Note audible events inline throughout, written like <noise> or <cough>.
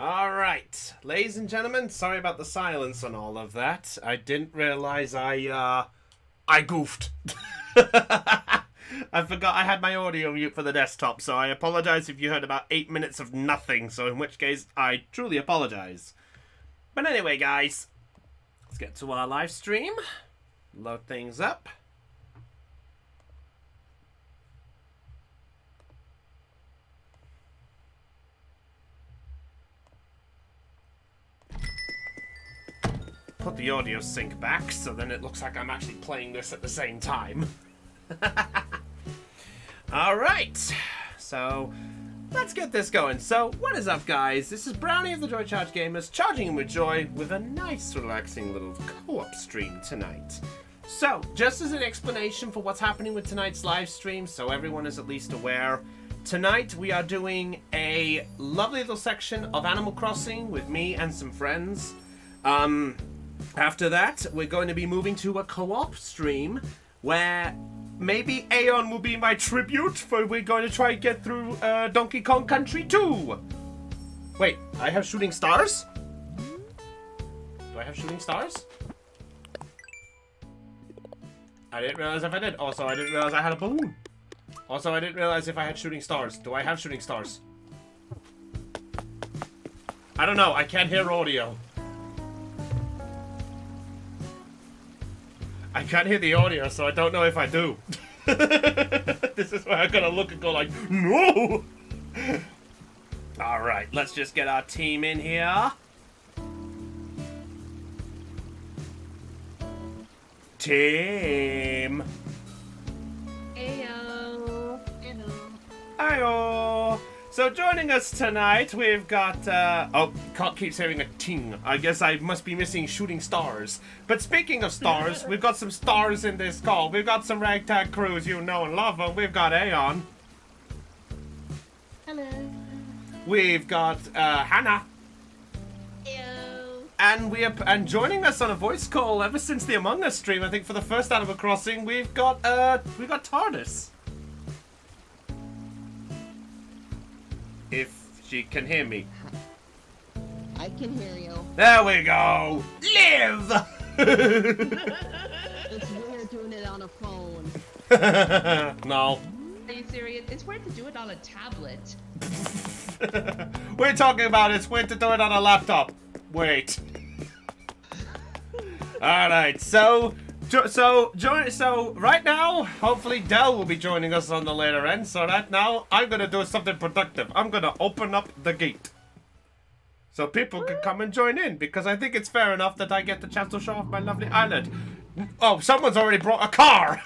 All right, ladies and gentlemen, sorry about the silence on all of that. I didn't realize I uh I goofed. <laughs> I forgot I had my audio mute for the desktop, so I apologize if you heard about 8 minutes of nothing, so in which case I truly apologize. But anyway, guys, let's get to our live stream. Load things up. Put the audio sync back so then it looks like I'm actually playing this at the same time. <laughs> Alright, so let's get this going. So, what is up, guys? This is Brownie of the Joy Charge Gamers, charging in with joy with a nice, relaxing little co op stream tonight. So, just as an explanation for what's happening with tonight's live stream, so everyone is at least aware, tonight we are doing a lovely little section of Animal Crossing with me and some friends. Um, after that, we're going to be moving to a co-op stream where maybe Aeon will be my tribute for we're going to try and get through uh, Donkey Kong Country 2. Wait, I have shooting stars? Do I have shooting stars? I didn't realize if I did. Also, I didn't realize I had a balloon. Also, I didn't realize if I had shooting stars. Do I have shooting stars? I don't know. I can't hear audio. I can't hear the audio, so I don't know if I do. <laughs> this is where I'm gonna look and go like, no! <laughs> Alright, let's just get our team in here. Team! Ayo. Ayo! So joining us tonight, we've got, uh, oh, Cock keeps hearing a ting. I guess I must be missing shooting stars. But speaking of stars, we've got some stars in this call. We've got some ragtag crews you know and love, and we've got Aeon. Hello. We've got, uh, Hannah. Ayo. And we are, and joining us on a voice call ever since the Among Us stream, I think for the first Animal Crossing, we've got, uh, we've got TARDIS. If she can hear me. I can hear you. There we go! Live! <laughs> It's weird doing it on a phone. <laughs> no. Are you serious? It's weird to do it on a tablet. <laughs> We're talking about it's weird to do it on a laptop. Wait. Alright, so jo- so join so right now, hopefully Dell will be joining us on the later end. So right now I'm gonna do something productive. I'm gonna open up the gate. So people can come and join in because I think it's fair enough that I get the chance to show off my lovely island. Oh, someone's already brought a car!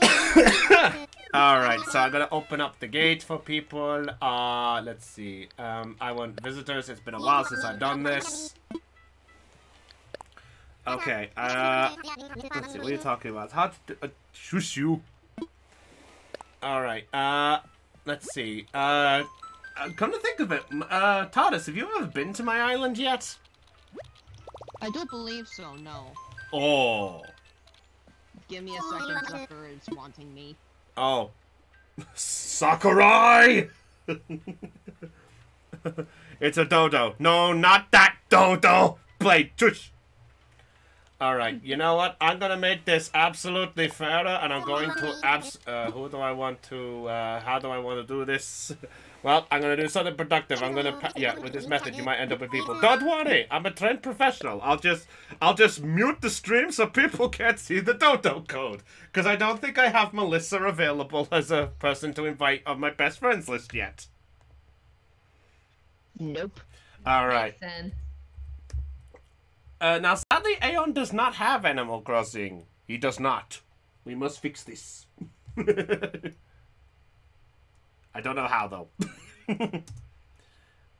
<laughs> All right, so I'm gonna open up the gate for people. Uh, let's see. Um, I want visitors. It's been a while since I've done this. Okay. Uh, let's see. What are you talking about? How to do, uh, shush you. All right. Uh, let's see. Uh, uh, come to think of it, uh, Tardis, have you ever been to my island yet? I don't believe so, no. Oh. Give me a second, Zucker is wanting me. Oh. Sakurai! <laughs> it's a dodo. No, not that dodo! Blade, tush! Alright, you know what? I'm gonna make this absolutely fairer, and I'm going to abs- uh, who do I want to, uh, how do I want to do this? <laughs> Well, I'm gonna do something productive. I'm gonna, yeah, with this method, you might end up with people. Don't worry, I'm a trained professional. I'll just, I'll just mute the stream so people <laughs> can't see the dodo code. Because I don't think I have Melissa available <laughs> as a person to invite on my best friends list yet. Nope. Alright. Then. Uh, now, sadly, Aeon does not have Animal Crossing. He does not. We must fix this. <laughs> I don't know how, though. <laughs>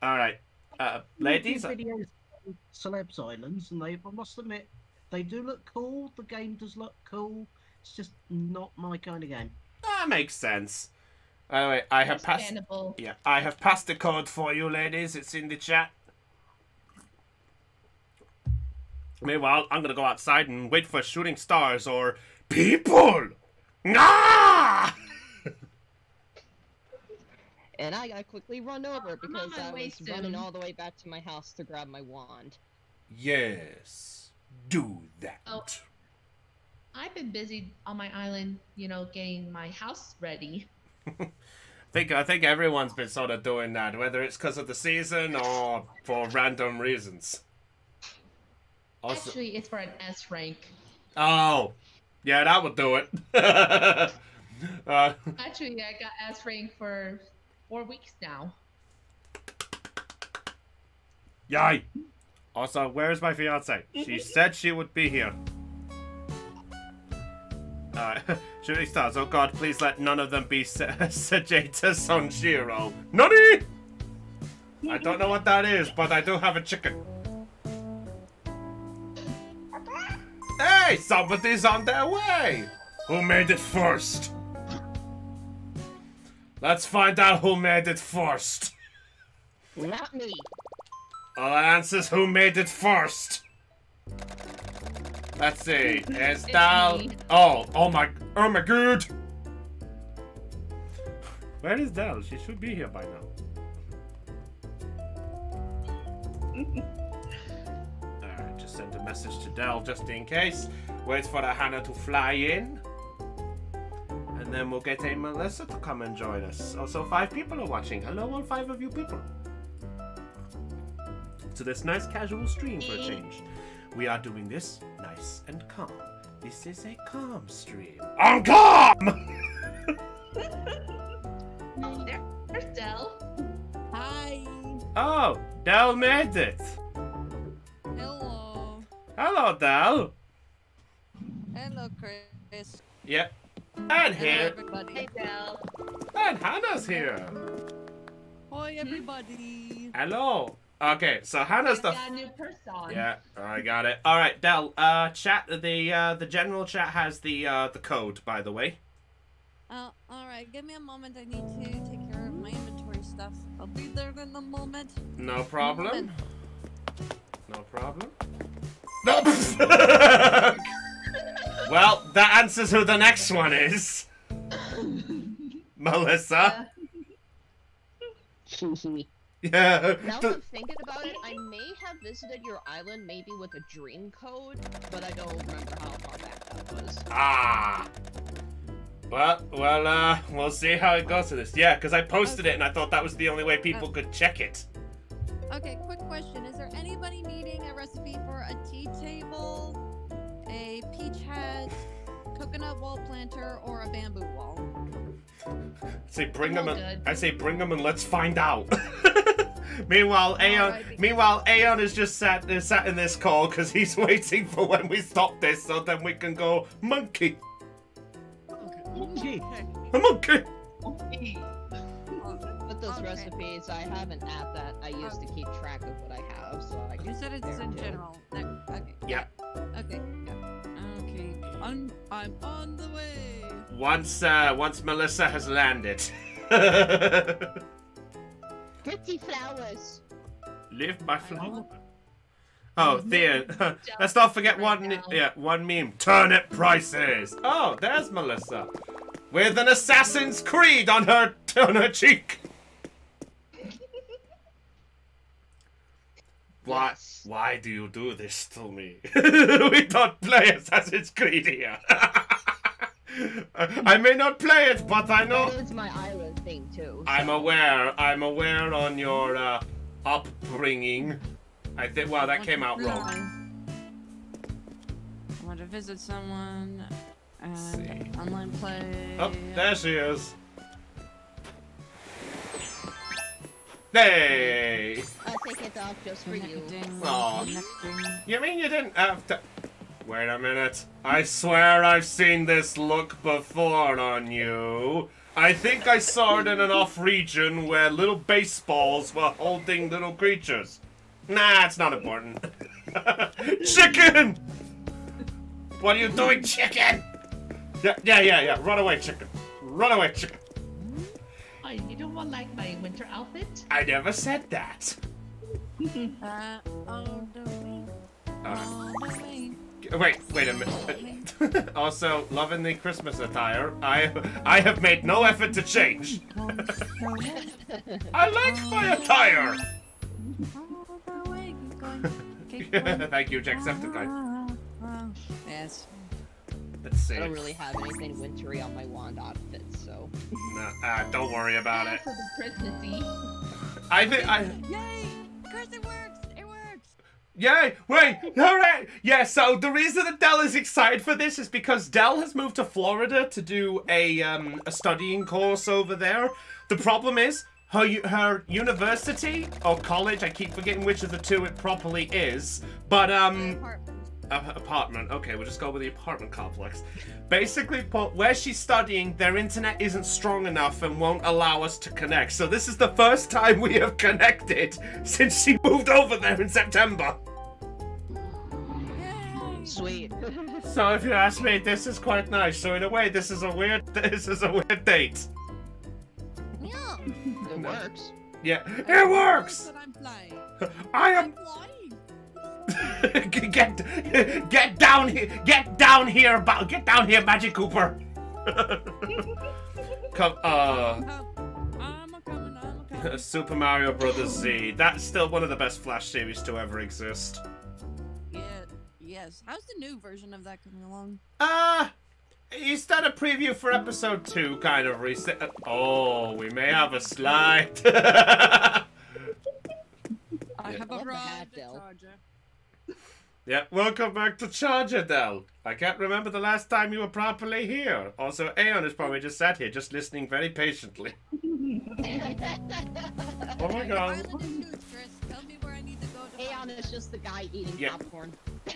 Alright. Uh, ladies, videos on Celebs Islands, and they, I must admit, they do look cool. The game does look cool. It's just not my kind of game. that makes sense. Anyway, I have passed. Yeah, I have passed the code for you, ladies. It's in the chat. Meanwhile, I'm gonna go outside and wait for shooting stars or people. Ah! <laughs> and I got quickly run over because I way was running all the way back to my house to grab my wand. Yes. Do that. Oh. I've been busy on my island, you know, getting my house ready. <laughs> I think I think everyone's been sort of doing that, whether it's because of the season or for random reasons. Also, Actually, it's for an S rank. oh, yeah, that would do it. <laughs> uh, Actually, I got S rank for four weeks now. yay. Also, where's my fiance? She <laughs> said she would be here. Uh, <laughs> shooting stars. Oh God, please let none of them be Sajeta Sonjiro. Nani? I don't know what that is, but I do have a chicken. Hey, somebody's on their way. Who made it first? Let's find out who made it first. Not me. All that answers who made it first. Let's see. <laughs> It's Dal. Oh, oh my, oh my god. Where is Dal? She should be here by now. <laughs> Alright, just send a message to Dell just in case. Wait for the Hannah to fly in. And then we'll get a Melissa to come and join us. Also, five people are watching. Hello, all five of you people. To this nice casual stream for a change. We are doing this nice and calm. This is a calm stream. I'm calm! There, <laughs> there's Dell. Hi. Oh, Dell made it. Hello. Hello, Dell. Hello, Chris. Yep. And Hello, here. everybody. Hey, Dell. And Hannah's here. Hi, everybody. Hello. Okay, so Hannah's the. got a new person. Yeah, I got it. All right, Dell. Uh, chat. The uh, the general chat has the uh, the code, by the way. Uh, all right. Give me a moment. I need to take care of my inventory stuff. I'll be there in a moment. No problem. Moment. No problem. No. <laughs> well, that answers who the next one is. Melissa. Hee <laughs> Yeah. Now that I'm thinking about it, I may have visited your island maybe with a dream code, but I don't remember how far back that was. Ah. Well, well, uh, we'll see how it goes with this. Yeah, because I posted it and I thought that was the only way people could check it. Okay, quick question. Is there anybody needing a recipe for a tea table, a peach hat, coconut wall planter, or a bamboo wall? I <laughs> say bring them all and good. I say bring them and let's find out. <laughs> meanwhile, Aeon, Alrighty. meanwhile, Aeon is just sat is sat in this call because he's <laughs> waiting for when we stop this, so then we can go monkey, Monkey. Okay. a monkey. With those Okay. recipes, I have an app that I use to keep track of what I have, so I You said it's in too. general. No, Okay. Yeah. Okay. Yeah. Okay. I'm I'm on the way. Once, uh, once Melissa has landed. <laughs> Pretty flowers. Live by flower. Oh, Thea, <laughs> let's not forget one, yeah, one meme. Turnip prices. Oh, there's Melissa, with an Assassin's Creed on her on her cheek. Why? Yes. Why do you do this to me? <laughs> we don't play Assassin's Creed here. <laughs> I may not play it, but I know. Is my island thing too. I'm aware. I'm aware on your uh, upbringing. I think. Wow, that came out wrong. I want to visit someone and see. online play. Oh, there she is. Hey! I take it off just for you. Connecting, Aw. You mean you didn't have to? Wait a minute. I swear I've seen this look before on you. I think I saw it in an off region where little baseballs were holding little creatures. Nah, it's not important. <laughs> chicken! What are you doing, chicken? Yeah, yeah, yeah, yeah. Run away, chicken. Run away, chicken. Oh, you don't want like my winter outfit? I never said that. <laughs> Uh, on the way, Uh, on the way. wait, wait a minute. <laughs> also, loving the Christmas attire. I I have made no effort to change. <laughs> I like my attire. All the way, keep going, keep. Thank you, Jacksepticeye. Yes. Let's see. I don't really have anything wintry on my wand outfit, so. No, uh, don't worry about it. For the Christmassy. <laughs> I think I. Yay! Chris, it works! It works! Yay! Wait! Alright! Yeah, so the reason that Dell is excited for this is because Dell has moved to Florida to do a um a studying course over there. The problem is her her university or college, I keep forgetting which of the two it properly is, but um apartment. Uh, apartment. Okay, we'll just go with the apartment complex. Basically, where she's studying, their internet isn't strong enough and won't allow us to connect. So this is the first time we have connected <laughs> since she moved over there in September. Sweet. <laughs> So if you ask me, this is quite nice. So in a way, this is a weird, <laughs> this is a weird date. Yeah. it works. Yeah, it works. I'm flying. I I'm am. Flying. <laughs> get, get down here, get down here, Ba- get down here, Magic Cooper. <laughs> Come, uh. I'm a coming, I'm a coming. Super Mario Brothers Z. That's still one of the best Flash series to ever exist. Yeah, yes. How's the new version of that coming along? Ah, is that a preview for episode two? Kind of reset. Oh, we may have a slide. <laughs> I Yeah. have Love the arrived hat, at Dell. Charger. Yeah, welcome back to Charger Dell. I can't remember the last time you were properly here. Also, Aeon is probably just sat here, just listening very patiently. <laughs> Oh my god. Island is huge, Chris. Tell me where I need to go to Aeon is just the guy eating Yeah. popcorn. <laughs>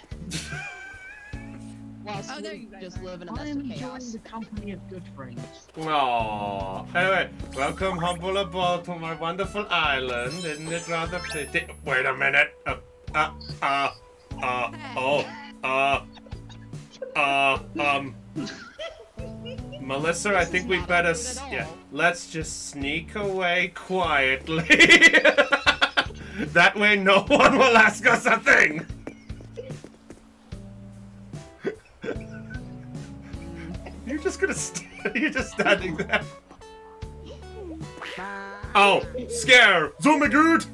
While Oh, there you guys just are. live in a I mess am of enjoying chaos. the company of good friends. Aww. Anyway, welcome humble aboard to my wonderful island. Isn't it rather pretty? Wait a minute. Uh, uh, uh, uh, oh, uh, uh, um. Melissa, I think we better. Yeah, let's just sneak away quietly. <laughs> that way, no one will ask us a thing. <laughs> You're just gonna. St- <laughs> you're just standing there. Oh, scare! Zombie good.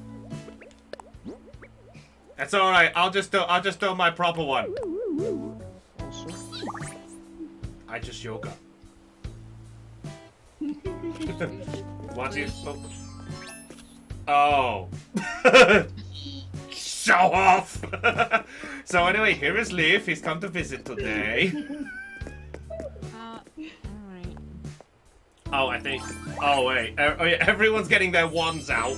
That's all right. I'll just do. I'll just do my proper one. I just yoga. <laughs> what do you? Oh. oh. <laughs> Show off. <laughs> so anyway, here is Leaf. He's come to visit today. Uh, alright. Oh, I think. Oh wait. Uh, oh yeah. Everyone's getting their wands out.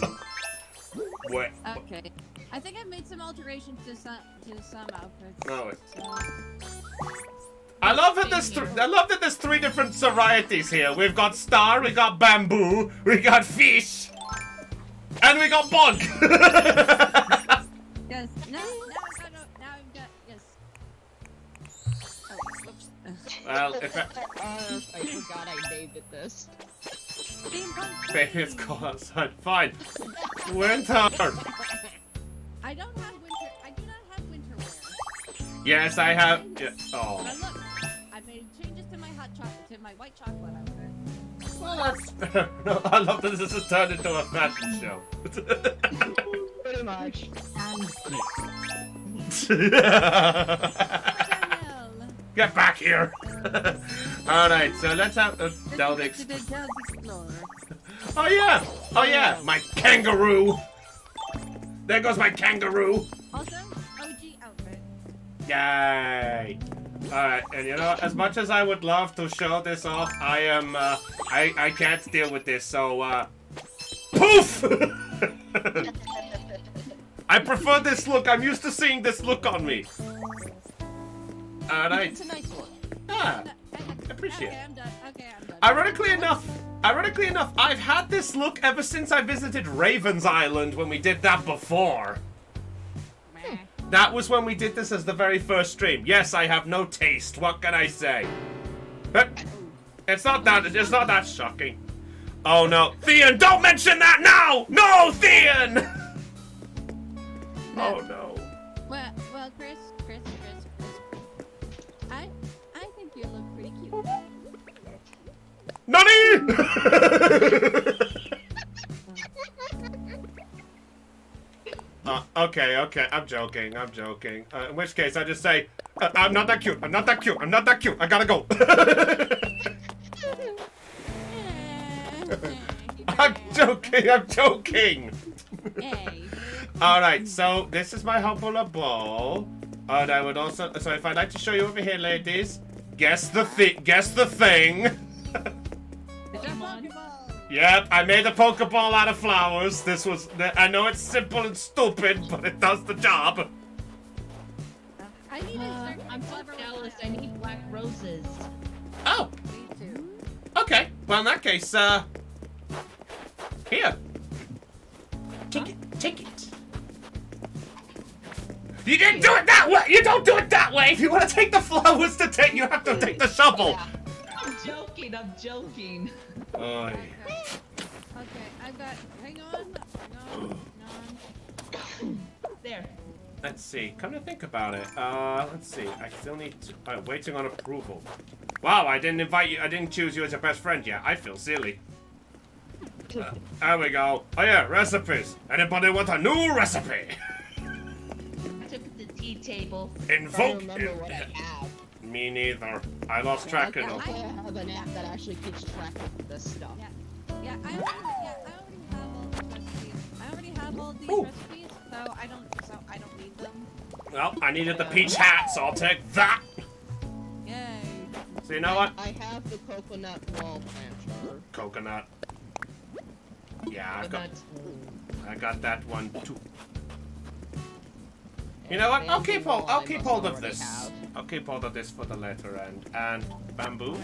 Wait. Okay. I think I've made some alterations to some to some outfits. Oh, wait. So, I love that there's th- I love that there's three different varieties here. We've got star, we got bamboo, we got fish, and we got bug. <laughs> yes. Now, now I've got. a- Now I've got. Yes. Oh, whoops. <laughs> well, if I, Uh, I forgot I named it this. Steampunk. baby, it's cold outside. Fine. Winter. <laughs> I don't have winter. I do not have winter wear. Yes, I have. Yeah. Oh. But look, I made changes to my hot chocolate, to my white chocolate outfit. Well, that's. no, <laughs> I love that this has turned into a fashion show. Pretty much. And <laughs> Get back here. <laughs> All right, so let's have uh, Del the Delta Oh yeah! Oh yeah! My kangaroo! There goes my kangaroo! Also, OG outfit. Yay! Alright, and you know, as much as I would love to show this off, I am, uh, I, I can't deal with this, so, uh, poof! <laughs> I prefer this look, I'm used to seeing this look on me. Alright, It's a nice look. ah, Okay, appreciate okay, it. I'm done. Okay, I'm done. Ironically enough, ironically enough, I've had this look ever since I visited Raven's Island when we did that before. That was when we did this as the very first stream. Yes, I have no taste. What can I say? It's not that. It's not that shocking. Oh no, Theon! Don't mention that now! No, Theon! <laughs> Oh no. Uh, okay, okay, I'm joking, I'm joking. Uh, in which case, I just say, uh, I'm not that cute, I'm not that cute, I'm not that cute, I gotta go. <laughs> I'm joking, I'm joking. <laughs> Alright, so this is my humble bowl. And I would also, so if I'd like to show you over here, ladies, guess the thi- guess the thing. <laughs> Pokemon. Yep, I made a Pokeball out of flowers. This was, I know it's simple and stupid, but it does the job. I need to Uh, start I'm so jealous. I need black roses. Oh, Me too. okay. Well, in that case, uh, here. Take it, take it. You didn't do it that way! You don't do it that way! If you want to take the flowers to take, you have to take the shovel! Yeah. I'm joking. I'm joking. Oh, Okay. Okay, I've got. Hang on. Hang on. Hang on. There. let's see. Come to think about it. Uh, let's see. I still need to, uh, waiting on approval. Wow, I didn't invite you. I didn't choose you as a best friend yet. I feel silly. Uh, there we go. Oh yeah, recipes. Anybody want a new recipe? I Took the tea table. I don't Invoke. remember what I have. Me neither. I lost track of Luckily, them. I have an app that actually keeps track of this stuff. Yeah. Yeah, I already, yeah, I already have all these recipes. I already have all these Ooh. recipes, so I don't, so I don't need them. Well, I needed the peach hat, so I'll take that. Yay. So you know what? I have the coconut wall planter. Coconut. Yeah, I've got. I got that one too. You know what? I'll keep hold. I'll keep hold of this. I'll keep hold of this for the later end. And bamboo.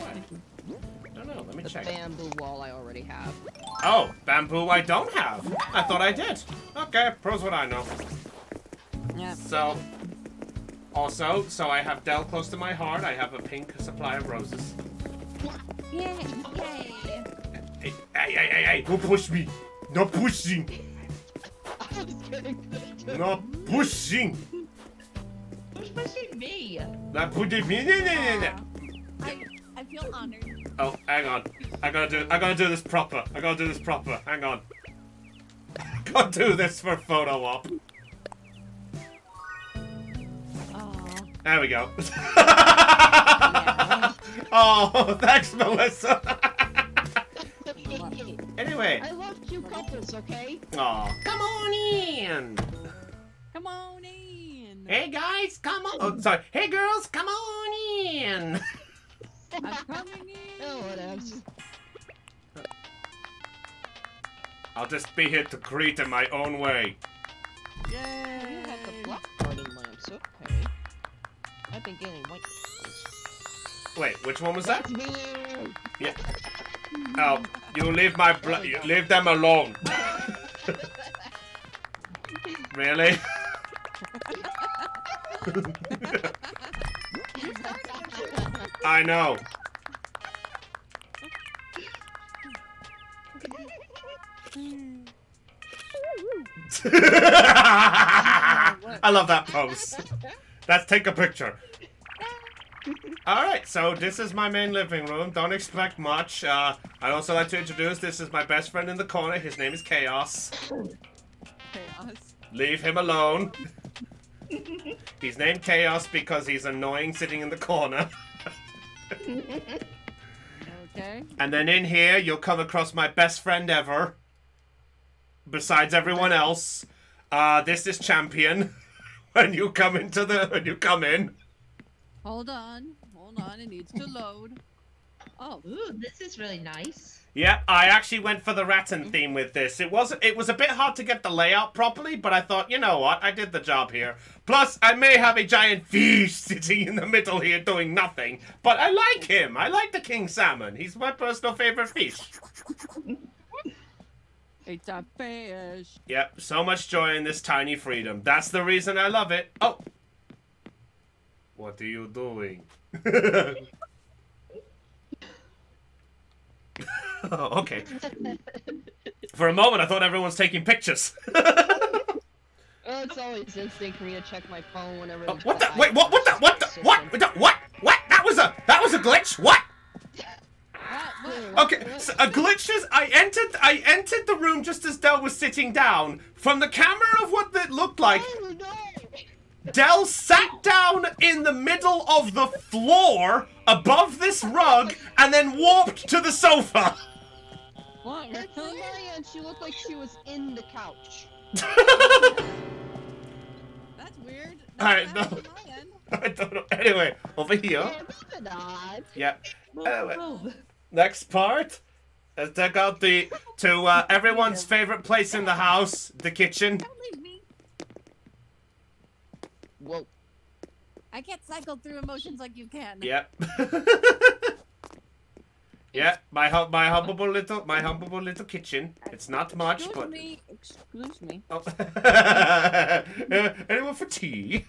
I don't know. Let me The check. bamboo wall I already have. Oh, bamboo. I don't have. I thought I did. Okay, proves what I know. Yeah. So. Also, so I have Dell close to my heart. I have a pink supply of roses. Yay. Yay. Hey, hey, hey, hey, hey! Don't push me! No pushing! <laughs> I was getting No pushing! Who's pushing me? Not putting me. No, no, no, no. I, I feel honored. Oh, hang on. I gotta do. I gotta do this proper. I gotta do this proper. Hang on. I <laughs> gotta do this for photo op. There we go. <laughs> oh, thanks, Melissa. <laughs> anyway. I love cute couples, okay? Oh, come on in. Come on in. Hey guys, come on. Oh, sorry. Hey girls, come on in. I'm coming in. Oh, whatevs. I'll just be here to greet in my own way. You have the black garden lamps, okay. I've been getting white ones. Wait, which one was that? <laughs> Yeah. Oh, you leave my bl- oh, you leave them alone. <laughs> really? <laughs> I know. <laughs> I love that pose. Let's take a picture. Alright, so this is my main living room. Don't expect much. Uh, I'd also like to introduce this is my best friend in the corner. His name is Chaos. Chaos. Leave him alone. <laughs> he's named Chaos because he's annoying sitting in the corner. Okay. And then in here, you'll come across my best friend ever. Besides everyone else. Uh, this is Champion. <laughs> when you come into the when you come in. Hold on. Hold on. It needs to load. Oh. Ooh, this is really nice. Yep, I actually went for the Rattan mm-hmm. theme with this. It was it was a bit hard to get the layout properly, but I thought, you know what, I did the job here. Plus, I may have a giant fish <laughs> sitting in the middle here doing nothing, but I like him. I like the king salmon. He's my personal favorite fish. <laughs> It's a fish. Yep, so much joy in this tiny freedom. That's the reason I love it. Oh. What are you doing? <laughs> <laughs> oh, okay. For a moment, I thought everyone's taking pictures. <laughs> Oh, it's always instinct for me to check my phone whenever. Oh, what the? Wait, what? What the? What the? What? system. What? What? What? That was a that was a glitch. What? Okay, so uh, a glitch is I entered I entered the room just as Dell was sitting down. From the camera of what that looked like! Dell sat down in the middle of the floor above this rug and then warped to the sofa. What? It's Really? Maya, and she looked like she was in the couch. <laughs> That's weird. I That's know. happened on my. <laughs> I don't know. Anyway, over here. Yeah, moving on. Yeah. Anyway, next part. Let's check out the to uh, <laughs> everyone's favorite place in the house, the kitchen. Don't leave me. Whoa. I can't cycle through emotions like you can. Yep. <laughs> yeah, my hum- my humble little my humble little kitchen. It's not much, Excuse but me. Excuse me. oh. <laughs> Uh, anyone for tea?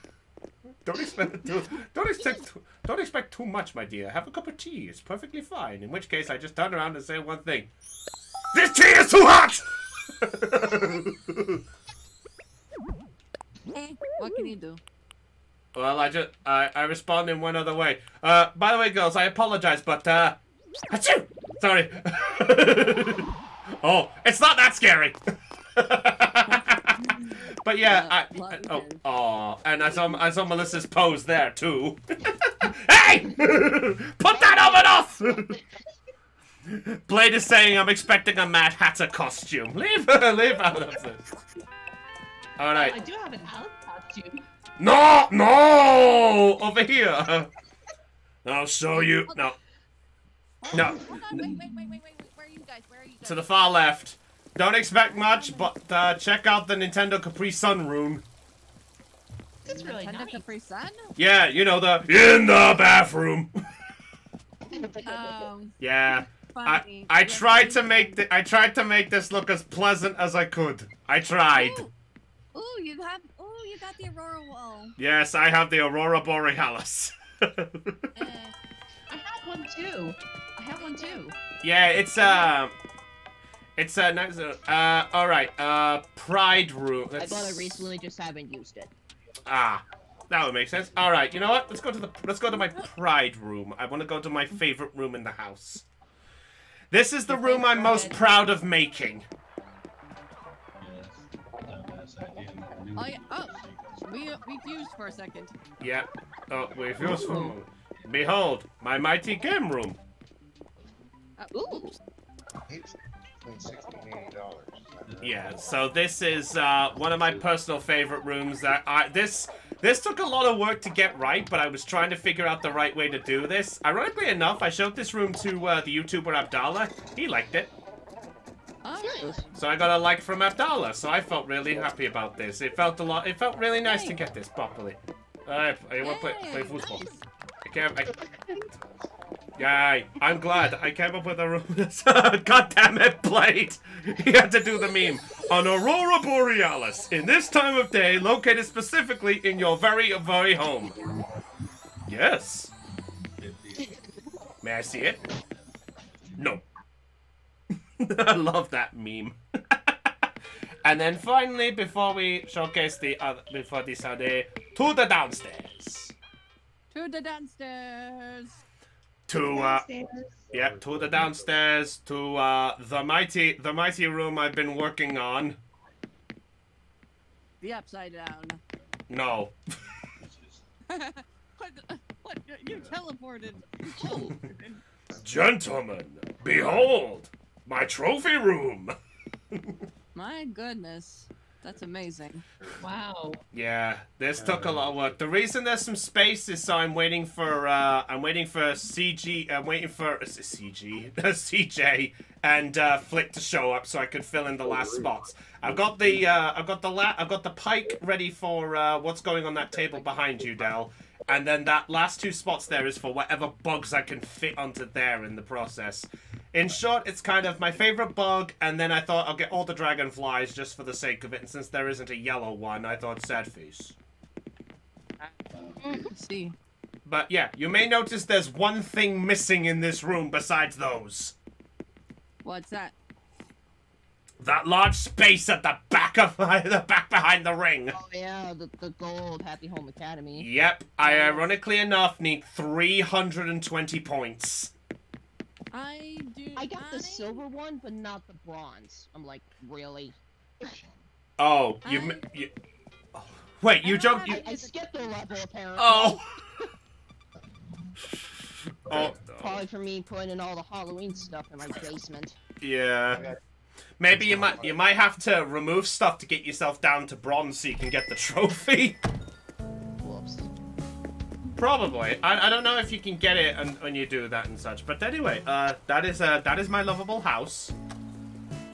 Don't expect too, don't expect don't expect too much, my dear. Have a cup of tea. It's perfectly fine. In which case, I just turn around and say one thing: This tea is too hot. <laughs> Eh, what can you do? Well, I just I, I respond in one other way. Uh, by the way, girls, I apologize, but uh, achoo! Sorry. <laughs> oh, it's not that scary. <laughs> but yeah, I, I- oh, oh, and I saw I saw Melissa's pose there too. <laughs> hey, put that oven off. Blade is saying I'm expecting a Mad Hatter costume. Leave her, leave out of this. All right. I do have an Alice costume. No, no, over here. I'll show you. No, No. Hold on, wait, wait, wait, wait, wait, wait. Where are you guys? Where are you guys? to the far left. Don't expect much, but uh, check out the Nintendo Capri Sun room. It's really Nintendo nice. Capri Sun? Yeah, you know the in the bathroom. Um, <laughs> Yeah, I funny. I Yes, tried to make the, I tried to make this look as pleasant as I could. I tried. Ooh, ooh, you have. Ooh, you got the Aurora wall. Yes, I have the Aurora Borealis. <laughs> <laughs> Eh, I have one too. I have one too. yeah, it's uh, it's uh, nice. Uh, uh, all right. Uh, Pride room. I Let's- bought it recently, just haven't used it. Ah, that would make sense. All right, you know what? Let's go to the let's go to my pride room. I want to go to my favorite room in the house. This is the room I'm most proud of making. Oh yeah. Oh, we we fused for a second. Yeah. Oh, wait, yours for a moment. Behold, my mighty game room. Uh, Ooh. It's between 60 million dollars Yeah. So this is uh, one of my personal favorite rooms. That I this this took a lot of work to get right, but I was trying to figure out the right way to do this. Ironically enough, I showed this room to uh, the YouTuber Abdallah. He liked it. Oh, So I got a like from Abdallah, so I felt really happy about this. It felt a lot. It felt really nice to get this properly. I, I want to play, play Yay, football. nice. I can't. I, Yay! I'm glad I came up with a rule. <laughs> God damn it, Blade! He had to do the meme. An aurora borealis in this time of day, located specifically in your very, very home. Yes. May I see it? <laughs> I love that meme. <laughs> and then finally, before we showcase the other, before this other, to the downstairs. To the downstairs. To uh, yeah, to the downstairs, to uh, the mighty, the mighty room I've been working on. The upside down. No, <laughs> what? What? You teleported. You teleported. gentlemen, behold my trophy room. <laughs> My goodness, that's amazing. Wow. Yeah, this took a lot of work. The reason there's some space is so I'm waiting for uh, I'm waiting for CG. I'm waiting for uh, CG, CJ, and uh, Flick to show up so I could fill in the last spots. I've got the uh, I've got the la- I've got the pike ready for uh, what's going on that table behind you, Dell. And then that last two spots there is for whatever bugs I can fit onto there in the process. In short, it's kind of my favorite bug, and then I thought I'll get all the dragonflies just for the sake of it. And since there isn't a yellow one, I thought sad face. <laughs> See. But yeah, you may notice there's one thing missing in this room besides those. What's that? That large space at the back of <laughs> the back behind the ring. Oh yeah, the, the gold Happy Home Academy. Yep, I ironically enough need 320 points. I do. I got the silver one, but not the bronze. I'm like, really? Oh, you. I- m you oh, wait, you I don't jumped. You, I, I skipped a level apparently. oh. <laughs> oh. Probably for me putting in all the Halloween stuff in my basement. Yeah. Maybe you might you might have to remove stuff to get yourself down to bronze so you can get the trophy. <laughs> Probably. I, I don't know if you can get it and, when you do that and such. But anyway, uh, that is uh, that is my lovable house.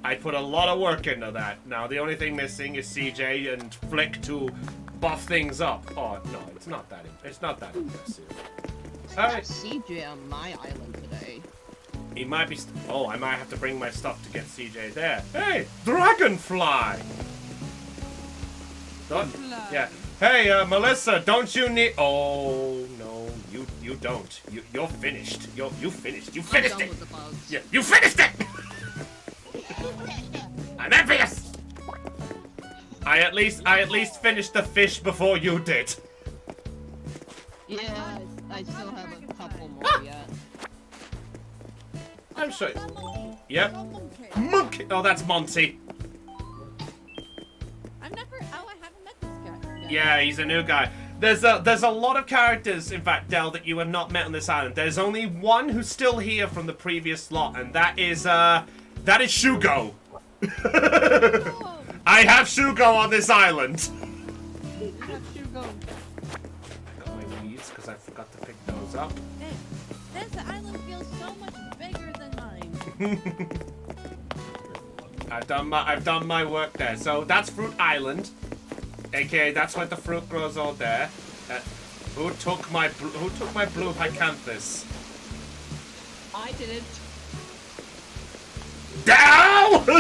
I put a lot of work into that. Now the only thing missing is CJ and Flick to buff things up. Oh no, it's not that. It's not that impressive. All right. CJ on my island today. He might be. St- oh, I might have to bring my stuff to get CJ there. Hey, dragonfly. Don't, yeah. Hey, uh, Melissa, don't you need? Oh no, you you don't. You you're finished. You you finished. You finished it. with the bugs. Yeah, you finished it. I'm envious. I at least I at least finished the fish before you did. Yeah, I, I still have a couple more yet. I'm sure. Yep. Monkey. Oh, that's Monty. Yeah, he's a new guy. There's a there's a lot of characters, in fact, Dell, that you have not met on this island. There's only one who's still here from the previous lot, and that is uh that is Shugo. <laughs> I have Shugo on this island. you have to go. I got my weeds because I forgot to pick those up. This, this island feels so much bigger than mine. <laughs> I've done my I've done my work there. So that's Fruit Island, aka that's where the fruit grows all there. Uh, who took my who took my blue hyacinthus? I didn't. Down! <laughs>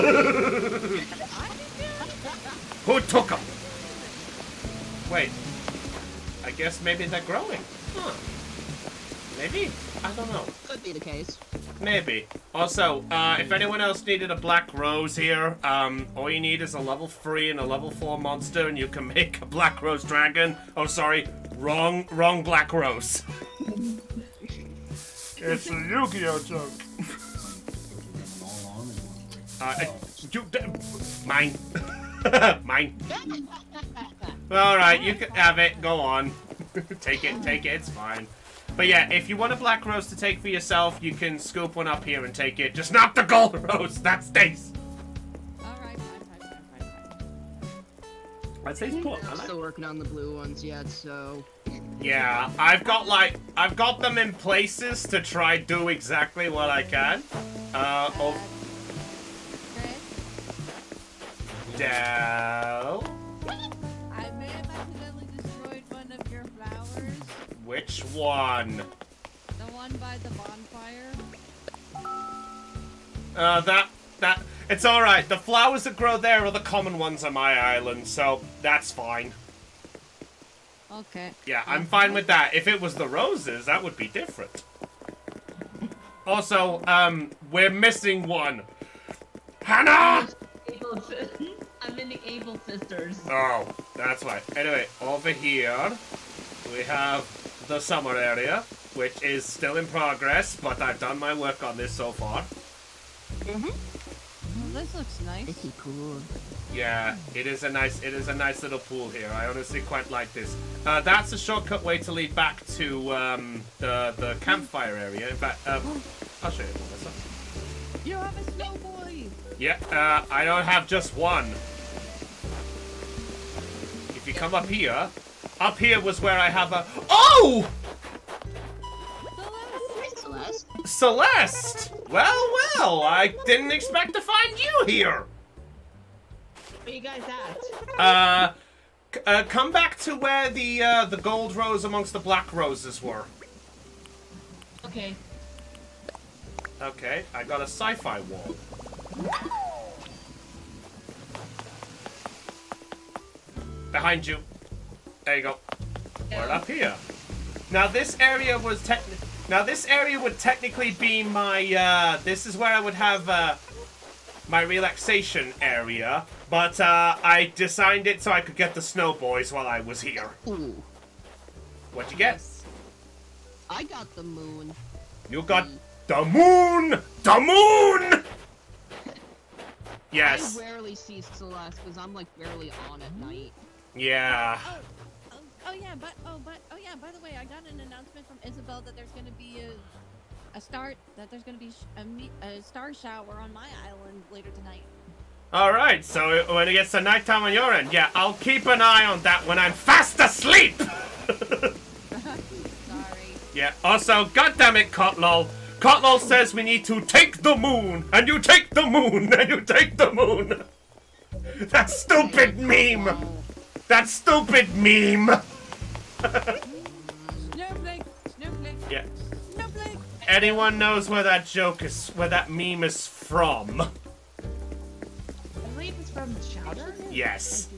<laughs> who took them? Wait. I guess maybe they're growing. Huh. Maybe. I don't know. Could be the case. Maybe. Also, uh, if anyone else needed a black rose here, um, all you need is a level 3 and a level 4 monster, and you can <laughs> make a black rose dragon. Oh, sorry. Wrong, wrong black rose. <laughs> it's a Yu-Gi-Oh joke. Uh, I- you, d- mine. <laughs> mine. Alright, you can have it. Go on. take it, take it, it's fine. But yeah, if you want a black rose to take for yourself, you can scoop one up here and take it. Just not the gold <laughs> rose, that stays. Alright, fine, fine, fine, fine, fine. That stays put. I I'm still working on the blue ones yet, so Yeah, I've got like, I've got them in places to try do exactly what I can. Uh, oh, Chris, Which one? The one by the bonfire. Uh, that, that, it's alright. The flowers that grow there are the common ones on my island, so that's fine. Okay. Yeah, I'm fine with that. If it was the roses, that would be different. Also, um, we're missing one. Hannah! Able si- I'm in the Able Sisters. Oh, that's why. Anyway, over here, we have the summer area, which is still in progress, but I've done my work on this so far. Well, this looks nice. pretty cool. Yeah, it is a nice, it is a nice little pool here. I honestly quite like this. Uh, that's a shortcut way to lead back to um, the the campfire area. In fact, uh, I'll show you, Melissa. You have a snow boy. Yeah, uh, I don't have just one. If you come up here, up here was where I have a. Oh, Celeste? Celeste. Well, well, I didn't expect to find you here. Where you guys at? Uh, uh come back to where the uh, the gold rose amongst the black roses were. Okay. Okay, I got a sci-fi wall. Behind you. There you go. We're up here. Now this area was tech. Now this area would technically be my. Uh, this is where I would have uh, my relaxation area, but uh, I designed it so I could get the snow boys while I was here. Ooh. What'd you get? I got the moon. You got The moon! The moon! <laughs> Yes. I rarely see Celeste because I'm like barely on at night. Yeah. Oh, yeah, but oh but oh yeah. By the way, I got an announcement from Isabelle that there's gonna be a a start that there's gonna be a, a star shower on my island later tonight. Alright, so when it gets to nighttime on your end, yeah, I'll keep an eye on that when I'm fast asleep! <laughs> Sorry. yeah, also, goddamn it, Kotlol. Kotlol says we need to take the moon, and you take the moon, <laughs> and you take the moon! <laughs> That stupid meme! That stupid meme! Snowflake, snowflake, Yeah. snowflake. Anyone knows where that joke is, where that meme is from? I believe it's from Chowder. Yes.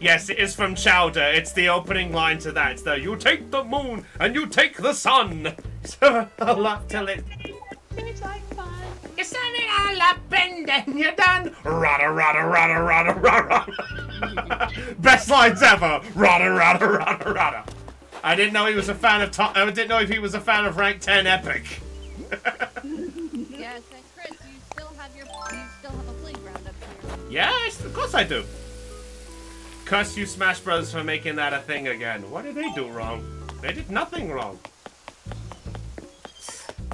Yes, it is from Chowder. It's the opening line to that. It's the you take the moon and you take the sun. So <laughs> I'll laugh till it. It's like fun. You set it all up and then you're done. Rada rada rada rada rada. <laughs> Best lines ever. Rada rada rada rada. I didn't know he was a fan of. To- I didn't know if he was a fan of Rank 10 Epic. Yes, and Chris, you still have your you still have a playground up here. Yes, of course I do. Cuss you Smash Bros for making that a thing again. What did they do wrong? They did nothing wrong.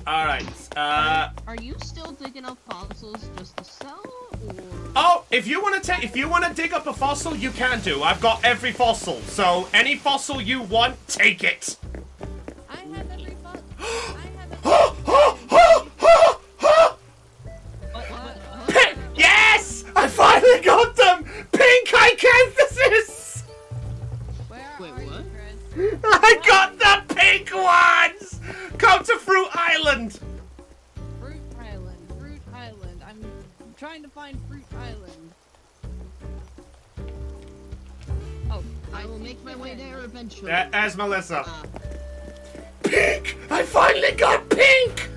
Alright, uh... Are you still digging up fossils just to sell, or? Oh, if you want to take, if you want to dig up a fossil, you can do. I've got every fossil, so any fossil you want, take it. I have every fo- I <gasps> have every Pink- <gasps> yes, I finally got them. Pink icanthuses. Where Wait, are what? you, Chris? <laughs> I got the pink ones. Come to Fruit Island. Fruit Island, Fruit Island. I'm trying to find Fruit Island. Oh, I will make my way there eventually. Uh, as Melissa. Ah. Pink! I finally got pink!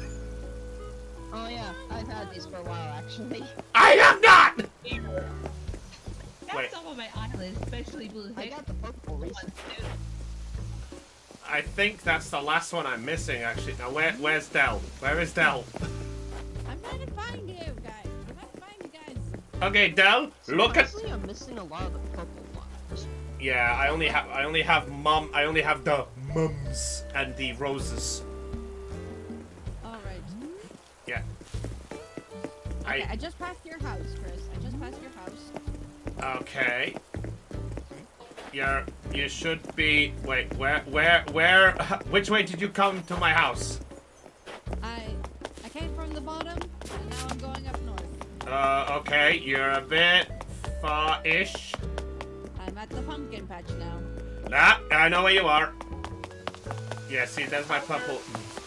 oh yeah, I've had these for a while actually. I have not! That's Wait. some of my islands, especially Blue I got the purple recently. I think that's the last one I'm missing, actually. Now, where, where's Dell? Where is Dell? I'm trying to find you guys. I'm trying to find you guys. Okay, Dell, look at... Honestly, I'm missing a lot of the purple ones. Yeah, I only have, I only have mum, I only have the mums and the roses. All right. Yeah. Okay, I I, just passed your house, Chris. I just passed your house. okay. You're, you should be, wait, where, where, where, <laughs> which way did you come to my house? I I came from the bottom, and now I'm going up north. Uh, okay, you're a bit far-ish. I'm at the pumpkin patch now. Nah, I know where you are. Yeah, see, that's my purple.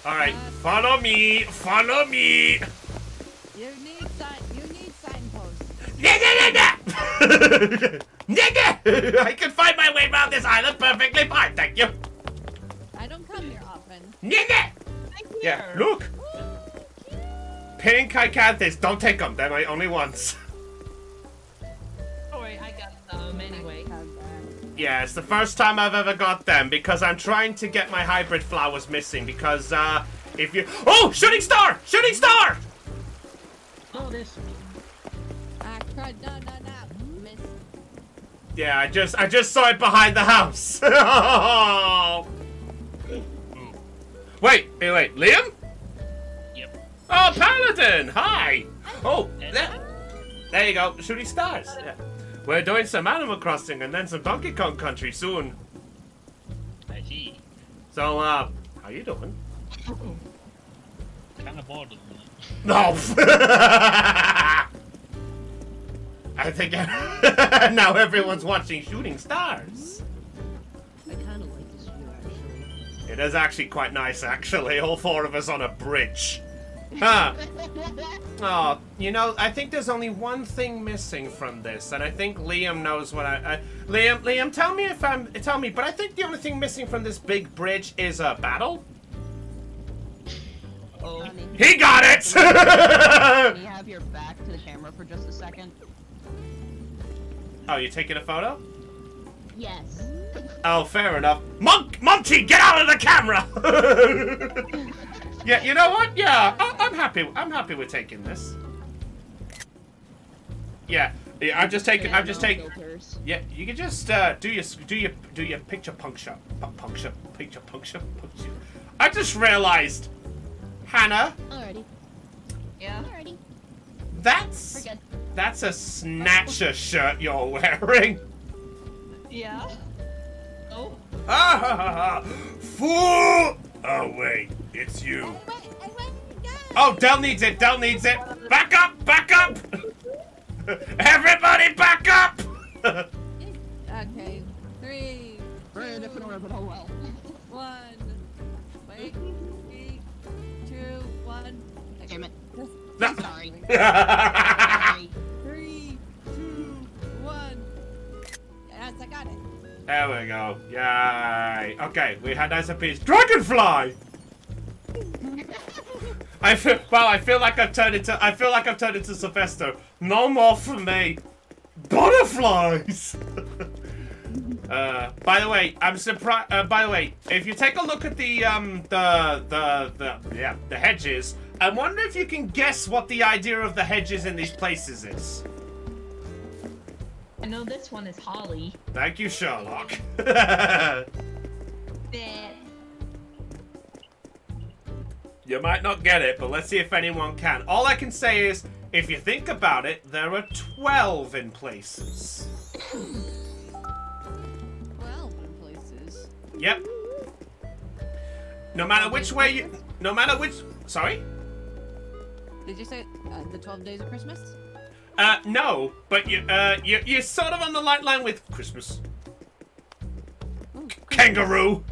Alright, follow me, follow me! You need sign. You need signposts. <laughs> <laughs> I can find my way around this island perfectly fine, thank you. I don't come here often. Nigga! Yeah, look! Pink Icanthus, don't take them, they're my only ones. <laughs> Don't I got some anyway. Yeah, it's the first time I've ever got them because I'm trying to get my hybrid flowers missing because, uh, if you- Oh! Shooting star! Shooting star! Oh, this. Crud! No, no, no. Yeah, I just I just saw it behind the house. oh. <laughs> Wait, wait, wait, Liam? Yep. Oh, Paladin! Hi! Oh, there, there you go, shooting stars. Yeah. We're doing some Animal Crossing and then some Donkey Kong Country soon. I see. So, uh, how you doing? Kind of bored at the minute. No! <laughs> I think <laughs> now everyone's watching Shooting Stars. I kind of like this view actually. It is actually quite nice, actually. All four of us on a bridge. Huh. <laughs> Oh, you know, I think there's only one thing missing from this, and I think Liam knows what I. I Liam, Liam, tell me if I'm. Tell me, but I think the only thing missing from this big bridge is a battle. Oh. He got it. Can you <laughs> have your back to the camera for just a second? Oh, you're taking a photo? Yes. Oh, fair enough. Monk, Monty, get out of the camera! <laughs> Yeah, you know what? Yeah, I, I'm happy. I'm happy with taking this. Yeah, yeah I'm just taking. I'm just No taking. filters. Yeah, you can just uh, do your do your do your picture puncture, Pu- puncture, picture puncture, puncture. I just realized, Hannah, Alrighty. Yeah. Alrighty. That's that's a snatcher shirt you're wearing. Yeah. Oh. Ah ha ha ha! Fool! Oh wait, it's you. Oh, Dell needs it. Dell needs it. Back up! Back up! <laughs> Everybody, back up! <laughs> Okay. Three, We're in a different order, but oh well. one. Wait. Three, two, one. Damn it. No. Sorry. <laughs> Sorry. Three, two, one. Yes, I got it. There we go. Yay. Okay, we had nice piece. Dragonfly! <laughs> I feel well, I feel like I've turned into I feel like I've turned into Sylvester. No more for me. Butterflies! <laughs> uh by the way, I'm surprised uh, by the way, if you take a look at the um the the the yeah, the hedges, I wonder if you can guess what the idea of the hedges in these places is. I know this one is Holly. Thank you, Sherlock. <laughs> That. You might not get it, but let's see if anyone can. All I can say is, if you think about it, there are 12 in places. Twelve in places. Yep. No matter which way you... No matter which... Sorry? Did you say uh, the twelve days of Christmas? Uh, no, but you, uh, you, you're sort of on the light line with Christmas. Ooh, Kangaroo!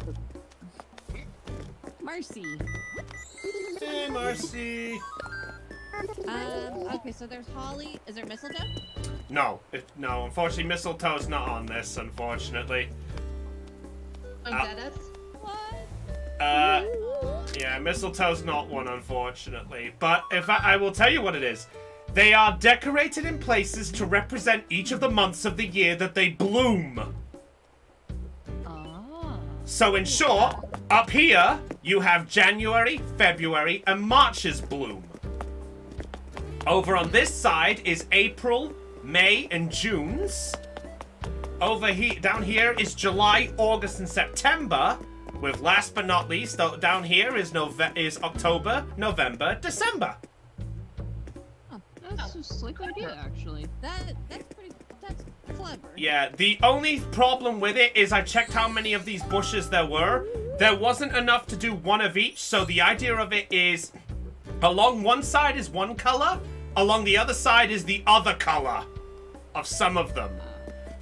Marcy. Hey, Marcy. Um. Okay, so there's holly. Is there mistletoe? No, it, no, unfortunately, mistletoe's not on this, unfortunately. Oh, Uh, is that us? Uh, yeah, mistletoe's not one, unfortunately. But if I, I will tell you what it is. They are decorated in places to represent each of the months of the year that they bloom. Ah. So in short, up here, you have January, February, and March's bloom. Over on this side is April, May, and June's. Over here, down here is July, August, and September. With last but not least, down here is Nove- is October, November, December. That's a slick idea, actually. That that's pretty. That's clever. Yeah, the only problem with it is I checked how many of these bushes there were. There wasn't enough to do one of each, so the idea of it is along one side is one color, along the other side is the other color of some of them.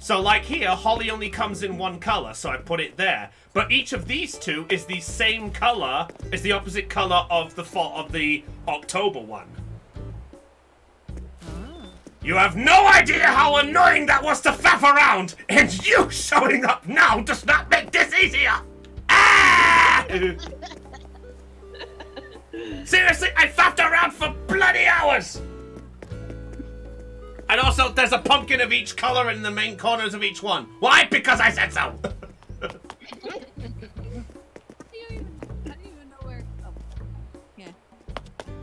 So like here, holly only comes in one color, so I put it there. But each of these two is the same color, is the opposite color of the fall of the October one. You have no idea how annoying that was to faff around, and you showing up now does not make this easier. Ah! <laughs> Seriously, I faffed around for bloody hours. And also, there's a pumpkin of each color in the main corners of each one. Why? Because I said so. How do you even? How do you even know where? Oh. Yeah.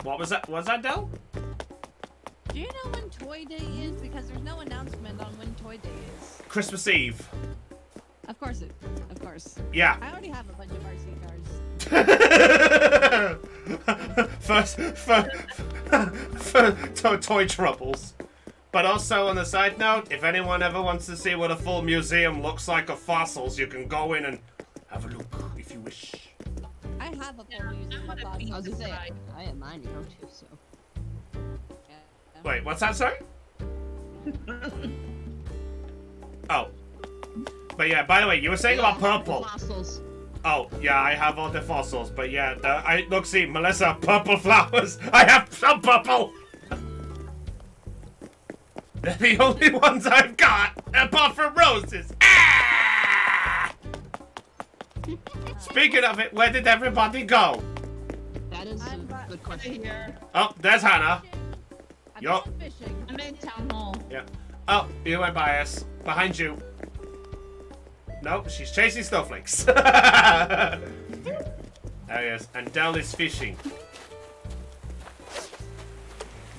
what was that? Was that Dell? Do you know when Toy Day is? Because there's no announcement on when Toy Day is. Christmas Eve. Of course it. Of course. Yeah. I already have a bunch of RC cars. <laughs> First, for, <laughs> for to- toy troubles. But also, on the side note, if anyone ever wants to see what a full museum looks like of fossils, you can go in and have a look if you wish. I have a Yeah, full museum of wanna I was gonna say, I have mine to go to, so. Yeah. Wait, what's that, sorry? <laughs> oh. But yeah, by the way, you were saying about purple. Fossils. Oh, yeah, I have all the fossils, but yeah, the, I look, see, Melissa, purple flowers. <laughs> I have some purple. They're the only ones I've got, apart from roses. Ah! Speaking of it, where did everybody go? That is I'm a good question. here. Oh, there's Hannah. I'm Yup. fishing. I'm in town hall. Yeah. Oh, you went by us. Behind you. Nope, she's chasing snowflakes. <laughs> there he Yes, and Dell is fishing.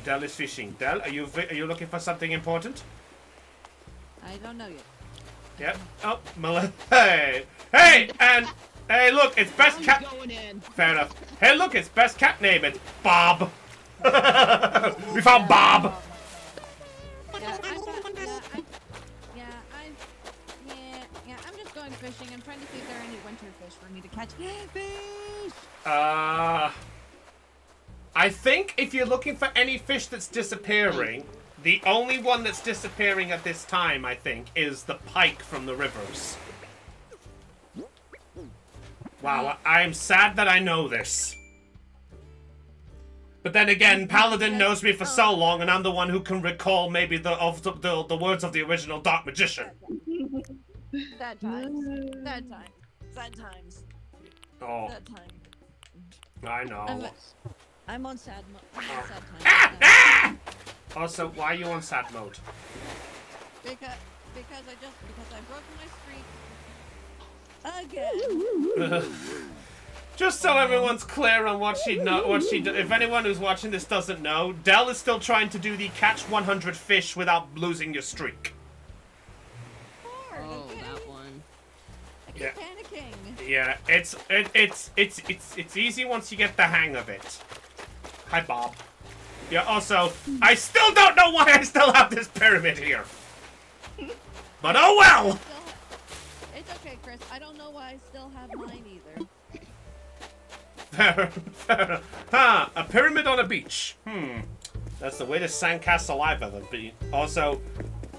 Dell is fishing. Dell, are you are you looking for something important? I don't know yet. Yep. Oh, Melissa. Hey, hey, and hey, look, it's best cat. Fair enough. Hey, look, it's best cat name. It's Bob. <laughs> we found Bob. Yeah, I thought, yeah, I, yeah, I, yeah, yeah. I'm just going fishing. I'm trying to see if there are any winter fish for me to catch. Fish. Uh, I think if you're looking for any fish that's disappearing, the only one that's disappearing at this time, I think, is the pike from the rivers. Wow, I am sad that I know this. But then again, Paladin knows me for so long, and I'm the one who can recall maybe the of the, the, the words of the original Dark Magician. Sad times. Sad times. Sad times. Oh, Sad times. I know. I'm on sad. mode. I'm on sad times. Ah! Ah! Also, why are you on sad mode? Because because I just because I broke my streak again. <laughs> Just so everyone's clear on what she know, what she. Do, if anyone who's watching this doesn't know, Dell is still trying to do the catch 100 fish without losing your streak. Hard, Oh, okay? that one. Yeah. panicking. Yeah, it's it, it's it's it's it's easy once you get the hang of it. Hi, Bob. Yeah. Also, I still don't know why I still have this pyramid here. But oh well. It's okay, Chris. I don't know why I still have mine either. Fair, fair. Huh, a pyramid on a beach. Hmm. That's the weirdest sandcastle I've ever been. Also,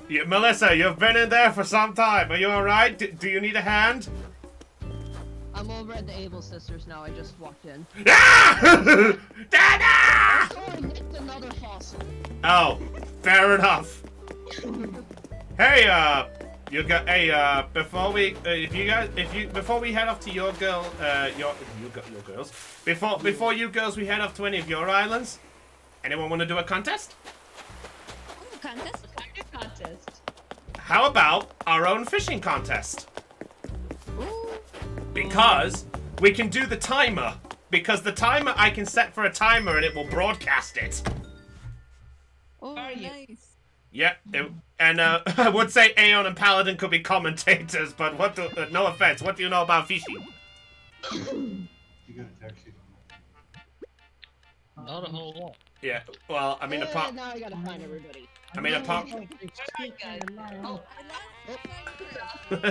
you, Melissa, you've been in there for some time. Are you alright? Do you need a hand? I'm over at the Able Sisters now. I just walked in. Ah! <laughs> Dada! Oh, nicked another fossil. Oh, fair enough. Hey, uh, you got. Hey, uh, before we, uh, if you guys, if you, before we head off to your girl, uh, your, you got your girls. Before, before you girls, we head off to any of your islands. Anyone want to do a contest? Ooh, contest. contest. How about our own fishing contest? Ooh. Because we can do the timer. Because the timer I can set for a timer and it will broadcast it. Oh, Are you? nice. Yeah, it- and uh, <laughs> I would say Aeon and Paladin could be commentators, but what? Do, uh, no offense. What do you know about fishing? You got a text sheet on Not a whole lot. Yeah. Well, I mean, Eh, apart. now I gotta find everybody. I mean, apart. Oh, Oh, I lost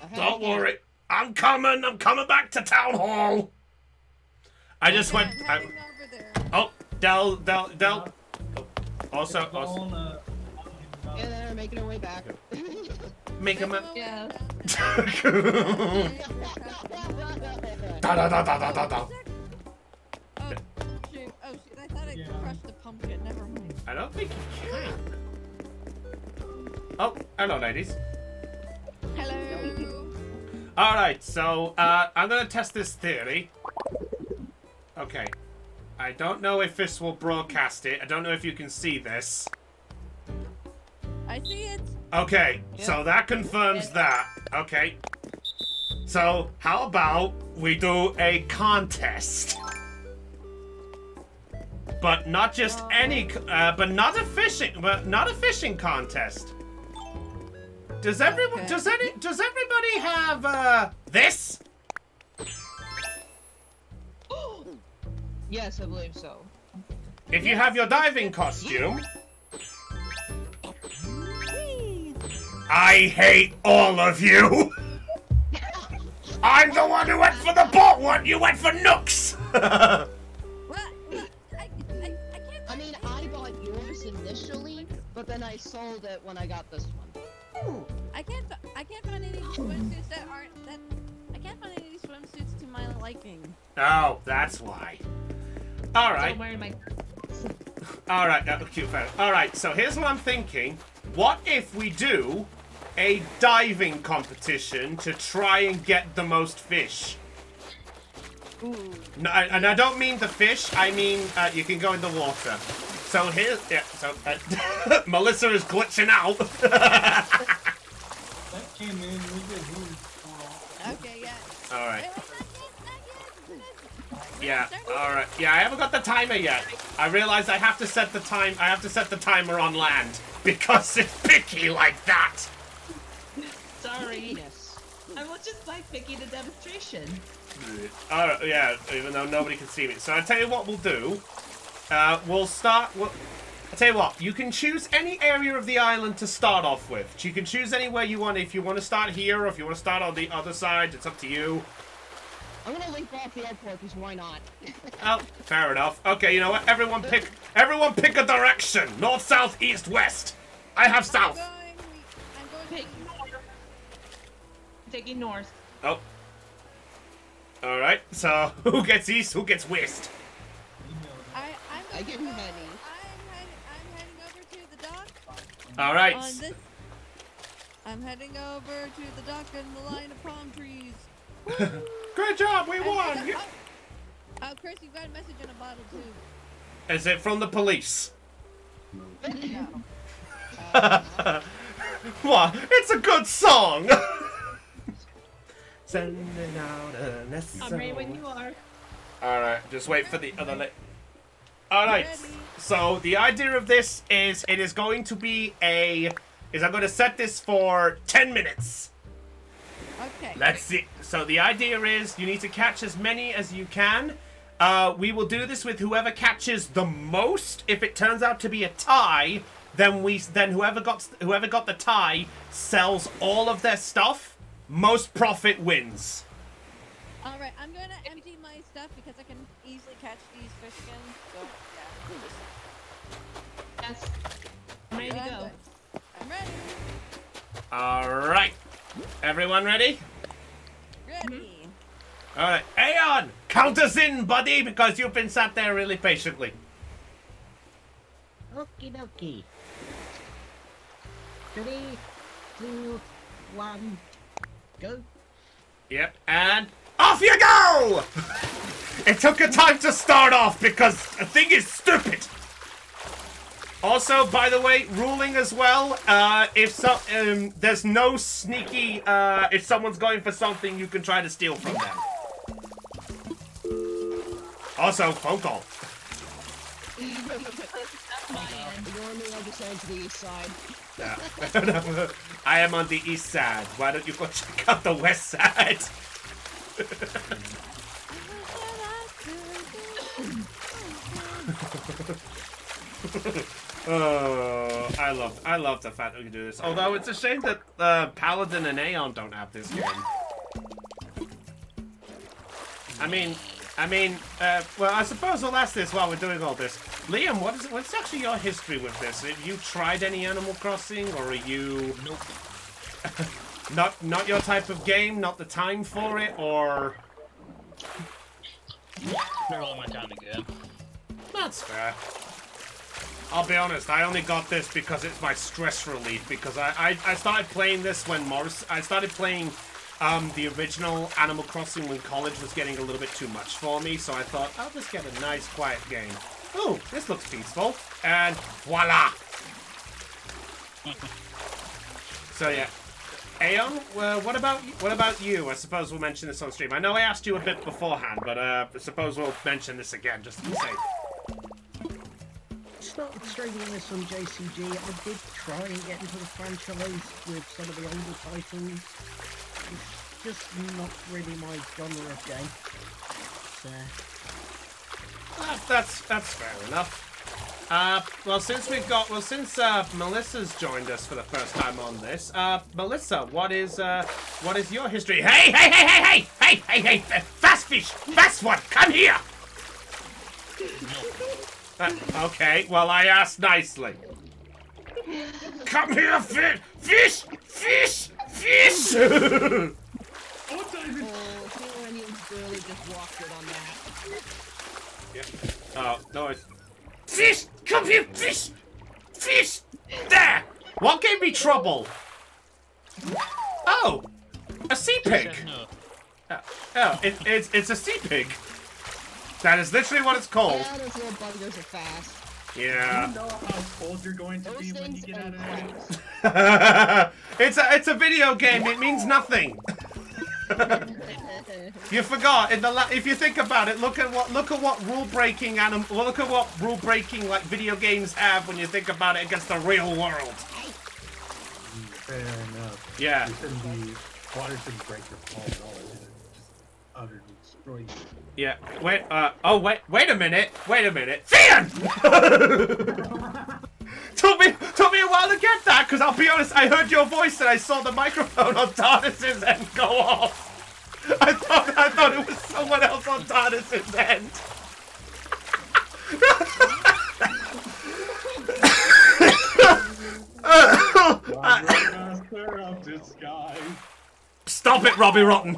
I had Don't worry. I'm coming. I'm coming back to town hall. I just went. I'm I, heading over there. oh, Del, Del, Del. oh, Also, also On, uh, Yeah, they're making their way back. <laughs> make him a. Yeah. da da da da da da da. Oh, shoot. Oh, shoot. I thought I Yeah. crushed the pumpkin. Never mind. I don't think you can. Oh, hello, ladies. Hello. All right, so uh, I'm gonna test this theory. Okay, I don't know if this will broadcast it. I don't know if you can see this. I see it. Okay, so that confirms that. Okay. So how about we do a contest? But not just any, uh, but not a fishing, but not a fishing contest. Does everyone? Okay. Does any? Does everybody have uh this? <gasps> yes, I believe so. If you have your diving costume, I hate all of you. <laughs> I'm the one who went for the bot one. You went for nooks. <laughs> What? I, I, I, I. I mean, I bought yours initially, but then I sold it when I got this one. I can't. I can't find any swimsuits that aren't that. I can't find any swimsuits to my liking. Oh, that's why. All right, I'm wearing my. <laughs> all right, uh, cute fair. All right, so here's what I'm thinking. What if we do a diving competition to try and get the most fish? Ooh. No, and I don't mean the fish. I mean uh, you can go in the water. So here's yeah. So uh, <laughs> Melissa is glitching out. <laughs> That came in, we did move. Okay. Yeah. all right. Wait, wait, not yet, not yet. Yeah, alright. Yeah, I haven't got the timer yet. I realize I have to set the time I have to set the timer on land because it's picky like that. Sorry. Penis. I will just like picking the demonstration. Alright, yeah, even though nobody can see me. So I tell you what we'll do. Uh, we'll start. We'll, I tell you what, you can choose any area of the island to start off with. You can choose anywhere you want. If you want to start here, or if you want to start on the other side, it's up to you. I'm gonna leap off the airport because why not? <laughs> Oh, fair enough. Okay, you know what? Everyone pick. Everyone pick a direction: north, south, east, west. I have south. I'm south. going. I'm going. Take north. Taking north. Oh. All right. So <laughs> who gets east? Who gets west? I, I'm I going get to go- many. I'm, head, I'm heading over to the dock. All right. On this, I'm heading over to the dock and the line of palm trees. <laughs> Good job. We And- won. and- oh, oh, Chris, you've got a message in a bottle too. Is it from the police? <laughs> No. what? It's a good song. <laughs> Sending out a message. I'm ready when you are. All right, just wait for the other. Li- All right. So the idea of this is it is going to be a. Is I'm going to set this for ten minutes. Okay. Let's see. So the idea is you need to catch as many as you can. Uh, we will do this with whoever catches the most. If it turns out to be a tie, then we then whoever got whoever got the tie sells all of their stuff. Most profit wins. All right, I'm going to empty my stuff because I can easily catch these fish again. So. Yes. I'm ready to go. I'm ready. All right, everyone ready? Ready. Mm-hmm. All right, Aeon, count us in, buddy, because you've been sat there really patiently. Okie dokie. Three, two, one, go. Yep, and off you go! it took a time to start off because the thing is stupid. Also, by the way, ruling as well. Uh, if so, um, there's no sneaky. Uh, if someone's going for something, you can try to steal from them. Also, phone call. You're on the other side to the east side. Yeah. I am on the east side. Why don't you go check out the west side? <laughs> Oh, I love, I love the fact that we can do this. Although it's a shame that uh, Paladin and Aeon don't have this game. I mean, I mean, uh, well, I suppose I'll ask this while we're doing all this. Liam, what is, what's actually your history with this? Have you tried any Animal Crossing, or are you Nope. <laughs> not, not your type of game, not the time for it, or? Not all my time ago. That's fair. I'll be honest, I only got this because it's my stress relief. Because I, I, I started playing this when Morris. I started playing um, the original Animal Crossing when college was getting a little bit too much for me. So I thought, I'll just get a nice, quiet game. Oh, this looks peaceful. And voila! <laughs> so yeah. Aeon, uh, what about what about you? I suppose we'll mention this on stream. I know I asked you a bit beforehand, but uh, I suppose we'll mention this again just to be safe. Started streaming this on JCG. I did try and get into the franchise with some of the older titles. It's just not really my genre of game. So, Uh, that's that's fair enough. Uh, well, since we've got well, since uh, Melissa's joined us for the first time on this, uh, Melissa, what is uh, what is your history? Hey, hey, hey, hey, hey, hey, hey, hey, fast fish, fast one, come here. Uh, okay, well, I asked nicely. Come here, fish, fish, fish, fish. <laughs> Oh, Fioranian's barely just walked it on that. Oh, no, it's... Fish! Come here, fish! Fish! There! What gave me trouble? Oh! A sea pig! No. Oh, it, it's, it's a sea pig. That is literally what it's called. Yeah, those little buggers are fast. Yeah. You know how cold you're going to Those be when you get out of there? <laughs> it's a it's a video game. It means nothing. <laughs> <laughs> You forgot in the la- if you think about it, look at what look at what rule breaking anim- look at what rule breaking like video games have when you think about it against the real world. Fair enough. Yeah. Be. Water shouldn't break your fall at all. It just utterly destroy you. Yeah. Wait. Uh. Oh wait. Wait a minute. Wait a minute. Fan. <laughs> took me took me a while to get that because I'll be honest. I heard your voice and I saw the microphone on Tardis's end go off. <laughs> I thought I thought it was someone else on Tardis's end. Master of disguise. Stop it, Robbie Rotten.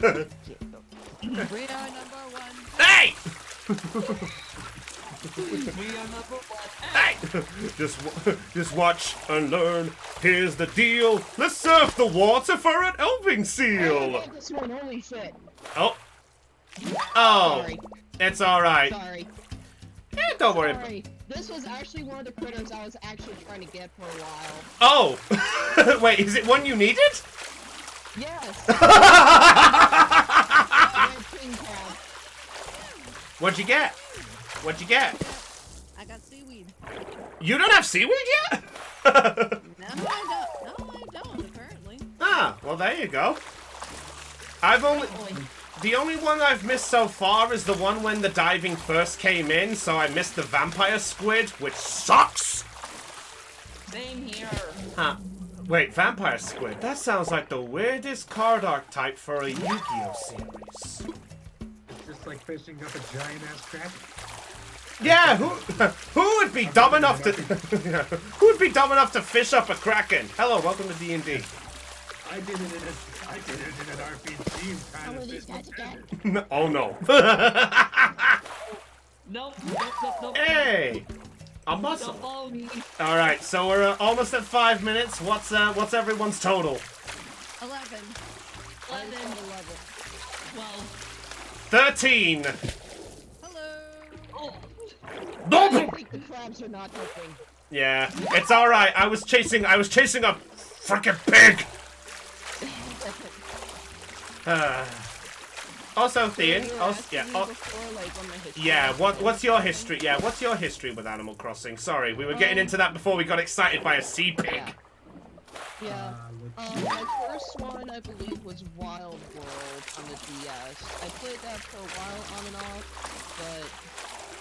We are number one. Hey! <laughs> We are number one. Hey! Just, wa- <laughs> just watch and learn. Here's the deal. Let's surf the water for an elving seal. love this one, holy shit. Oh. Oh. Sorry, It's alright. sorry, Eh, don't worry. about- This was actually one of the critters I was actually trying to get for a while. Oh. <laughs> Wait, is it one you needed? Yes! <laughs> Red king crab. What'd you get? What'd you get? I got seaweed. You don't have seaweed yet? <laughs> No, I don't. No, I don't. Apparently. ah, well there you go. I've only the only one I've missed so far is the one when the diving first came in, so I missed the vampire squid, which sucks. Same here. Huh. Wait, vampire squid? That sounds like the weirdest card archetype for a Yu-Gi-Oh series. It's just like fishing up a giant ass kraken. Yeah, who <laughs> who would be dumb enough to <laughs> who would be dumb enough to fish up a kraken? Hello, welcome to D and D. I did it in a. I did it in an RPG How trying many to these fish guys a get? kraken. Oh no. <laughs> Nope, nope, nope, nope. hey, a muscle. Don't follow me. All right, so we're uh, almost at five minutes. What's uh, what's everyone's total? Eleven. I was 11, on the level. 12. Thirteen. Hello. I think the crabs are not helping. Yeah, it's all right. I was chasing. I was chasing a freaking pig. <sighs> Uh, also, Theon. You Also, yeah. me Oh, before, like, what yeah. What what's your history? Yeah. What's your history with Animal Crossing? Sorry, we were getting Um, into that before we got excited by a sea pig. Yeah. Yeah. Uh, Um, my first one, I believe, was Wild World on the DS. I played that for a while on and off, but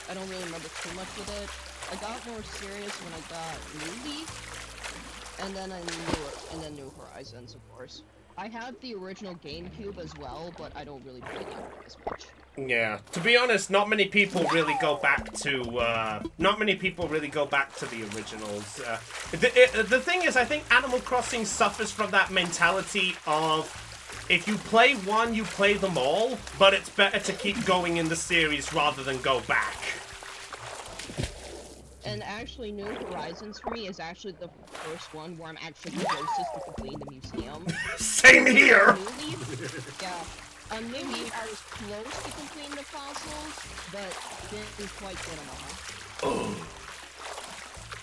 I don't really remember too much with it. I got more serious when I got New Leaf, and then I knew and then New Horizons, of course. I have the original GameCube as well, but I don't really play that as much. Yeah. To be honest, not many people really go back to. Uh, not many people really go back to the originals. Uh, the, it, the thing is, I think Animal Crossing suffers from that mentality of. If you play one, you play them all, but it's better to keep going in the series rather than go back. And actually, New Horizons for me is actually the first one where I'm actually closest to completing the museum. <laughs> Same here! Yeah. On New Leaf, I was close to completing the fossils, but didn't quite get them all. <gasps>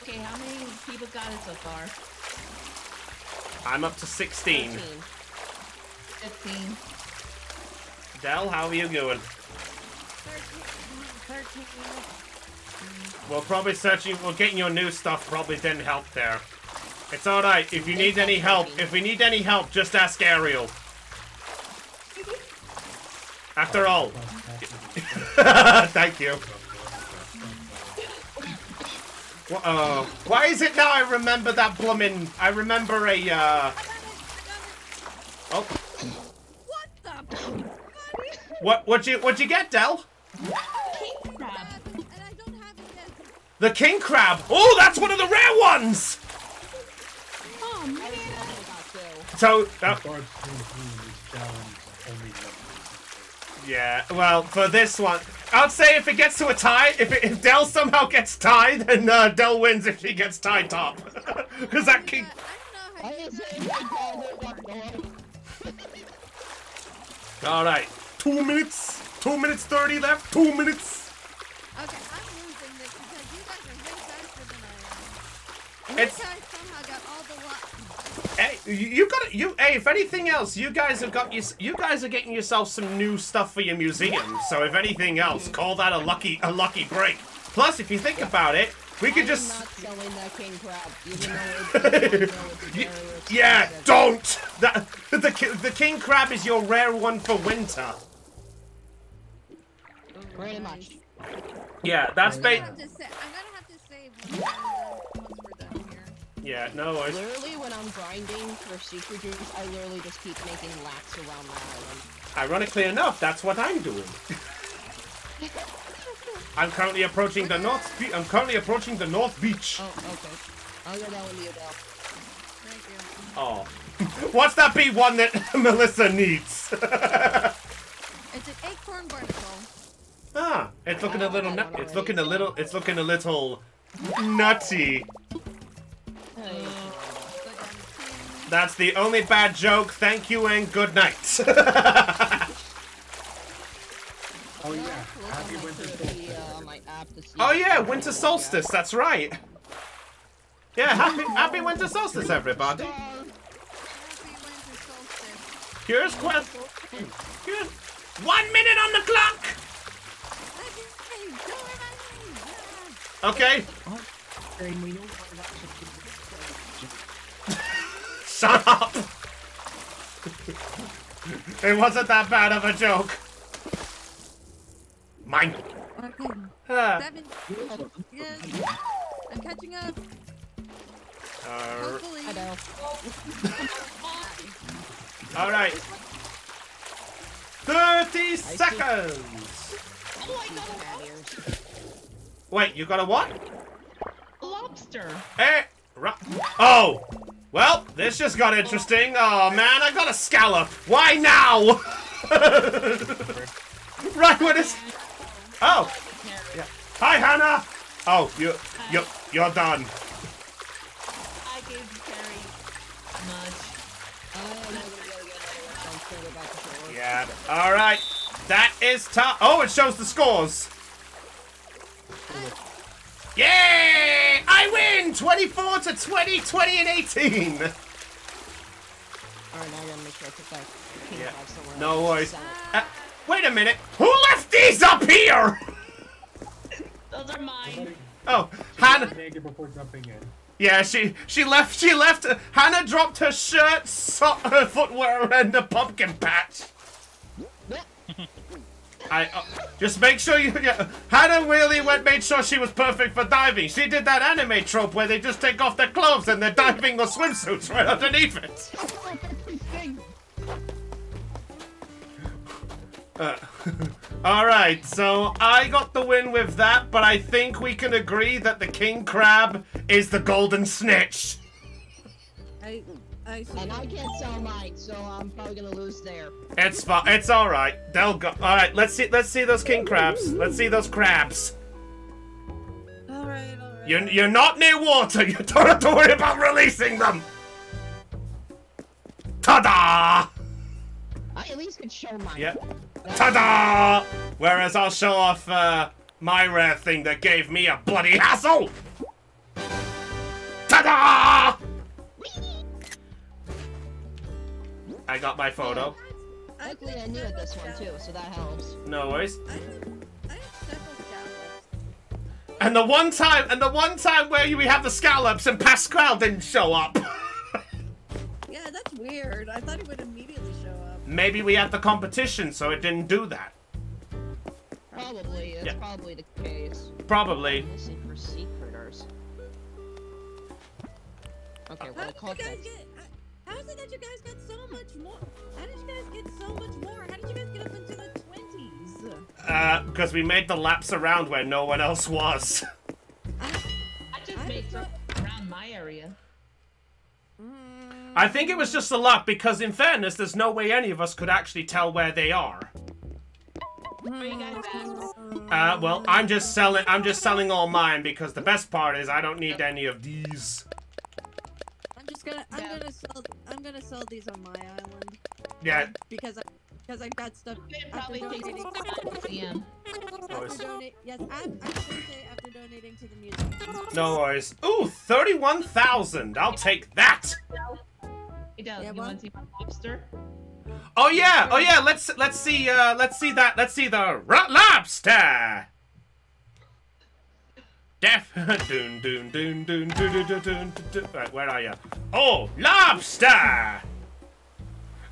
Okay, how many people got it so far? I'm up to 16. 13. 15. Dell, how are you doing? Thirteen. Thirteen. Well, probably searching, well, getting your new stuff probably didn't help there. It's alright, if you need any help, if we need any help, just ask Ariel. After all, <laughs> thank you. Wha- Uh, why is it now I remember that bloomin', I remember a, uh, oh, What what, you, what'd you get, Dell? King crab. The king crab! Oh, that's one of the rare ones! Oh man. So, uh. Yeah, well, for this one, I'd say if it gets to a tie, if, it, if Dell somehow gets tied, then uh, Dell wins if she gets tied top. <laughs> Because that king. I don't know how my you god, they're not going. Alright, two minutes, two minutes 30 left, two minutes. Okay, I'm losing this because you guys are way faster than I am. It's- This guy somehow got all the luck. Hey, You, you got you. Hey, if anything else, you guys have got you. You guys are getting yourself some new stuff for your museum. So if anything else, call that a lucky a lucky break. Plus, if you think about it, we could just. am not selling that king crab, even though <laughs> it's, even though it's Y- very Yeah, don't. That the the king crab is your rare one for winter. Pretty much. Yeah, that's I'm ba- gonna have to sa- I'm gonna have to save once we're, once we're done here. Yeah, no worries. Literally, when I'm grinding for secret juice, I literally just keep making laps around my island. Ironically enough, that's what I'm doing. <laughs> I'm currently approaching the north. Be- I'm currently approaching the north beach. Oh, okay. I'll go down with you now. Thank you. Oh, <laughs> what's that be one that <laughs> Melissa needs? <laughs> It's an acorn barnacle. ah, it's looking a little. I Nu- don't know it's what looking a little. It's looking a little nutty. Hey, Go down the king. That's the only bad joke. Thank you and good night. Oh yeah, have to look happy winter oh yeah, winter solstice. That's right. Yeah, happy happy winter solstice, everybody. Happy winter solstice. Here's question. Here's one minute on the clock. Hey, go everybody! Okay, Then we all know that's a good shut up. <laughs> it wasn't that bad of a joke. Mine. Yeah. Okay. Seven. Yes. I'm catching up. uh, Hopefully. <laughs> All right. Thirty seconds. Oh, I got Cat ears. Wait, you got a what? a lobster. Hey. Oh. Well, this just got interesting. Oh man, I got a scallop. Why now? <laughs> right when it's. Oh. Yeah. Hi, Hannah. Oh, you, you, you're done. I gave Carrie much. I'm not gonna be able to get another one, so I'm gonna go back to shore. Yeah. All right. That is tough. Oh, it shows the scores. Yay! I win! 24 to 20, 20 and 18. Alright, now I gotta make sure I put that Yeah. No worries. Uh, wait a minute. Who left these up here? <laughs> Those are mine. Oh, Hannah. Before jumping in. Yeah, she she left. She left. Hannah dropped her shirt, so, her footwear, and a pumpkin patch. <laughs> I uh, just make sure you. Yeah, Hannah really went made sure she was perfect for diving. She did that anime trope where they just take off their clothes and they're diving or swimsuits right underneath it. <laughs> Uh, <laughs> all right, so I got the win with that, but I think we can agree that the king crab is the golden snitch. I, I And I can't sell mine, so I'm probably gonna lose there. It's fine. It's all right. They'll go. All right. Let's see. Let's see those king crabs. Let's see those crabs. All right, all right. You're you're not near water. <laughs> You don't have to worry about releasing them. Ta-da! I at least could show mine. Yep. Ta-da! Whereas I'll show off uh, my rare thing that gave me a bloody hassle. Ta-da! I got my photo. Luckily, I knew this one too, so that helps. No worries. I have, I have several scallops. And the one time, and the one time where we have the scallops and Pascal didn't show up. <laughs> Yeah, that's weird. I thought he would immediately show up. Maybe we had the competition, so it didn't do that. Probably, that's Yeah. probably the case. Probably. Missing for sea critters. Okay, well, I How did you guys get? How is it that you guys got so much more? How did you guys get so much more? How did you guys get up into the twenties? Uh, because we made the laps around where no one else was. <laughs> I just I made thought- around my area. I think it was just the luck, because in fairness, there's no way any of us could actually tell where they are. Where you guys at? Uh, well, I'm just selling. I'm just selling all mine because the best part is I don't need any of these. I'm just gonna. I'm Yeah. gonna sell. I'm gonna sell these on my island Yeah. because I because I've got stuff. Probably donating, some time to see 'em. <laughs> after donate, yes, I'm, I'm gonna say after donating to the museum. No worries. Ooh, thirty-one thousand. I'll take that. It Del, Yeah, you want to see my lobster? Oh yeah, oh yeah. Let's let's see. Uh, let's see that. Let's see the ro- lobster. Def. Doon doon doon doon doon doon doon doon. doon. Right, where are you? Oh, lobster.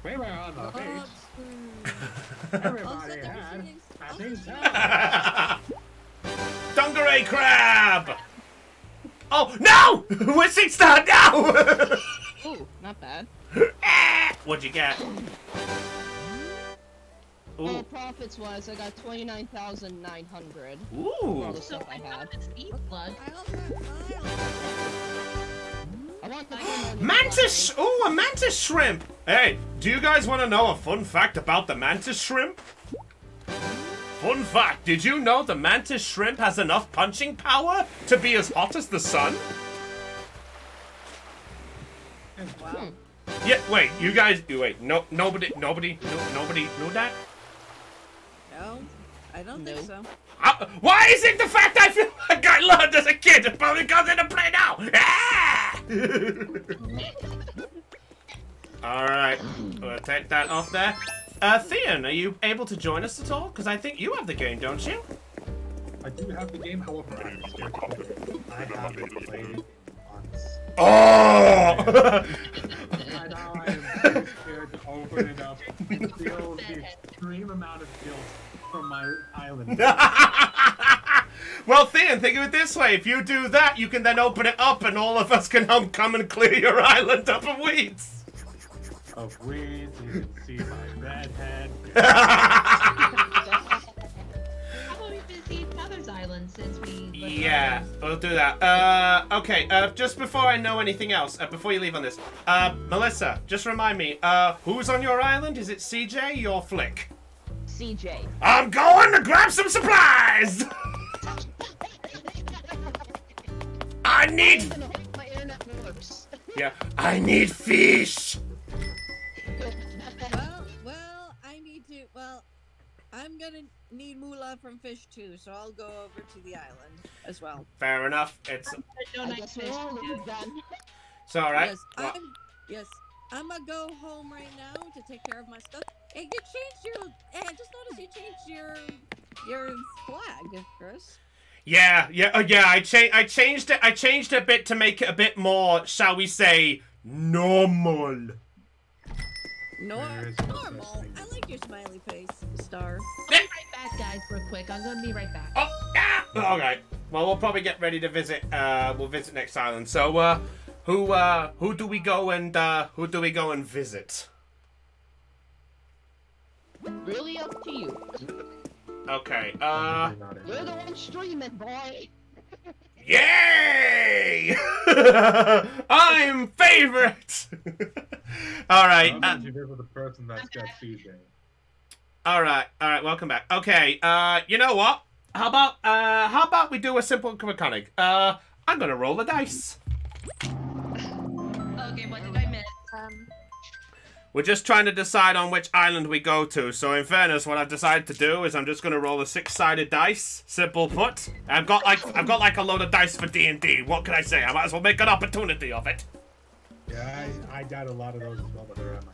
We were on the beach. Everybody had shooting- happy time. Dungeness crab. Oh no! Wishing star, no! Ooh, not bad. <laughs> What'd you get? Well, Ooh. profits wise, I got 29,900 for all Ooh. the stuff I I had. eat blood. I also have I want the Mantis. Ooh, a mantis shrimp. Hey, do you guys want to know a fun fact about the mantis shrimp? Fun fact: Did you know the mantis shrimp has enough punching power to be as hot as the sun? Wow. Yeah. Wait, you guys. Wait. No. Nobody. Nobody. No, nobody knew that. No, I don't think so. Uh, why is it the fact I feel like I learned as a kid? It probably comes into play now. Ah! all right, we'll take that off there. Uh, Theon, are you able to join us at all? Because I think you have the game, don't you? I do have the game, however, I'm scared to open. I haven't played it once. Oh! And now I am scared to open it up and feel the extreme amount of guilt from my island. well, Theon, think of it this way: if you do that, you can then open it up, and all of us can come and clear your island up of weeds. Of weeds, you can see my bed head. <laughs> How about we visit each other's island since we. Yeah, on- we'll do that. Uh, okay, uh, just before I know anything else, uh, before you leave on this, uh, Melissa, just remind me, uh, who's on your island? Is it CJ or Flick? CJ. I'm going to grab some supplies! I need, My internet works. yeah, I need fish! Well, well, I need to. Well, I'm gonna need moolah from fish too, so I'll go over to the island as well. Fair enough, it's, No I guess we're all done. it's alright. Yes, Well, I'm. Yes, I'm gonna go home right now to take care of my stuff. Hey, you changed your. Hey, I just noticed you changed your your flag, Chris. yeah, yeah, uh, yeah, I, cha- I changed it, I changed it a bit to make it a bit more, shall we say, normal. Nor- no normal. I like your smiley face, star. I'll be right back, guys, real quick. I'm gonna be right back. Oh, ah! All right. Well, we'll probably get ready to visit. Uh, we'll visit next island. So, uh, who, uh, who do we go and, uh, who do we go and visit? Really up to you. Okay. Uh, Probably not in You're the one streaming, boy. yay! <laughs> I'm favorite. <laughs> all right. How Uh, about you visit the person that's got CJ? All right. All right. Welcome back. Okay. Uh, you know what? How about, uh, how about we do a simple mechanic? Uh, I'm gonna roll the dice. Okay, what did I miss? Um, We're just trying to decide on which island we go to. So in fairness, what I've decided to do is I'm just gonna roll a six-sided dice. Simple put. I've got like I've got like a load of dice for D and D. What can I say? I might as well make an opportunity of it. Yeah, I, I got a lot of those as well, but they're at my apartment.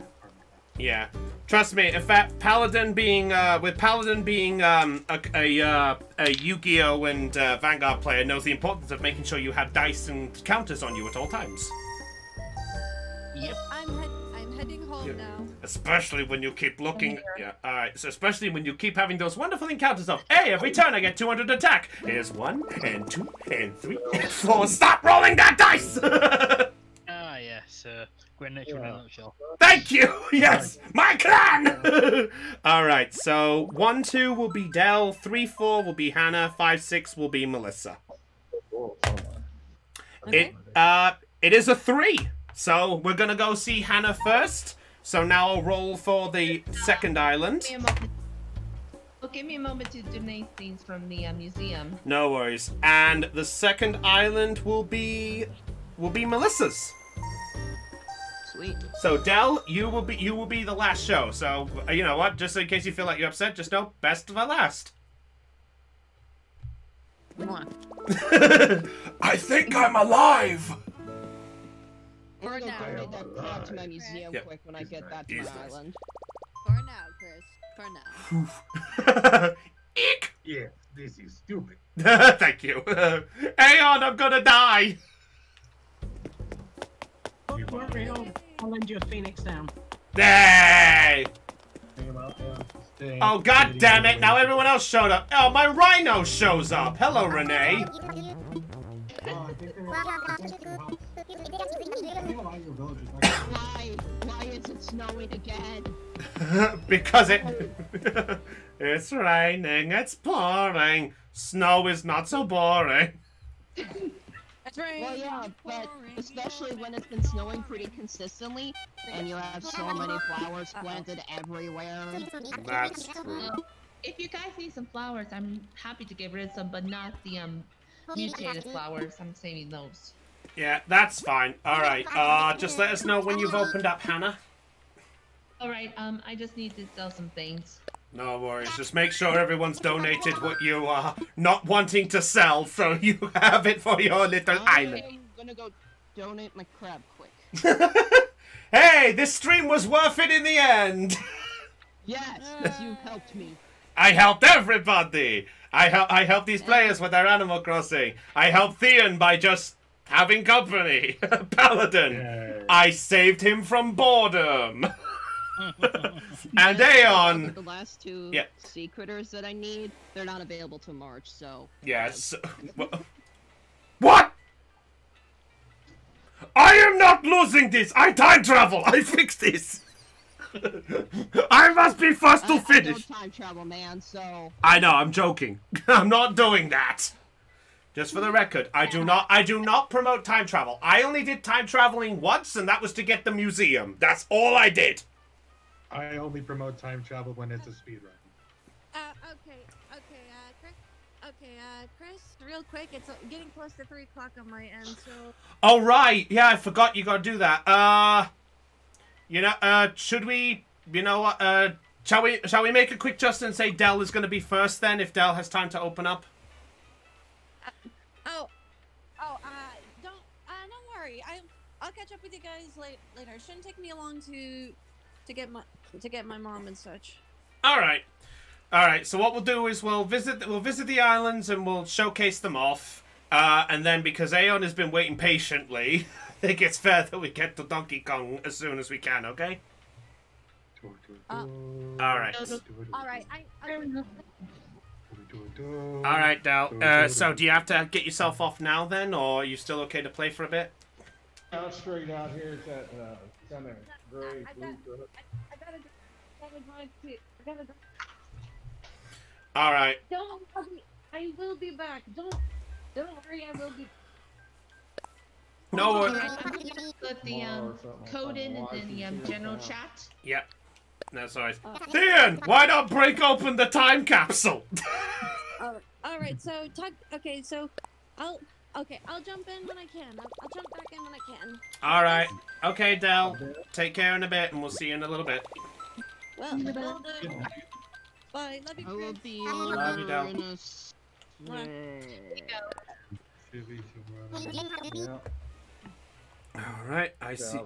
Yeah. Trust me. In fact, Paladin being uh, with Paladin being um, a a, uh, a Yu-Gi-Oh and uh, Vanguard player knows the importance of making sure you have dice and counters on you at all times. Yep. I'm head- I'm heading home Yeah. now. Especially when you keep looking. Yeah, alright. So especially when you keep having those wonderful encounters of, hey, every turn I get 200 attack. Here's one, and two, and three, and four. Stop rolling that dice! <laughs> Ah, yes. Uh, Great Nature in a nutshell. Thank you! <laughs> Yes! My clan! <laughs> <laughs> alright, so 1 2 will be Dell, 3 4 will be Hannah, 5 6 will be Melissa. It, uh, it is a 3. So we're gonna go see Hannah first. So now I'll roll for the second island. Give me a moment. Well, give me a moment to donate things from the uh, museum. No worries. And the second island will be will be Melissa's. Sweet. So Dell, you will be you will be the last show. So uh, you know what? Just in case you feel like you're upset, just know best of the last. Mwah. <laughs> I think I'm alive. I'm gonna go now. donate that crap to my museum Yep. quick when I get that to Use my this. island. For now, Chris. For now. <laughs> Eek! Yeah, this is stupid. <laughs> Thank you. Aeon, I'm gonna die! Don't worry, I'll, I'll lend you a phoenix down. Hey! Think about that. Stay Oh god damn it! Now everyone else showed up. Oh, my rhino shows up. Hello, Renee. Oh, I think they're- I think they're help. I think a lot of your villagers like Why? Why is it snowing again? because it. <laughs> it's raining. It's pouring. Snow is not so boring. <laughs> That's right. Well, yeah, but especially when it's been snowing pretty consistently, and you have so <laughs> many flowers planted everywhere. That's true. If you guys need some flowers, I'm happy to get rid of some, but not the um mutated flowers. I'm saving those. Yeah, that's fine. All right. Uh, just let us know when you've opened up, Hannah. All right. Um, I just need to sell some things. No worries. Just make sure everyone's donated what you are not wanting to sell, so <laughs> you have it for your little island. I'm gonna go donate my crab quick. <laughs> hey, this stream was worth it in the end. Yes, <laughs> because you helped me. I helped everybody. I help. I helped these players with their Animal Crossing. I helped Theon by just having company. Paladin. Yeah. I saved him from boredom. <laughs> and But Aeon. The last two Yeah. sea critters that I need, they're not available to March, so. Yes. Uh, what? I am not losing this. I time travel. I fix this. <laughs> I must be first I, to I finish. don't time travel, man, so. I know, I'm joking. <laughs> I'm not doing that. Just for the record, I do not I do not promote time travel. I only did time traveling once and that was to get the museum. That's all I did. I only promote time travel when it's a speed run. Uh, okay, okay, uh, Chris. Okay, uh, Chris, real quick, it's uh, getting close to 3 o'clock on my end, so. Oh right. Yeah, I forgot you got to do that. Uh you know, uh should we you know what uh shall we shall we make a quick just and say Dell is going to be first then if Dell has time to open up? Oh, oh, uh, don't, uh, don't worry. I, I'll catch up with you guys late, later. It shouldn't take me long to, to get my, to get my mom and such. All right, all right. So what we'll do is we'll visit we'll visit the islands and we'll showcase them off. Uh, and then because Aeon has been waiting patiently, I think it's fair that we get to Donkey Kong as soon as we can. Okay. Uh, All right. All right, I, I All right, Dell. Uh, so do you have to get yourself off now then, or are you still okay to play for a bit? Out straight out here is that uh, kind of gray blue All right. Don't worry, I will be back. Don't, don't worry, I will be. No Alright, worries. I'm gonna put the um code in Otherwise, in the um general chat. Yep. No, sorry. Theon, why not break open the time capsule? All right, <laughs> all right. So talk. Okay, so I'll. Okay, I'll jump in when I can. I'll, I'll jump back in when I can. All right. Okay, Dell. Take care in a bit, and we'll see you in a little bit. Well, well done. Bye. Love you, I will Chris. be Love you, over in a s- Yeah, All right. I see.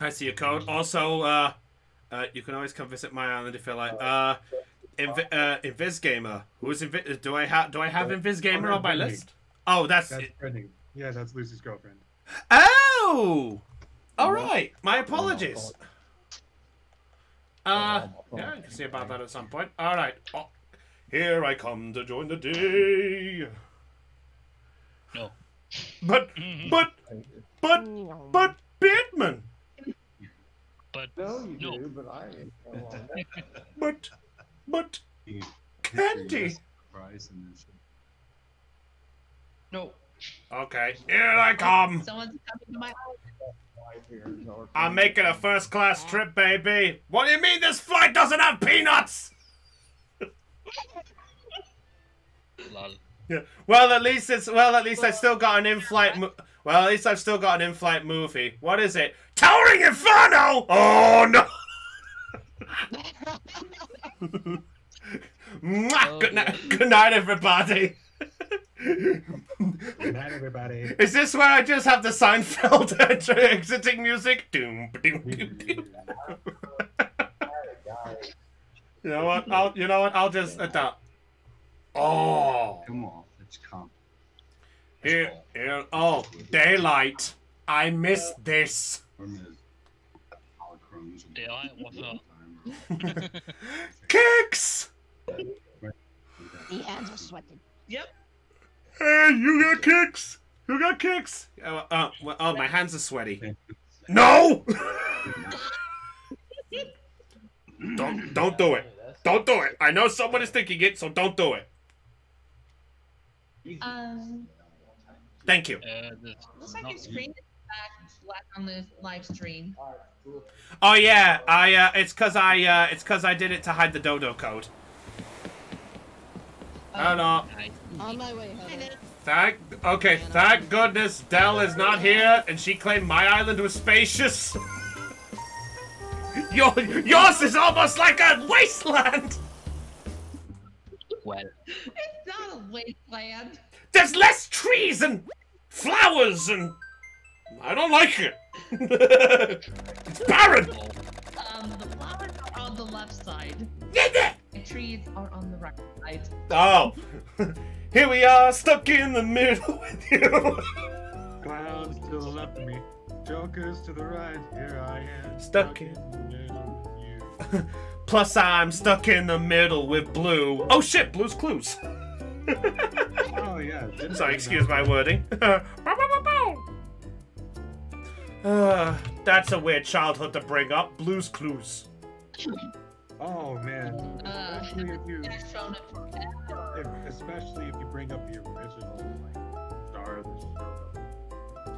I see your code. Also, uh, uh, you can always come visit my island if you like. Uh, Invi- uh, Invisgamer. Who's Invi- Do I have Do I have Invisgamer on my list? Oh, that's That's it. Brittany. Yeah, that's Lucy's girlfriend. Oh. All right. My apologies. Uh, yeah, I can see about that at some point. All right. Oh, here I come to join the day. No. But, but, but, but, Batman. But No, you No. do, but I ain't go on that. But, but, Candy. no. Okay, here I come. Someone's coming to my Wife here is our- I'm making a first class trip, baby. What do you mean this flight doesn't have peanuts? <laughs> Yeah. Well, at least it's well. At least I still got an in-flight. well, at least I've still got an in-flight movie. What is it? Towering Inferno! Oh no! <laughs> <laughs> Mwah! Oh, good night, good night, everybody. Good night, everybody. Is this where I just have the Seinfeld <laughs> exiting music? Doom, doom, doom, doom. <laughs> You know what? I'll. You know what? I'll just adopt. Oh, Come on, it's come. here, here. Oh, daylight. I miss this. Daylight, <laughs> what's up? Kicks. The hands are sweating. Yep. Hey, you got kicks. You got kicks. Oh, uh, oh, my hands are sweaty. No. <laughs> don't don't do it. Don't do it. I know someone is thinking it, so don't do it. Um, Thank you. Uh, looks like your screen is black on the live stream. Oh yeah, I uh, it's cause I uh, it's cause I did it to hide the dodo code. Oh no. On my way, Heather. Thank okay, thank goodness Dell is not here and she claimed my island was spacious. <laughs> Your, yours is almost like a wasteland. Well, It's not a wasteland. There's less trees and flowers and I don't like it. <laughs> it's barren. Um, the flowers are on the left side. The trees are on the right side. Oh, <laughs> here we are stuck in the middle <laughs> with you. Clowns to the left of me, jokers to the right. Here I am, Stuck in the middle of you. <laughs> Plus, I'm stuck in the middle with blue. Oh shit, Blue's Clues. Oh yeah. didn't Sorry, excuse my wording. uh, that's a weird childhood to bring up. Blue's Clues. Oh man, Uh, especially if you, I've shown it forever. if, especially if you bring up the original like star of the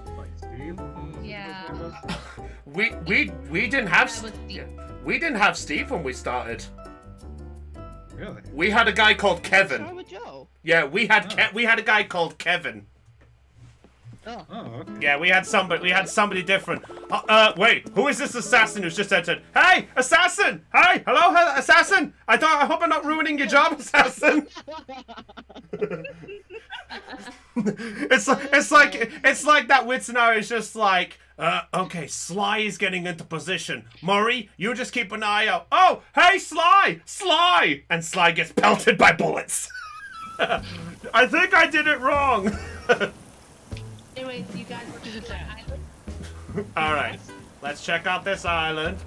show, like Steve. Yeah. <laughs> We we we didn't have That Steve. we didn't have Steve when we started. Really? We had a guy called Start Kevin. with Joe. Yeah, we had Oh. Ke- we had a guy called Kevin. Oh. Oh, okay. Yeah, we had somebody we had somebody different. Uh, uh wait, who is this assassin who's just entered? Hey, assassin! Hey, hello, he- assassin! I thought I hope I'm not ruining your job, <laughs> assassin. <laughs> it's like it's like it's like that weird scenario is just like uh, okay, Sly is getting into position. Murray, you just keep an eye out. Oh, hey, Sly! Sly! And Sly gets pelted by bullets. <laughs> I think I did it wrong. Anyways, you guys were to the island. All right, let's check out this island.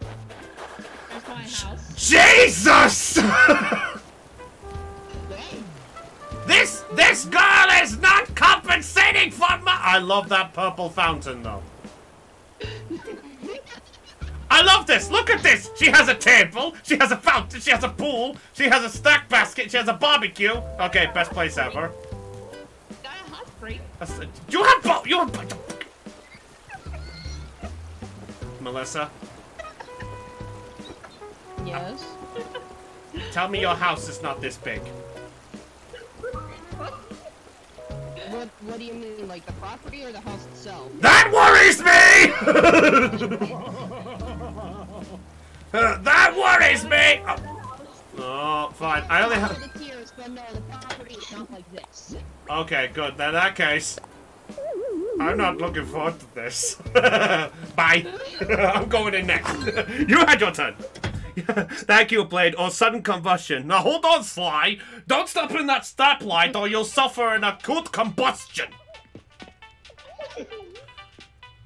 There's my house. Jesus! this this girl is not compensating for my. I love that purple fountain though. I love this. Look at this. She has a table. She has a fountain. She has a pool. She has a snack basket. She has a barbecue. Okay, best place ever. A hot You have both. you have. both. Melissa, Yes. tell me your house is not this big. What What do you mean, like the property or the house itself? That worries me! <laughs> <laughs> That worries me! Oh, oh, fine. I only have. The tiers, the property not like this. Okay, good. Then in that case, I'm not looking forward to this. <laughs> Bye. <laughs> I'm going in next. <laughs> you had your turn. Thank you, Blade. Or sudden combustion. Now hold on, Sly. Don't stop in that stoplight, or you'll suffer an acute combustion.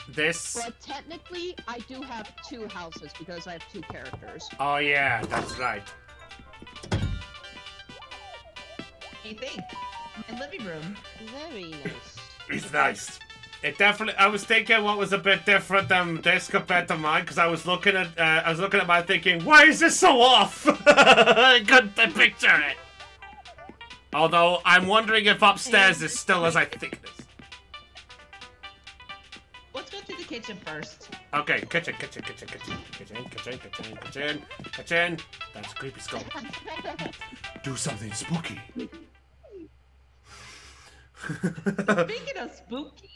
This. But technically, I do have two houses because I have two characters. Oh yeah, that's right. You think? My living room. Very nice. It's nice. It definitely. I was thinking what was a bit different than this compared to mine because I was looking at. Uh, I was looking at mine thinking, why is this so off? <laughs> I couldn't picture it. Although I'm wondering if upstairs is still as I think it is. Let's go to the kitchen first. Okay, kitchen, kitchen, kitchen, kitchen, kitchen, kitchen, kitchen, kitchen, kitchen. That's a creepy skull. <laughs> Do something spooky. <laughs> Speaking of spooky.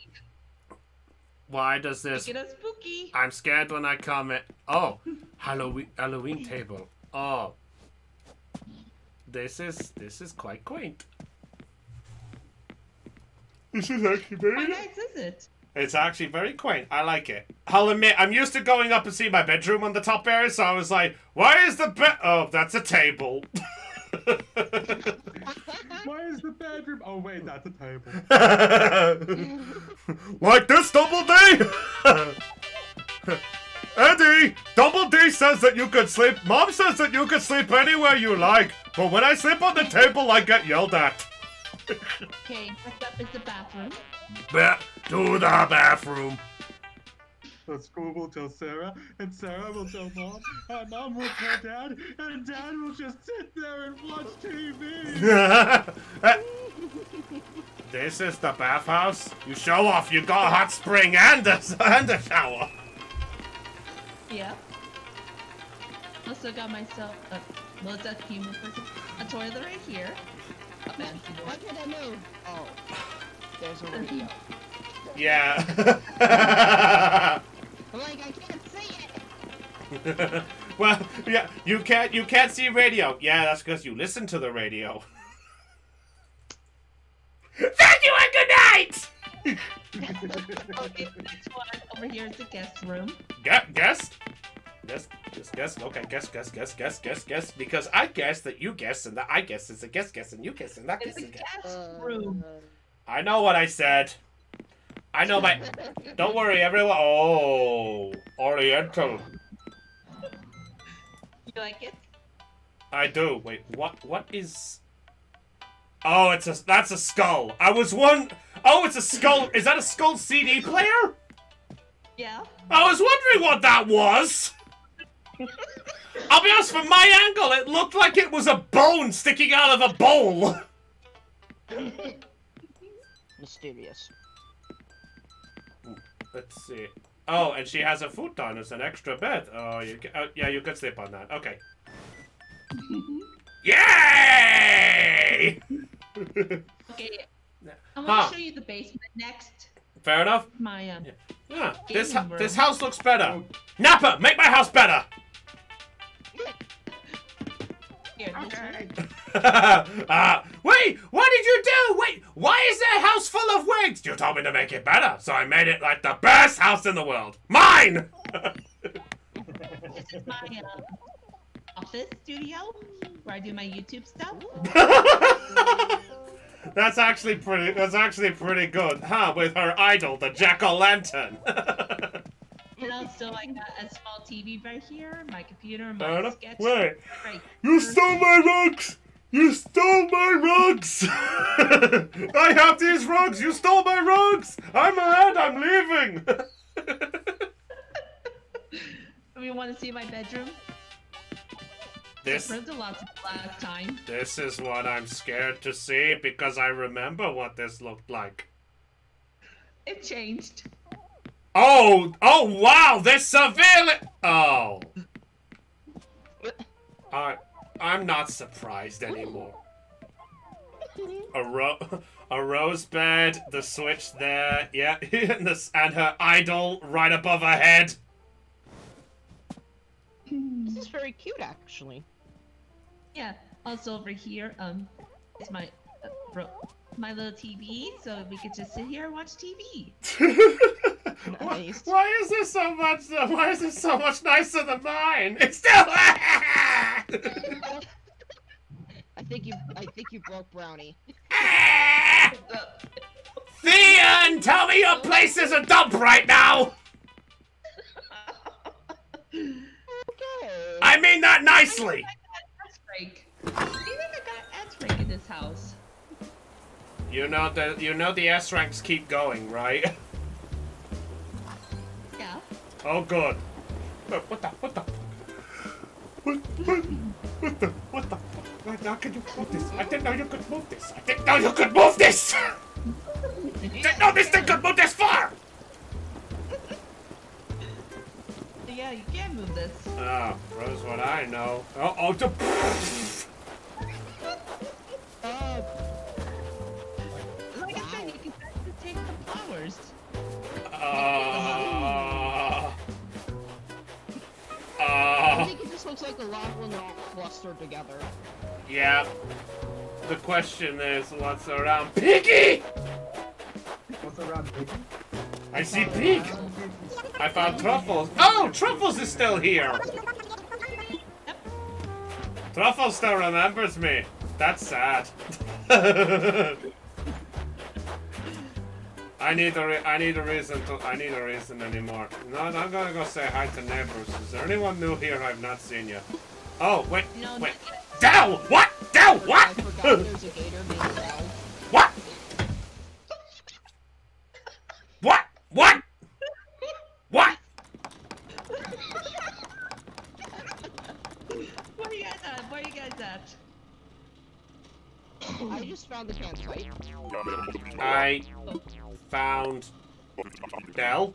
Why does this? Speaking of spooky. I'm scared when I come in. Oh, Halloween Halloween table. Oh, this is this is quite quaint. This is actually very How nice is it? It's actually very quaint. I like it. I'll admit, I'm used to going up and seeing my bedroom on the top area, so I was like, why is the bed? Oh, that's a table. <laughs> Why is the bedroom? Oh wait, that's a table. <laughs> like this, Double D? <laughs> Eddie, Double D says that you can sleep. Mom says that you can sleep anywhere you like, but when I sleep on the table, I get yelled at. Okay, next up is the bathroom. Ba- to the bathroom. So school will tell Sarah, and Sarah will tell mom, and mom will tell dad, and dad will just sit there and watch TV. <laughs> this is the bathhouse. You show off. You got a hot spring and a, and a shower. Yeah. Also got myself a well, it's a human person. A toilet right here. A fancy Why one. can't I move? Oh, there's a radio. Yeah. <laughs> Like, I can't see it. <laughs> well, yeah. You can't. You can't see radio. Yeah, that's because you listen to the radio. <laughs> Thank you and good night. <laughs> Okay, next one over here is the guest room. Guess. Guess. Guess. Guess. Guess. Okay. Guess. Guess. Guess. Guess. Guess. Guess. Because I guess that you guess and that I guess it's a guess. Guess and you guess and that It's guess a and guess. guest room. I know what I said. I know my. Don't worry, everyone. Oh, Oriental. You like it? I do. Wait, what? What is? Oh, it's a. That's a skull. I was one. Oh, it's a skull. Is that a skull CD player? Yeah. I was wondering what that was. I'll be honest. From my angle, it looked like it was a bone sticking out of a bowl. <laughs> Mysterious. Let's see. Oh, and she has a futon as an extra bed. Oh, you ca- uh, yeah, you could sleep on that. Okay. <laughs> Yay! <laughs> Okay. I'm Huh. gonna show you the basement next. Fair enough. My um. Yeah, this room. this house looks better. Nappa, make my house better. Here, this <laughs> uh, wait, what did you do? Wait, why is there a house full of wigs? You told me to make it better, so I made it like the best house in the world. Mine! This is my um, office studio where I do my YouTube stuff. <laughs> that's actually pretty. That's actually pretty good, huh? With her idol, the jack o' lantern. <laughs> And also I got a small TV right here, my computer, my enough. sketch. Wait, Right. you stole my rugs. You stole my rugs. <laughs> I have these rugs. You stole my rugs. I'm mad. I'm leaving. Do you want to see my bedroom? this. I printed a lot last time. This is what I'm scared to see because I remember what this looked like. It changed. Oh, oh wow, this severely. Oh. I, I'm not surprised anymore. A ro- <laughs> a rose bed, the switch there, yeah, <laughs> and, this, and her idol right above her head. This is very cute, actually. Yeah. Also over here, um, is my uh, ro- my little TV, so we could just sit here and watch TV. <laughs> Why, Nice. why is this so much? Uh, why is this so much nicer than mine? It's still. <laughs> I think you, I think you broke Brownie. <laughs> Theon, tell me your place is a dump right now. Okay. I mean that nicely. That's. You think I got S rank in this house? You know the you know the S ranks keep going, right? <laughs> Yeah. Oh, good. What what the what the? What what what the what the? fuck? How can you move this? I didn't know you could move this. I didn't know you could move this. I <laughs> didn't know this thing could move this far. Yeah, you can move this. Ah, Rose, what I know. Oh, oh, the. Uh, Like I said, you can take the flowers. Uh, looks like a lot when they're all clustered together. yeah. The question is, what's around Piggy? truffles around Piggy? I see pig. I found truffles. Oh, truffles is still here. Truffles still remembers me. That's sad. <laughs> I need a re- I need a reason to I need a reason anymore. No, I'm gonna go say hi to neighbors. Is there anyone new here I've not seen yet? Oh wait, No, wait. not yet. Dow! What? Dow! I What? forgot there's a gator named Val. <laughs> what? What? What? What? Where you guys at? Where you guys at? I just found the campsite. I found Dell.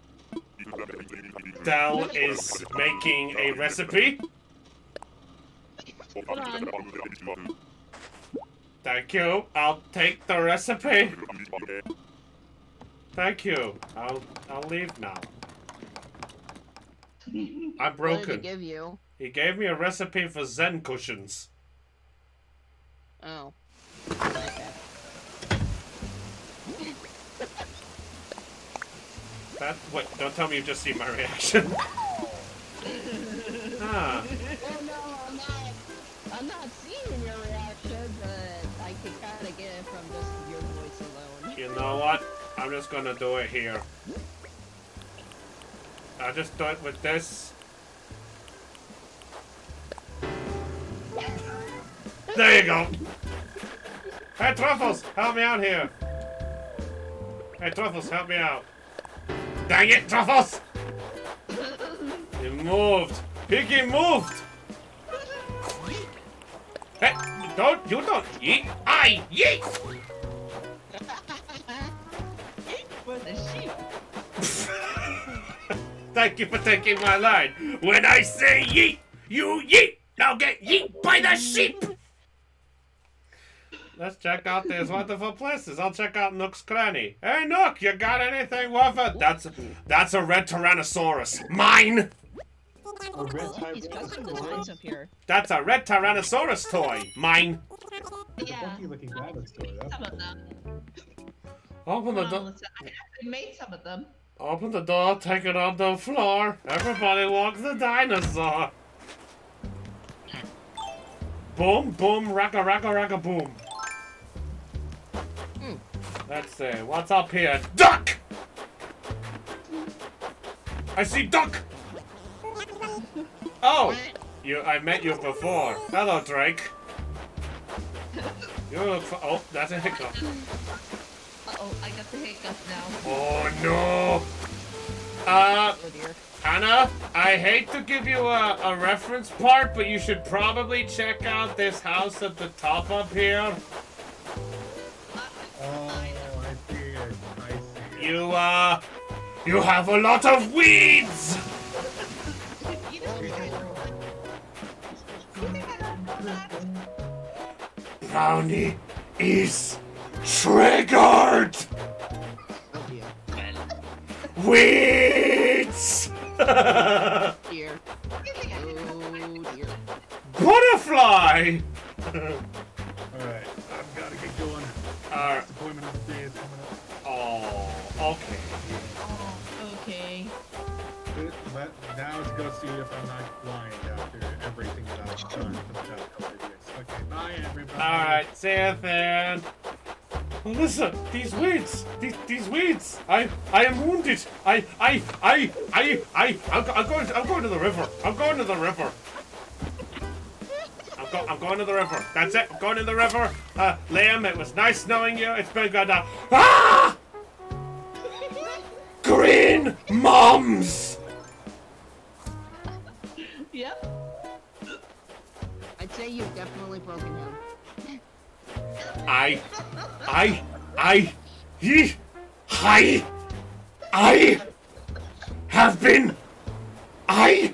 Dell is making a recipe. Thank you. I'll take the recipe. Thank you. I'll I'll leave now. I'm What did it broken. give you? He gave me a recipe for Zen cushions. Oh. That wait, don't tell me you've just seen my reaction. <laughs> ah. No, I'm not. I'm not seeing your reaction, but I can kind of get it from just your voice alone. You know what? I'm just gonna do it here. I'll just do it with this. There you go. Hey, Truffles, help me out here. Hey, Truffles, help me out. Dang it, Truffles! He moved. Piggy moved. Hey, don't, you don't eat. I eat. For the sheep. Thank you for taking my line. When I say yeet, you yeet. Now get yeet by the sheep. Let's check out these wonderful places. I'll check out Nook's Cranny. Hey Nook, you got anything worth it? That's that's a red Tyrannosaurus. Mine. A red he's up here. That's a red Tyrannosaurus toy. Mine. Yeah. funky looking dinosaur, that's Some of them. Open the door. I made some of them. Open the door. Take it on the floor. Everybody walk the dinosaur. Boom, boom, racka, racka, racka, boom. Let's see. What's up here? Duck! I see duck! Oh! You, I met you before. Hello, Drake. You look for, oh, that's a hiccup. Uh oh, I got the hiccup now. Oh no! Uh, Oh dear. Anna, I hate to give you a, a reference part, but you should probably check out this house at the top up here. You, uh, you have a lot of weeds! You know, you think I don't know that? Brownie is triggered! Weeds! Dear. You think I didn't know that? Oh dear. Butterfly! Alright, I've gotta get going. This appointment of the day is coming up. Okay. Oh, okay. But but now to go see if I'm not blind after everything that I've done for the past couple of years. Okay, bye everybody. Alright, see you then. Melissa, these weeds, these, these weeds. I, I am wounded. I, I, I, I, I, I'm, I'm going, to, I'm going to the river. I'm going to the river. I'm, go, I'm going to the river. That's it. I'm going to the river. Uh, Liam, it was nice knowing you. It's been good now. Ah! Green mums. Yep. I'd say you've definitely broken him. I, I, I, he, I, I have been, I.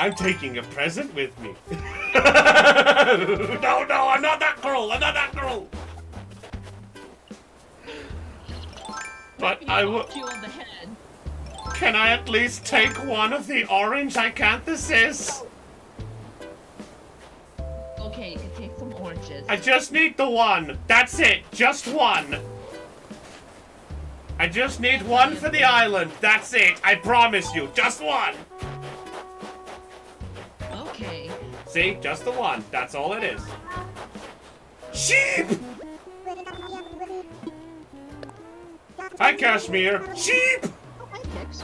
I'm taking a present with me. <laughs> no, no, I'm not that girl. I'm not that girl. But I will. You on the head. Can I at least take one of the orange icanthuses? okay, you can take some oranges. I just need the one. That's it. Just one. I just need one for the island. That's it. I promise you. Just one. Okay. See? Just the one. That's all it is. Sheep! Hi, Cashmere. Sheep! Hi, Kicks.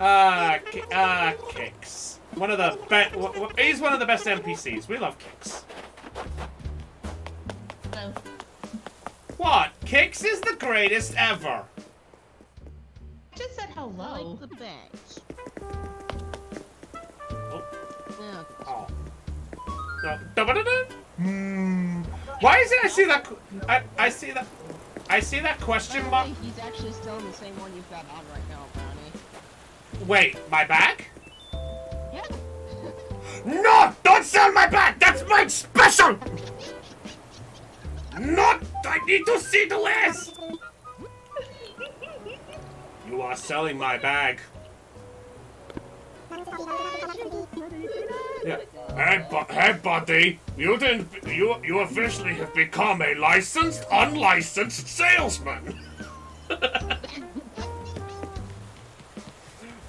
Ah, Ki- ah, Kicks. One of the best. He's one of the best NPCs. We love Kicks. So, What? Kicks is the greatest ever. I just said I hello. like the bags. Oh. Yeah. Oh. No. Hmm. Why is it I see that? I I see that. I see that question mark. he's actually still in the same one you've got on right now, Brownie. Wait, my bag? Yeah. No! Don't sell my bag! That's my special! Not! I need to see the list! You are selling my bag. Yeah. Hey, bu- hey, buddy. You didn't. You you officially have become a licensed, unlicensed salesman. <laughs>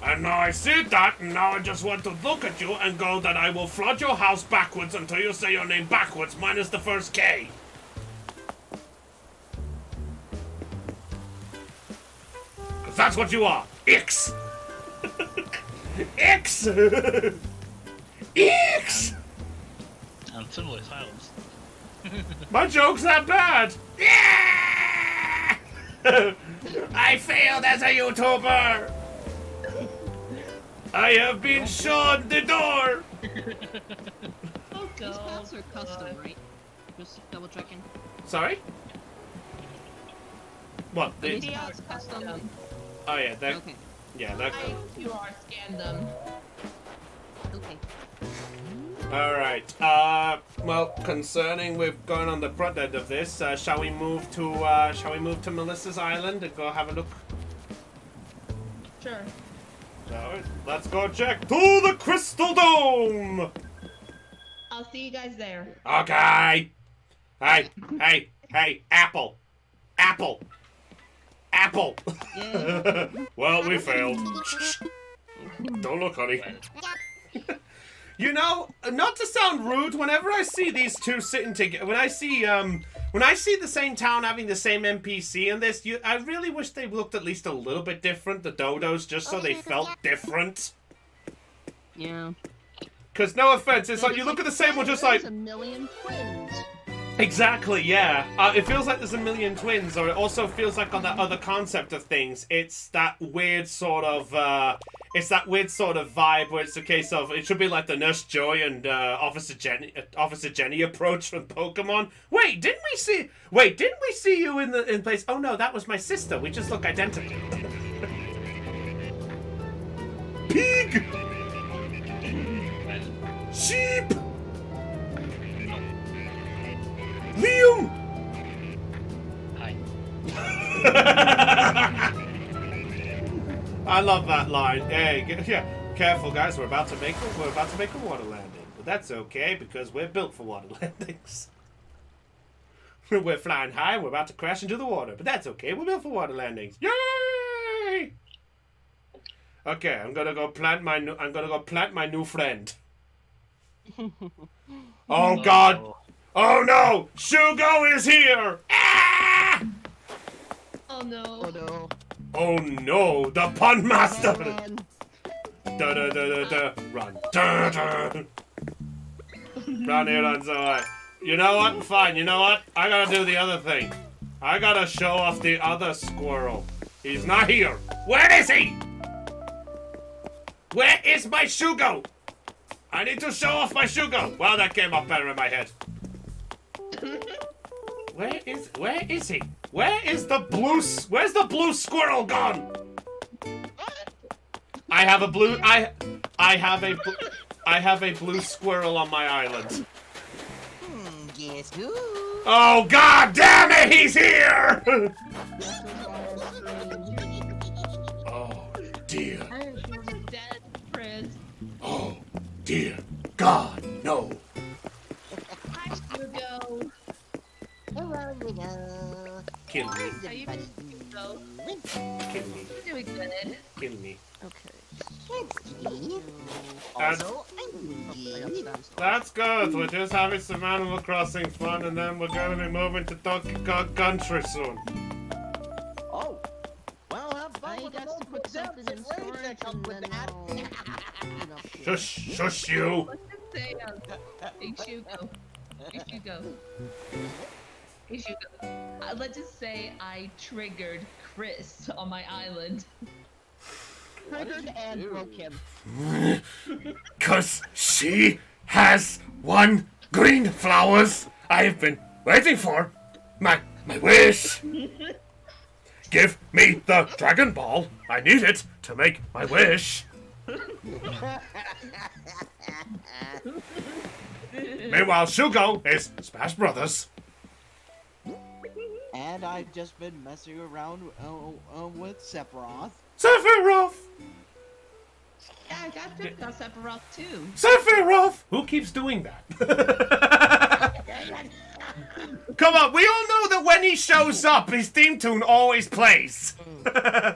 And now I see that, and now I just want to look at you and go that I will flood your house backwards until you say your name backwards, minus the first K. Because that's what you are. X. <laughs> X. X. And similar titles. <laughs> My joke's not bad. Yeah! I failed as a YouTuber. I have been oh, shown the door. <laughs> Oh, These paths are custom, right? Just double checking. Sorry. What? These The, They are paths custom. custom. oh yeah, that. Okay. Yeah, that. I QR scanned them. Okay. All right. Uh, well, concerning we've gone on the front end of this, uh, shall we move to uh, shall we move to Melissa's island and go have a look? Sure. All right, let's go check to the Crystal Dome. I'll see you guys there. Okay. Hey, hey, hey, Apple, Apple, Apple. <laughs> Well, we failed. Don't look, honey. You know, not to sound rude, whenever I see these two sitting together, when I see um, when I see the same town having the same NPC in this, you, I really wish they looked at least a little bit different, the dodos, just so they felt different. Yeah. Cause no offense, it's like you look at the same one, just like a million twins. Exactly, yeah. Uh, it feels like there's a million twins, or it also feels like on that other concept of things, it's that weird sort of, uh, it's that weird sort of vibe where it's a case of it should be like the Nurse Joy and uh, Officer Jenny, uh, Officer Jenny approach from Pokemon. Wait, didn't we see? Wait, didn't we see you in the in place? Oh no, that was my sister. We just look identical. Pig. Sheep. Liam. Hi. <laughs> I love that line. Hey, g- yeah, careful, guys. We're about to make a, we're about to make a water landing, but that's okay because we're built for water <laughs> landings. <laughs> we're flying high. and We're about to crash into the water, but that's okay. We're built for water landings. Yay! Okay, I'm gonna go plant my new. I'm gonna go plant my new friend. oh God! Oh. Oh, no! Shugo is here! Ah! Oh Oh no. no. Oh no! The pun master! Run. Da da da da da. Run. Da da. Run here, runs away. You know what? Fine. You know what? I gotta do the other thing. I gotta show off the other squirrel. He's not here. Where is he? Where is my Shugo? I need to show off my Shugo. Well, that came up better in my head. <laughs> Where is where is he? Where is the blue where's the blue squirrel gone? I have a blue I I have a bl- I have a blue squirrel on my island. Hmm, guess who? Oh god damn it, he's here! <laughs> oh dear. Dead, Chris. Oh dear God, no. Kill me. How you been, Kill me. Doing good. Kill me. Okay. And Also, I'm Luigi. that's good. We're just having some Animal Crossing fun, and then we're going to be moving to Donkey Kong Country soon. Oh, well, have fun I with the got to put multiple something in depths and waves storage that come with then that. I'll, you know, Shush, shush you. Let's just say, um, hey, Hugo. Hey, Hugo. Hey, Uh, let's just say I triggered Chris on my island. triggered and broke him. <laughs> Cause she has one green flowers I've been waiting for. My my wish. <laughs> Give me the Dragon Ball. I need it to make my wish. <laughs> Meanwhile, Shugo is Smash Brothers. And I've just been messing around uh, uh, with Sephiroth. Sephiroth! Yeah, I got to got Sephiroth too. Sephiroth! Who keeps doing that? <laughs> Come on, we all know that when he shows up, his theme tune always plays. <laughs>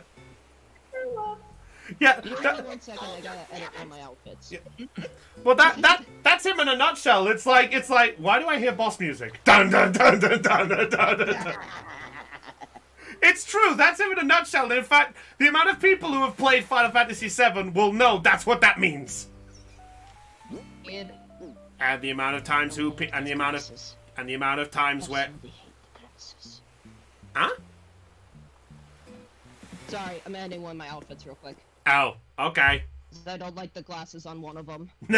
<laughs> yeah, that- one second, I gotta edit all my outfits. well, that that that's him in a nutshell. It's like it's like, why do I hear boss music? Dun dun dun dun dun dun dun. dun. It's true. That's him in a nutshell. In fact, the amount of people who have played Final Fantasy VII will know that's what that means. And And the amount of times who and the amount of and the amount of times where huh? Sorry, I'm editing one of my outfits real quick. Oh, okay. 'Cause I don't like the glasses on one of them. <laughs>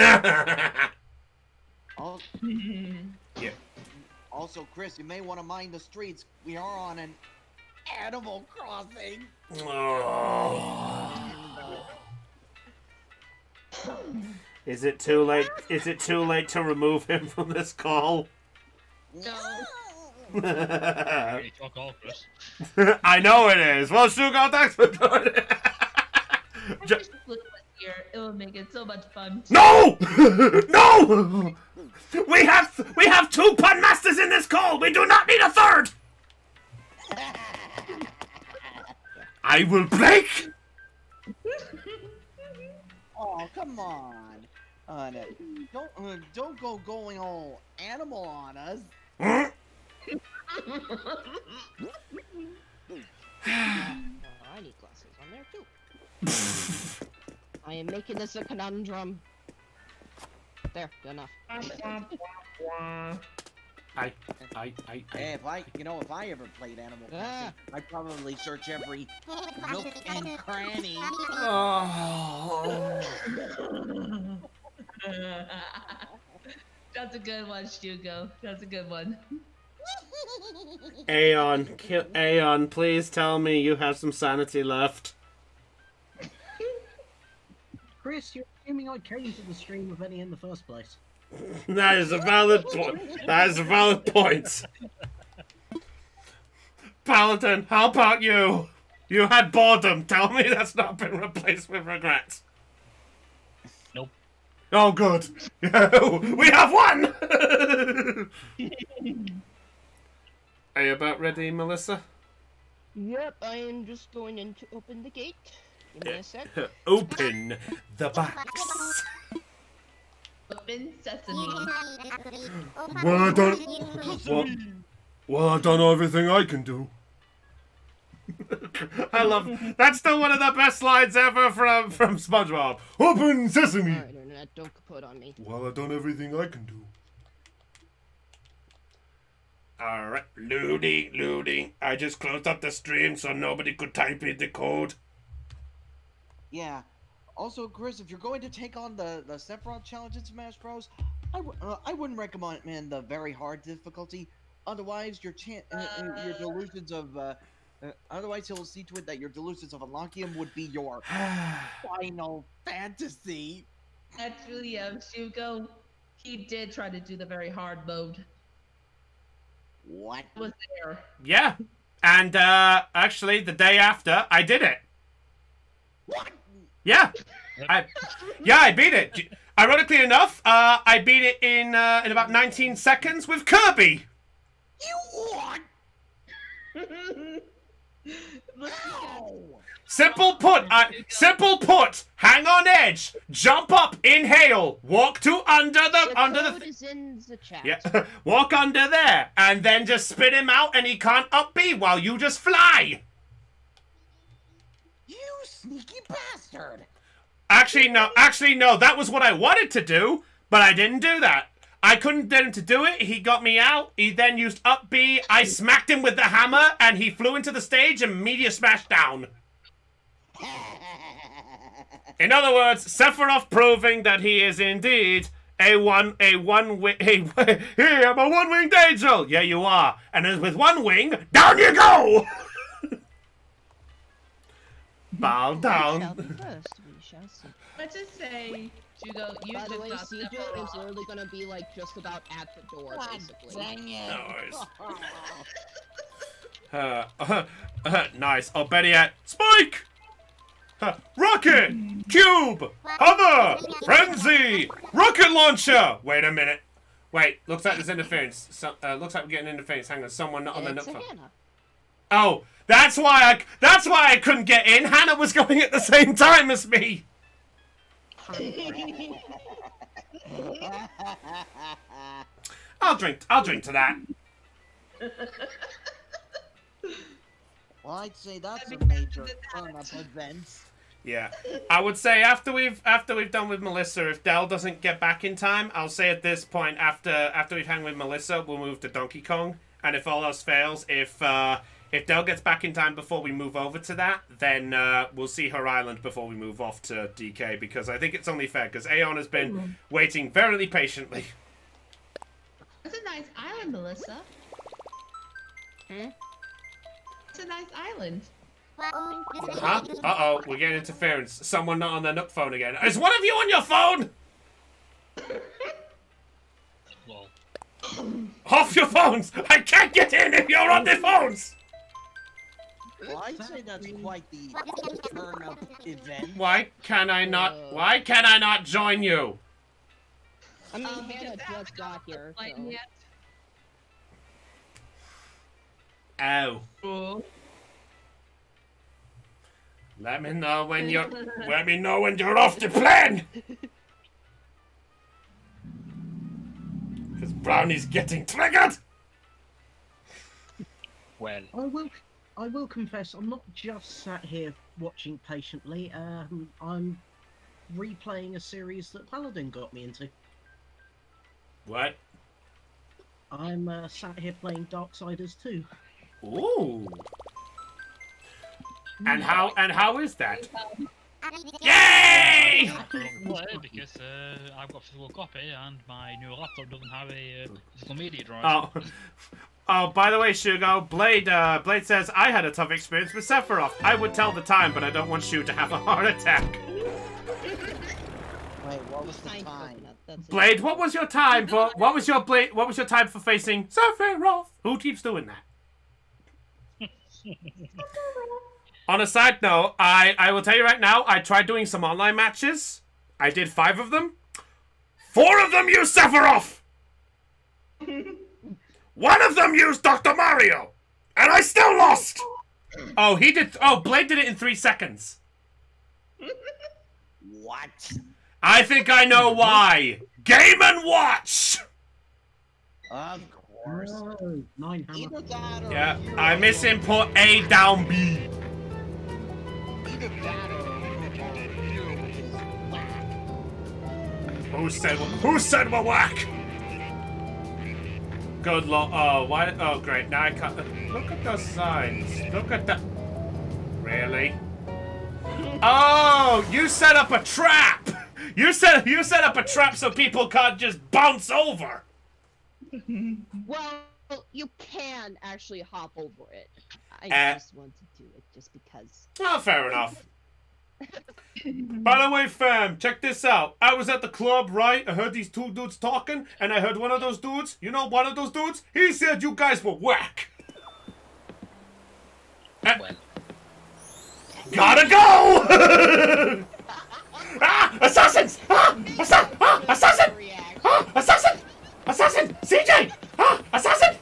Al- <laughs> yeah. Also, Chris, you may want to mind the streets. We are on an Animal Crossing. Oh. Is it too late? Is it too late to remove him from this call? no. Really talk all, Chris. <laughs> I know it is. Well, Shugo, thanks for doing it. Here. It would make it so much fun. no, <laughs> no. We have we have two pun masters in this call. We do not need a third. <laughs> I will break. <laughs> Oh, come on. Uh, no, don't uh, don't go going all animal on us. Oh, I need glasses on there too. I am making this a conundrum. There, good enough. I I I. Hey, I if I, you know, if I ever played Animal Crossing, Ah. I'd probably search every nook and cranny. oh. <laughs> That's a good one, Hugo. That's a good one. Aeon, kill Aeon, please tell me you have some sanity left. Chris, you're assuming I came to the stream with any in the first place. <laughs> That is a valid point. That is a valid point. Paladin, how about you? You had boredom. Tell me that's not been replaced with regret. Nope. Oh, good. <laughs> we have one! <laughs> Are you about ready, Melissa? Yep, I am just going in to open the gate. Give me a sec. <laughs> Open the box. Open sesame. Well, I don't. Well, well, I've done everything I can do. <laughs> I love. That's still one of the best lines ever from from SpongeBob. Open sesame. Alright, internet, don't kaput on me. Well, I've done everything I can do. Alright, loading, loading. I just closed up the stream so nobody could type in the code. Yeah. Also, Chris, if you're going to take on the the Sephiroth challenge in Smash Bros, I w- uh, I wouldn't recommend man, the very hard difficulty. Otherwise, your chan- uh, uh, your delusions of uh, uh, otherwise he'll see to it that your delusions of unlocking him would be your <sighs> final fantasy. Actually, um, Hugo, he did try to do the very hard mode. What? It was there. Yeah. And uh actually the day after I did it. What? Yeah. I Yeah, I beat it. Ironically enough, uh I beat it in uh in about 19 seconds with Kirby. You what? Look, <laughs> Simple put, uh, simple put. Hang on edge. Jump up. Inhale. Walk to under the The under code the. is in the chat. Yeah. <laughs> Walk under there, and then just spit him out, and he can't up B while you just fly. You sneaky bastard! Actually, no. Actually, no. That was what I wanted to do, but I didn't do that. I couldn't get him to do it. He got me out. He then used up B. I smacked him with the hammer, and he flew into the stage and media smashed down. <laughs> In other words, Sephiroth proving that he is indeed a one a one wing <laughs> a, hey, I'm a one winged angel. Yeah, you are. And as with one wing, down you go. <laughs> Bow down. be first. We shall see. let's just say, Hugo, you By the just way, got CJ is literally gonna be like just about at the door, basically. Dang it! Nice. <laughs> <laughs> Uh, uh, uh, nice. Oh, better yet, Spike! Uh, rocket! Cube! Hover! Frenzy! Rocket launcher! Wait a minute. Wait, looks like there's interference. So, uh, looks like we're getting interference. Hang on, someone not on the It's phone. Hannah. Oh, that's why I. That's why I couldn't get in. Hannah was going at the same time as me. I'll drink. I'll drink to that. <laughs> well, I'd say that's a major turn up events. Yeah, I would say after we've after we've done with Melissa, if Dell doesn't get back in time, I'll say at this point after after we've hung with Melissa, we'll move to Donkey Kong, and if all else fails, if uh, if Dell gets back in time before we move over to that, then uh, we'll see her island before we move off to DK because I think it's only fair because Aeon has been waiting very patiently. That's a nice island, Melissa. Hmm? It's a nice island. Huh? Uh oh, we're getting interference. Someone not on their Nook phone again. Is one of you on your phone? <laughs> Off your phones! I can't get in if you're on the phones! Well, I'd say that's quite the turn up event. Why can I not? Uh. Why can I not join you? I mean, Um, Hannah just got here, Like, so. yeah. Oh, Cool. let me know when <laughs> you're. let me know when you're off the plane. Because <laughs> Brownie's getting triggered. Well, I will, I will confess, I'm not just sat here watching patiently. Um, I'm replaying a series that Paladin got me into. What? I'm uh, sat here playing Darksiders 2. Ooh. And how? And how is that? Yay! I can't because uh, I've got a physical copy and my new laptop doesn't have a uh, physical media drive. Oh. Oh, by the way, Shugo, Blade, uh, Blade says, I had a tough experience with Sephiroth. I would tell the time, but I don't want Shu to have a heart attack. Wait, what was the time? that's. Blade, what was your time for, what was your Blade, what was your time for facing Sephiroth? Who keeps doing that? <laughs> On a side note, I, I will tell you right now, I tried doing some online matches. I did five of them. Four of them used Sephiroth! <laughs> One of them used Dr. Mario! And I still lost! Oh, he did. Oh, Blade did it in three seconds. <laughs> What? I think I know why. Game and watch! Of course. No, nine hammer. Either that or Yeah, you're- I misinput A down B. Who said who said we're whack? Good lord. Oh, why? Oh, great. Now I can't. Look at those signs. Look at that. Really? Oh, you set up a trap. You set you set up a trap so people can't just bounce over. Well, you can actually hop over it. I Uh, just wanted to do it just because. Well, fair <laughs> enough. By the way, fam, check this out. I was at the club, right? I heard these two dudes talking, and I heard one of those dudes, you know, one of those dudes, he said you guys were whack. Well, Gotta go! <laughs> ah, assassins! Ah, assa- ah, assassin! Ah, assassin! Assassin! CJ! Ah, assassin!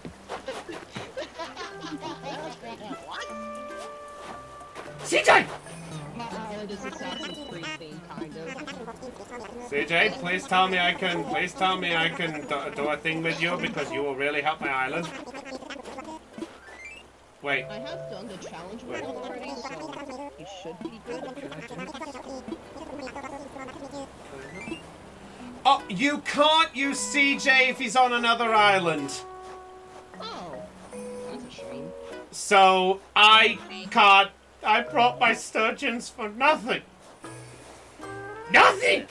Pre-theme, kind of. CJ, please tell me I can. Please tell me I can do, do a thing with you because you will really help my island. Wait. I have done the challenge Wait. already, so you should be good Oh, you can't use CJ if he's on another island. Oh, that's a shame. So I can't. I brought my sturgeons for nothing. Nothing.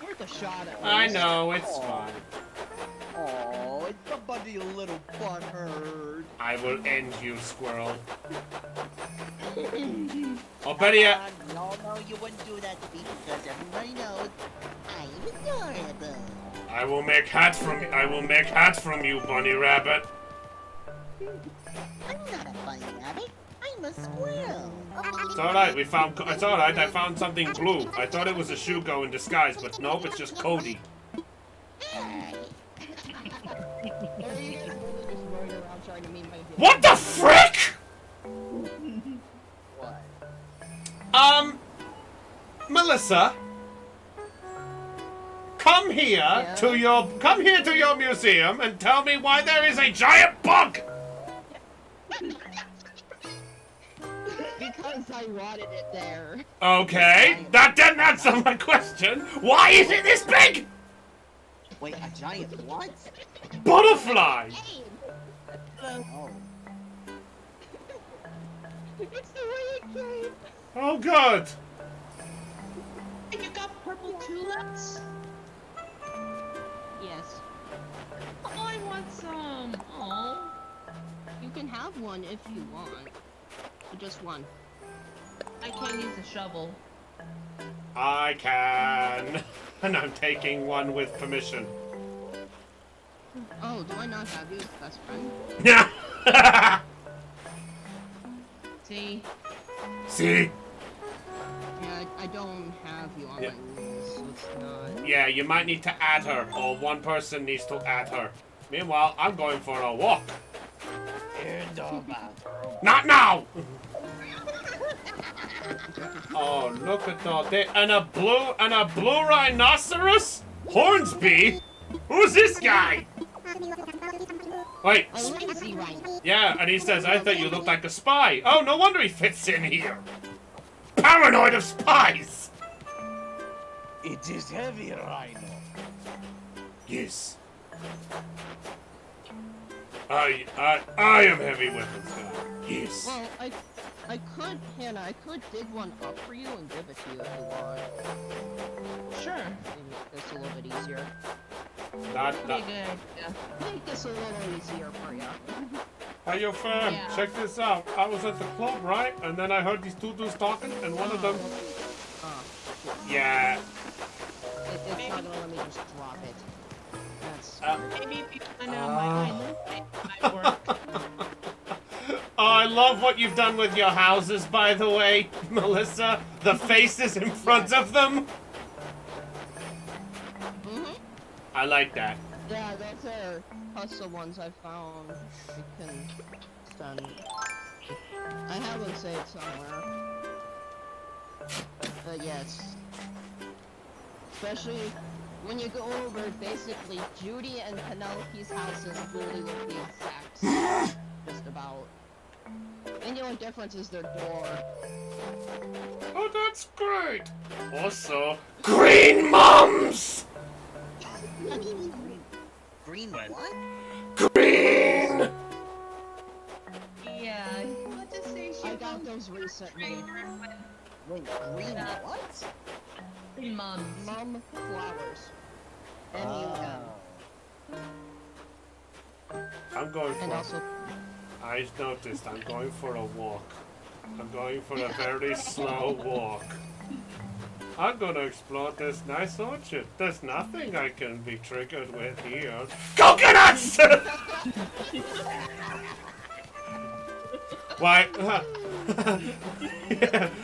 Worth a shot at I know it's fine. Oh, it's a buddy little butthurt. I will end you, squirrel. Oh, better yet, Uh, no, no, you wouldn't do that to me because everybody knows I'm adorable. I will make hats from. I will make hats from you, bunny rabbit. <laughs> I'm not a bunny rabbit. I'm a squirrel. It's all right. We found. It's all right. I found something blue. I thought it was a Shugo in disguise, but nope. It's just Cody. What the frick? What? Um, Melissa, come here to your come here to your museum and tell me why there is a giant bug. <laughs> Because I wanted it there. Okay, that didn't answer my question. Why is it this big? Wait, a giant what? Butterfly. Oh. it's the way it came. Oh God. And you got purple tulips? Yes. Oh, I want some. Oh. You can have one if you want. Just one. I can't use a shovel. I can, <laughs> and I'm taking one with permission. Oh, do I not have you as best friend? Yeah. <laughs> See? See? Yeah, I, I don't have you on Yeah. my list, so it's not. Yeah, you might need to add her, or one person needs to add her. Meanwhile, I'm going for a walk. In the bathroom. Not now! <laughs> oh, look at all that. And a blue, and a blue rhinoceros? Hornsby? Who's this guy? Wait, A lazy rhino. yeah, and he says, I thought you looked like a spy. Oh, no wonder he fits in here. Paranoid of spies! It is heavy rhino. Yes. I, I, I am heavy weapons guy. Yes. Well, I, I could, Hannah, I could dig one up for you and give it to you if you want. Sure. Maybe make this a little bit easier. Not, Be a not. good idea. Make this a little easier for you. <laughs> Hey, yo, fam, Yeah. check this out. I was at the club, right? And then I heard these two dudes talking, and one of oh, them. Oh, Yeah. it, it's not gonna let me just drop it. That's. Uh, Maybe you find out my island, might work. Oh, I love what you've done with your houses, by the way, <laughs> Melissa. The faces in front of them. hmm I like that. Yeah, those are hustle ones I found. We can. I have them saved somewhere. But yes. Especially when you go over, basically, Judy and Penelope's houses really look the exact same. <sighs> Just about. And the only difference is their door. Oh, that's great. Also, green mums. <laughs> Green What? what? Green. Yeah, let's just say she I got those recently. Wait, green uh, what? green mums. Mum flowers. M-U-M. I'm going And for. also I noticed. I'm going for a walk. I'm going for a very slow walk. I'm gonna explore this nice orchard. There's nothing I can be triggered with here. Coconuts! <laughs> Why? Uh,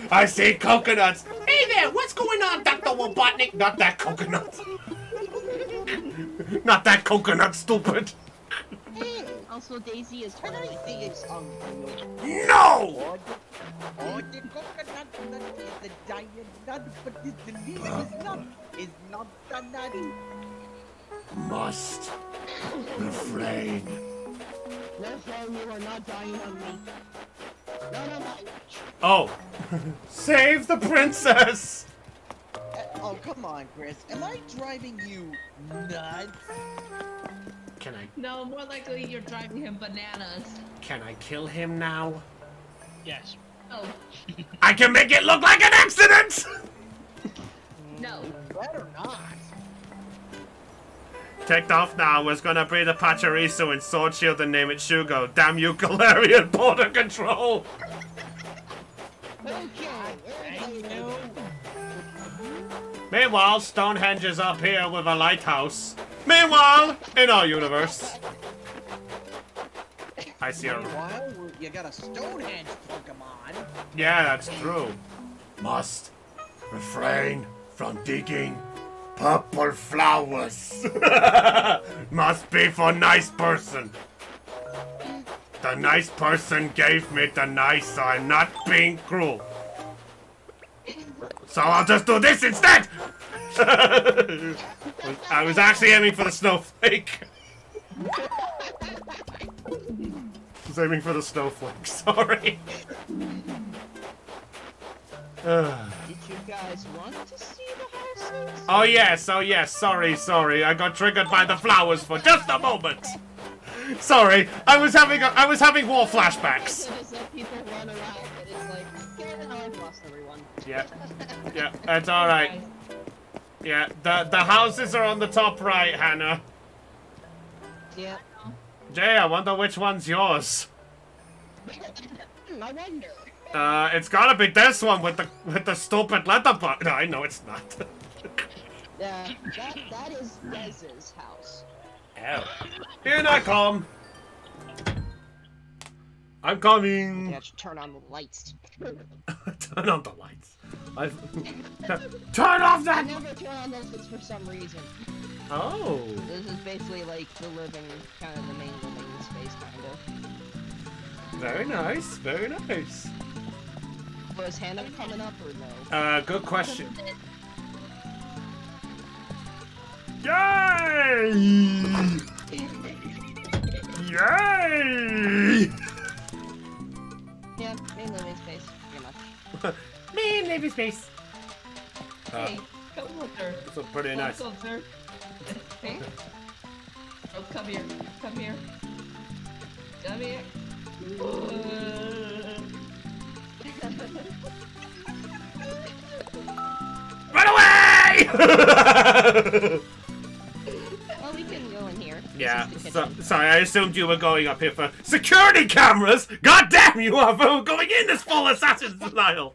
<laughs> I see coconuts. Hey there, what's going on, Dr. Robotnik? Not that coconut. Not that coconut, stupid. Also, Daisy is And I totally think it's. No! Or the, coconut nut is the giant nut, but the delicious nut is not the nut. Must refrain. Therefore, you are not dying on me. Not on my. Oh. Save the princess! Uh, oh, come on, Chris. Am I driving you nuts? Can I No, more likely you're driving him bananas. can I kill him now? Yes. Oh, I can make it look like an accident! no. Better not. Ticked off now was gonna be the Pachirisu in Sword Shield and name it Shugo. Damn you, Galarian <laughs> border control! Meanwhile, Stonehenge is up here with a lighthouse. Meanwhile, in our universe. I see a... Meanwhile, you got a Stonehenge Pokemon. Yeah, that's true. Must refrain from digging purple flowers. <laughs> Must be for nice person. The nice person gave me the nice, so I'm not being cruel. So I'll just do this instead! <laughs> I was actually aiming for the snowflake. <laughs> I was aiming for the snowflake, sorry. Did you guys want to see the houses? Oh yes, oh yes, sorry, sorry. I got triggered by the flowers for just a moment. Sorry, I was having a, I was having war flashbacks. It is that people run around and it's like, yeah, no, I've lost everyone. Yeah, that's all right. <laughs> Yeah, the the houses are on the top right, Hannah. Yeah. Jay, I wonder which one's yours. <laughs> I wonder. Uh, it's gotta be this one with the with the stupid letterbox. No, I know it's not. <laughs> Yeah, that, that is Dez's house. Hell. Here I come. I'm coming. You have to turn on the lights. <laughs> Turn on the lights. I've... <laughs> Turn off I that. never turn on those lights for some reason. Oh. This is basically like the living, kind of the main living space, kind of. Very nice. Very nice. Was Hannah coming up or no? Uh, good question. Yay! Yay! Yeah, main living space, pretty much. <laughs> Me and living space. Uh, Hey, come closer. this <laughs> is pretty Come nice. closer. Hey. Oh, come here. Come here. Come here. Run away! <laughs> Well, we can go in here. Yeah, so, sorry, I assumed you were going up here for security cameras! God damn, you are going in this full assassin style!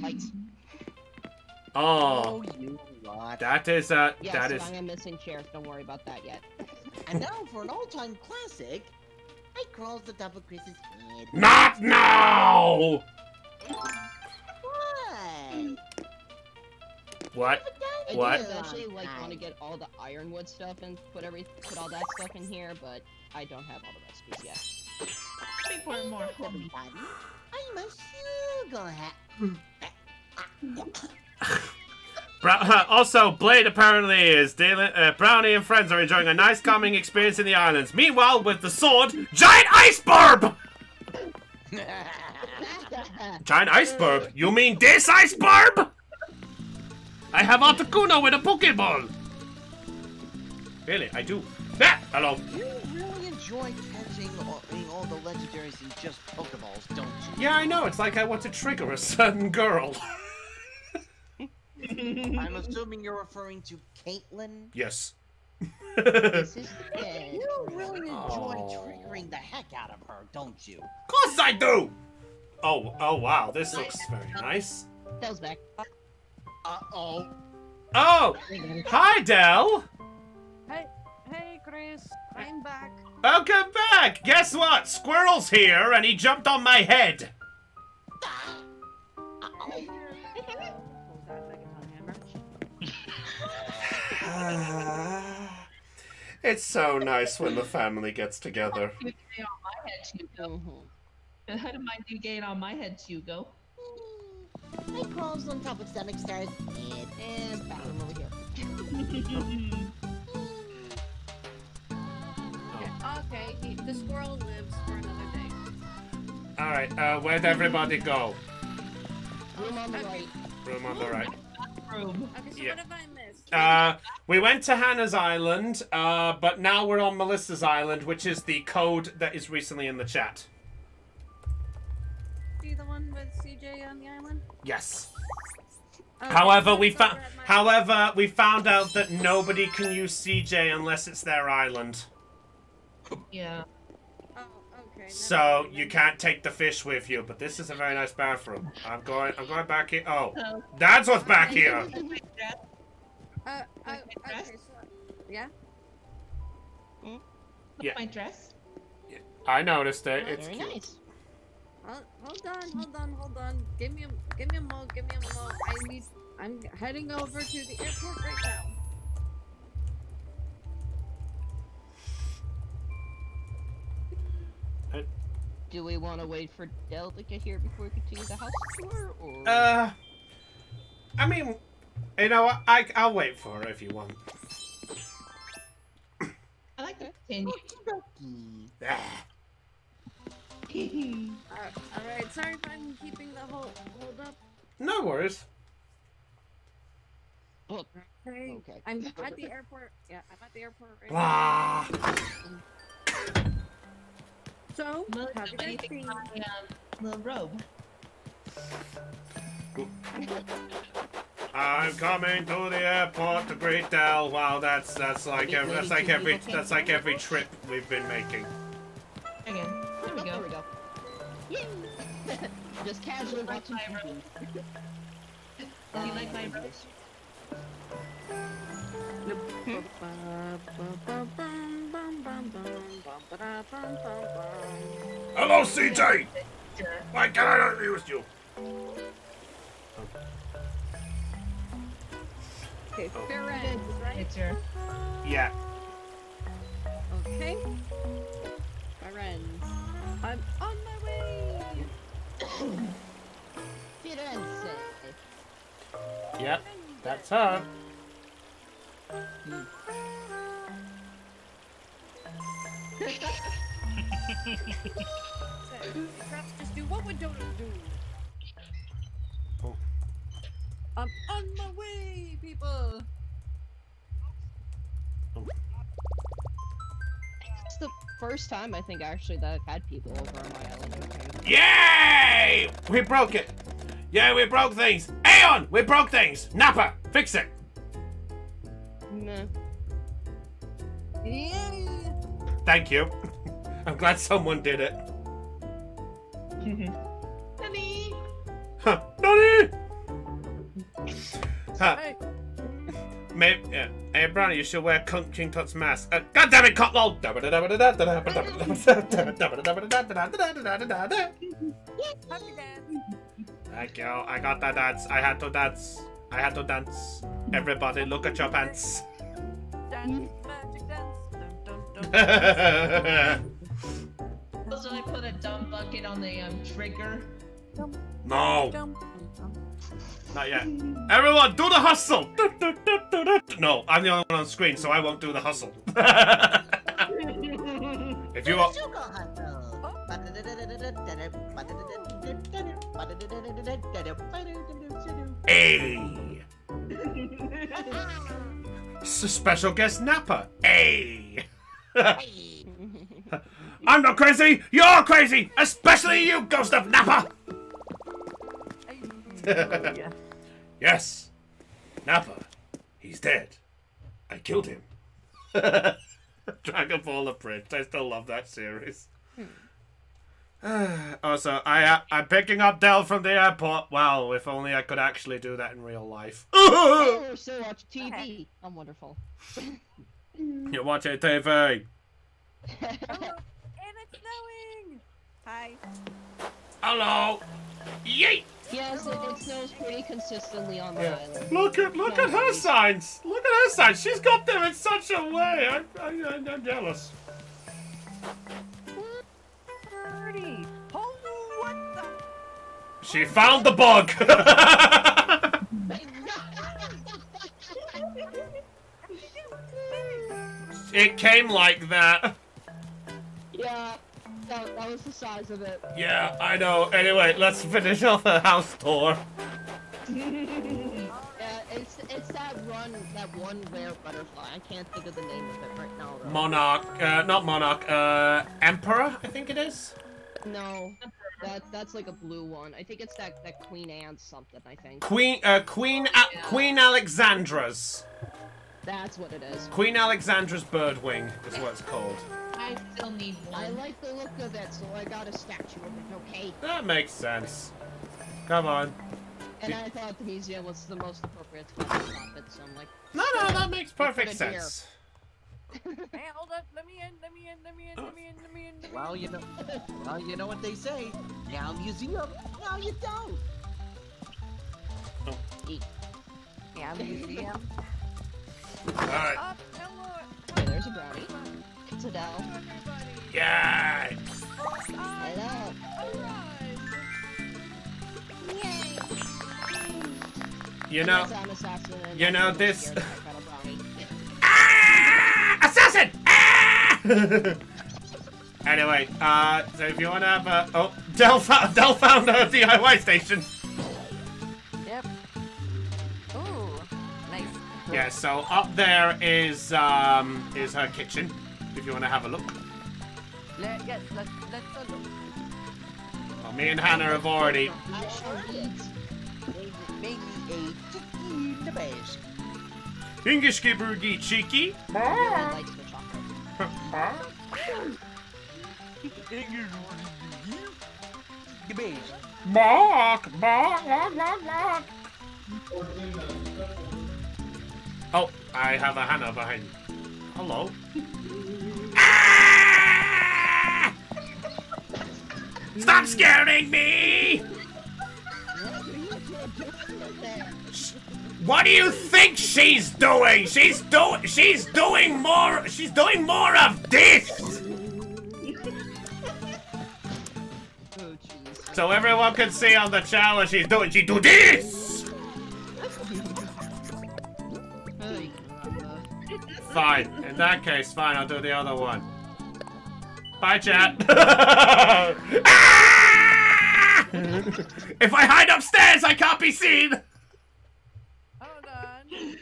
Lights. Oh, you lot. that is, uh, Yes, that and is... I am missing chairs. Don't worry about that yet. And now for an all-time classic, I crawls the top of Chris's head. Not now! Why? What? I What? do eventually like want to get all the ironwood stuff and put every put all that stuff in here, but I don't have all the recipes yet. Before more hobby. I'm a sugar hat. <laughs> <laughs> Ah, Bra- <laughs> also, Blade apparently is dealing. Uh, Brownie and friends are enjoying a nice calming experience in the islands. Meanwhile, with the sword, giant ice burb. <laughs> Giant ice burb? You mean this ice? I have Articuno with a Pokeball. Really, I do. Ah, hello. You really enjoy catching all, all the legendaries in just Pokeballs, don't you? Yeah, I know. It's like I want to trigger a certain girl. <laughs> I'm assuming you're referring to Caitlin. yes. This is <laughs> dead. You really enjoy Oh. triggering the heck out of her, don't you? Of course I do. Oh, oh wow, this looks very nice. Tails back. Uh-oh. Oh, hi, Dell. Hey, hey, Chris, I'm back. Welcome back! Guess what? Squirrel's here and he jumped on my head. Ah! Hold that <sighs> It's so nice when the family gets together. You gay on my head, Hugo. How did mind you gay on my head, Hugo? My crawls on top of stomach stars. And, and bathroom over here. Okay, he, the squirrel lives for another day. All right, uh, where'd everybody go? Room on the right. Room on the right. Room. Okay, so Yeah. what have I missed? Uh, we went to Hannah's Island, uh, but now we're on Melissa's Island, which is the code that is recently in the chat. See the one with CJ on the island? Yes. Okay, However, we found. However, we found out that nobody can use CJ unless it's their island. Yeah. Oh, okay. So you can't take the fish with you. But this is a very nice bathroom. I'm going. I'm going back here. Oh, that's what's back <laughs> here. Uh, uh, dress? okay, so yeah. Yeah. my dress? Yeah. I noticed it. It's Very cute. nice. Hold, hold on, hold on, hold on. Give me a, give me a mo, give me a mo. I need. I'm heading over to the airport right now. Do we want to wait for Dell to get here before we continue the house tour, or? Uh, I mean, you know what? I I'll wait for her if you want. I like to continue. Ah. <laughs> Uh, all right. Sorry if I'm keeping the hold hold up. No worries. Okay. Okay. I'm at <laughs> the airport. Yeah, I'm at the airport right now. Blah. So, Melissa, have you what do you guys seen? my um, little robe? <laughs> I'm coming to the airport to greet Dell. Wow, that's that's like every, that's like every that's like every trip we've been making. Again. There we go. there we go. Yay! <laughs> Just casually watching my TV. Uh, Do you like my robe? Hello, CJ. <laughs> Why can I not use you? Okay, oh. Firenze, right? Picture. Yeah. Okay. Firenze. I'm on my way. Firenze. Yep. That's her. <laughs> Perhaps just do what would Donut do? I'm on my way, people. It's the first time I think actually that I've had people over on my island. Okay. Yay! We broke it. Yeah, we broke things. Aeon, we broke things. Nappa, fix it. Nah. Yay! Thank you. <laughs> I'm glad someone did it. Honey! <laughs> Huh. Nani? Huh. Hey, Maybe, yeah. Hey, Brownie, you should wear Cunt King Tut's mask. Uh, God damn it, Cotlol! <laughs> Thank you. I got that dance. I had to dance. I had to dance. Everybody, look at your pants. Dance, magic dance. Dun, dun, dun. Also, I put a dump bucket on the um, trigger. No, not yet. Everyone, do the hustle. No, I'm the only one on screen, so I won't do the hustle. <laughs> if you want, hey, special guest Nappa, hey. <laughs> I'm not crazy. You're crazy, especially you, Ghost of Nappa. Hey. Yes, Nappa. He's dead. I killed him. <laughs> Dragon Ball Abridged. I still love that series. <sighs> also, I uh, I'm picking up Dell from the airport. Wow, if only I could actually do that in real life. Oh, we're still watching TV. I'm wonderful. You're watching TV. Oh, <laughs> and it's snowing. Hi. Hello. Yeet. Yes, it, it snows pretty consistently on the Yeah. island. Look at look at her signs. Look at her signs. She's got them in such a way. I, I, I, I'm jealous. Birdie. Oh, what the? She found the bug. <laughs> <laughs> it came like that. Yeah, that, that was the size of it. Yeah, I know. Anyway, let's finish off the house tour. <laughs> Yeah, it's it's that one that one rare butterfly. I can't think of the name of it right now. Though. Monarch, uh, not monarch, uh, emperor, I think it is. No, that that's like a blue one. I think it's that that Queen Anne something. I think Queen, uh, Queen, A- Queen Alexandra's. That's what it is. Queen Alexandra's birdwing is what it's called. I still need one. I like the look of it, so I got a statue of it. Okay. That makes sense. Come on. And I thought the museum was the most appropriate spot to pop it, so I'm like. No, no, that makes perfect put it here. sense. <laughs> Hey, hold up. Let me in. Let me in. Let me in. Let me in. Let me in. Let me Well, you know, well, you know what they say. Now museum, now you don't. in. Yeah, museum. <laughs> Alright. Okay, there's a brownie. It's Adele. Yeah. Hello. You know, you know this. scared that I got a brownie. <laughs> Assassin! Ah! <laughs> anyway, uh, so if you want to have a. Oh, Del, Del found a DIY station. Yeah, so up there is um is her kitchen. If you want to have a look. Let, yes, let's let's go. Well, me and Hannah have already. Actually, it's Maybe a chicky in the best. English Giburgi cheeky. really likes the chocolate. The best. Bark, bark, bark, bark, bark. Oh, I have a Hannah behind. Hello. Ah! Stop scaring me! What do you think she's doing? She's doing she's doing more she's doing more of this! So everyone can see on the channel she's doing she do this! Fine. In that case, fine, I'll do the other one. Bye, chat. <laughs> Ah! if I hide upstairs, I can't be seen. Hold on.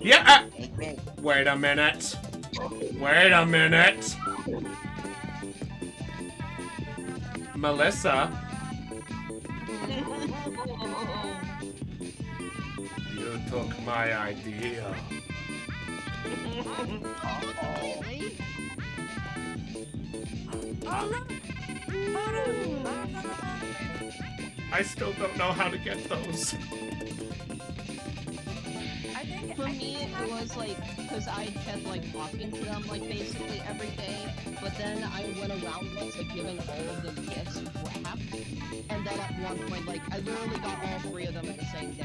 Yeah. uh, wait a minute. Wait a minute. Melissa. <laughs> You took my idea. I still don't know how to get those. For me, it was like, because I kept like talking to them like basically every day, but then I went around once like giving all of them gifts and then at one point like I literally got all three of them in the same day.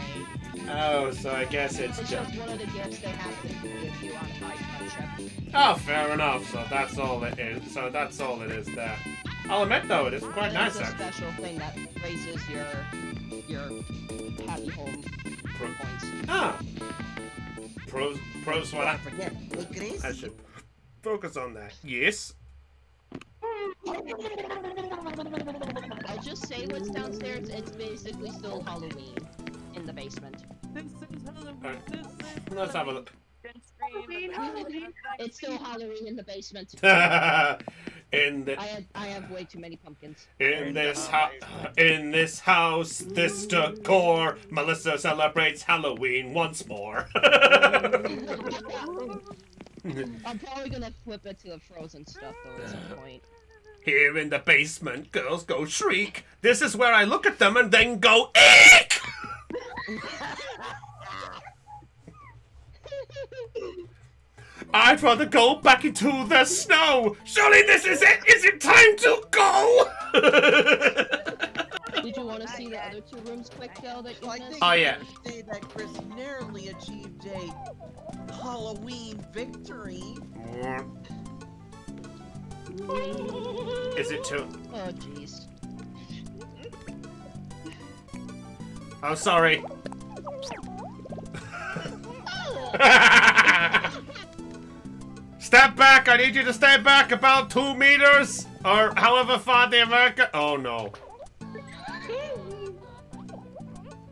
Oh, so I guess it's just. one of the gifts they have to give you on high friendship. Oh, fair enough. So that's all it is. So that's all it is there. I'll admit though, it is quite And nice It's a actually. special thing that raises your your happy home points. Ah. Pros, pros, what I, Don't forget, hey, Chris. I should focus on that. Yes. I'll just say what's downstairs. It's basically still Halloween in the basement. this is Halloween. Alright. This is Let's have a look. Halloween. Halloween. It's still Halloween in the basement. <laughs> in the I had I have way too many pumpkins. in this house, in this house, this decor, Melissa celebrates Halloween once more. <laughs> I'm probably gonna flip it to the frozen stuff though at some point. Here in the basement, girls go shriek. This is where I look at them and then go eek. <laughs> <laughs> I'd rather go back into the snow. Surely this is it. Is it time to go? <laughs> Did you want to see the other two rooms quick, Del, that you I missed? Oh, yeah. say that Chris narrowly achieved a Halloween victory. Is it too? Oh, jeez. Oh, sorry. <laughs> <laughs> Step back! I need you to stay back about two meters, or however far the America. Oh no!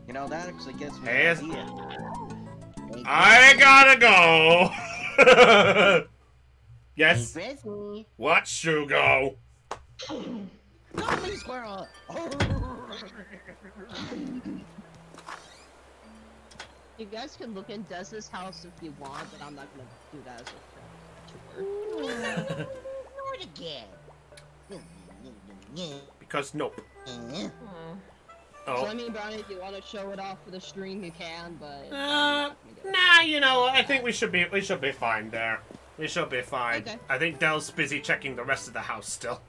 You know, that actually gives me Hey, an it's- idea. I gotta go. <laughs> yes. Chrissy. What, Shugo? Golly squirrel. You guys can look in Des's house if you want, but I'm not gonna do that as a tour. Not again. Because nope. So Oh. I mean, Brownie, if you want to show it off for the stream, you can, but... Uh, nah, you know, I think we should be we should be fine there. We should be fine. Okay. I think Dell's busy checking the rest of the house still.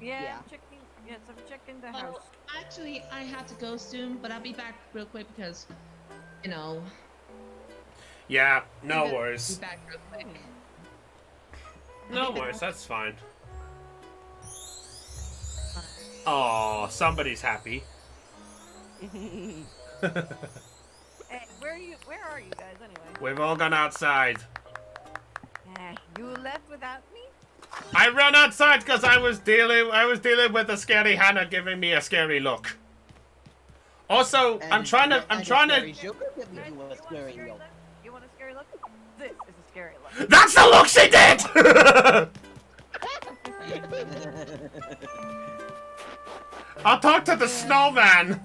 Yeah, Yeah. I'm checking. Yes, I'm checking the Oh, house. actually, I have to go soon, but I'll be back real quick because, you know. Yeah, no Be worries. back real quick. No worries, that's fine. Oh, somebody's happy. <laughs> Hey, where are you? Where are you guys anyway? We've all gone outside. Eh, you left without me? I ran outside because I was dealing I was dealing with a scary Hannah giving me a scary look. Also, I'm trying to I'm and trying Scary to That's the look she did! I'll talk to the snowman.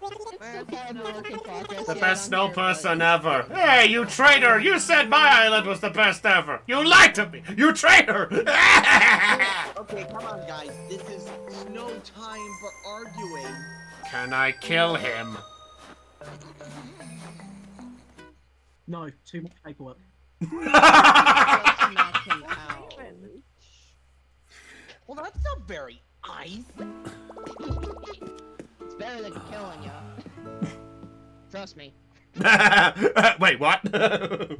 The best snow person ever. Hey, you traitor! You said my island was the best ever. You lied to me. You traitor! <laughs> Okay, come on, guys. This is no time for arguing. Can I kill him? No, too much paperwork. Well, that's not very nice. It's better than killing you. Trust me. <laughs> Wait, what? <laughs>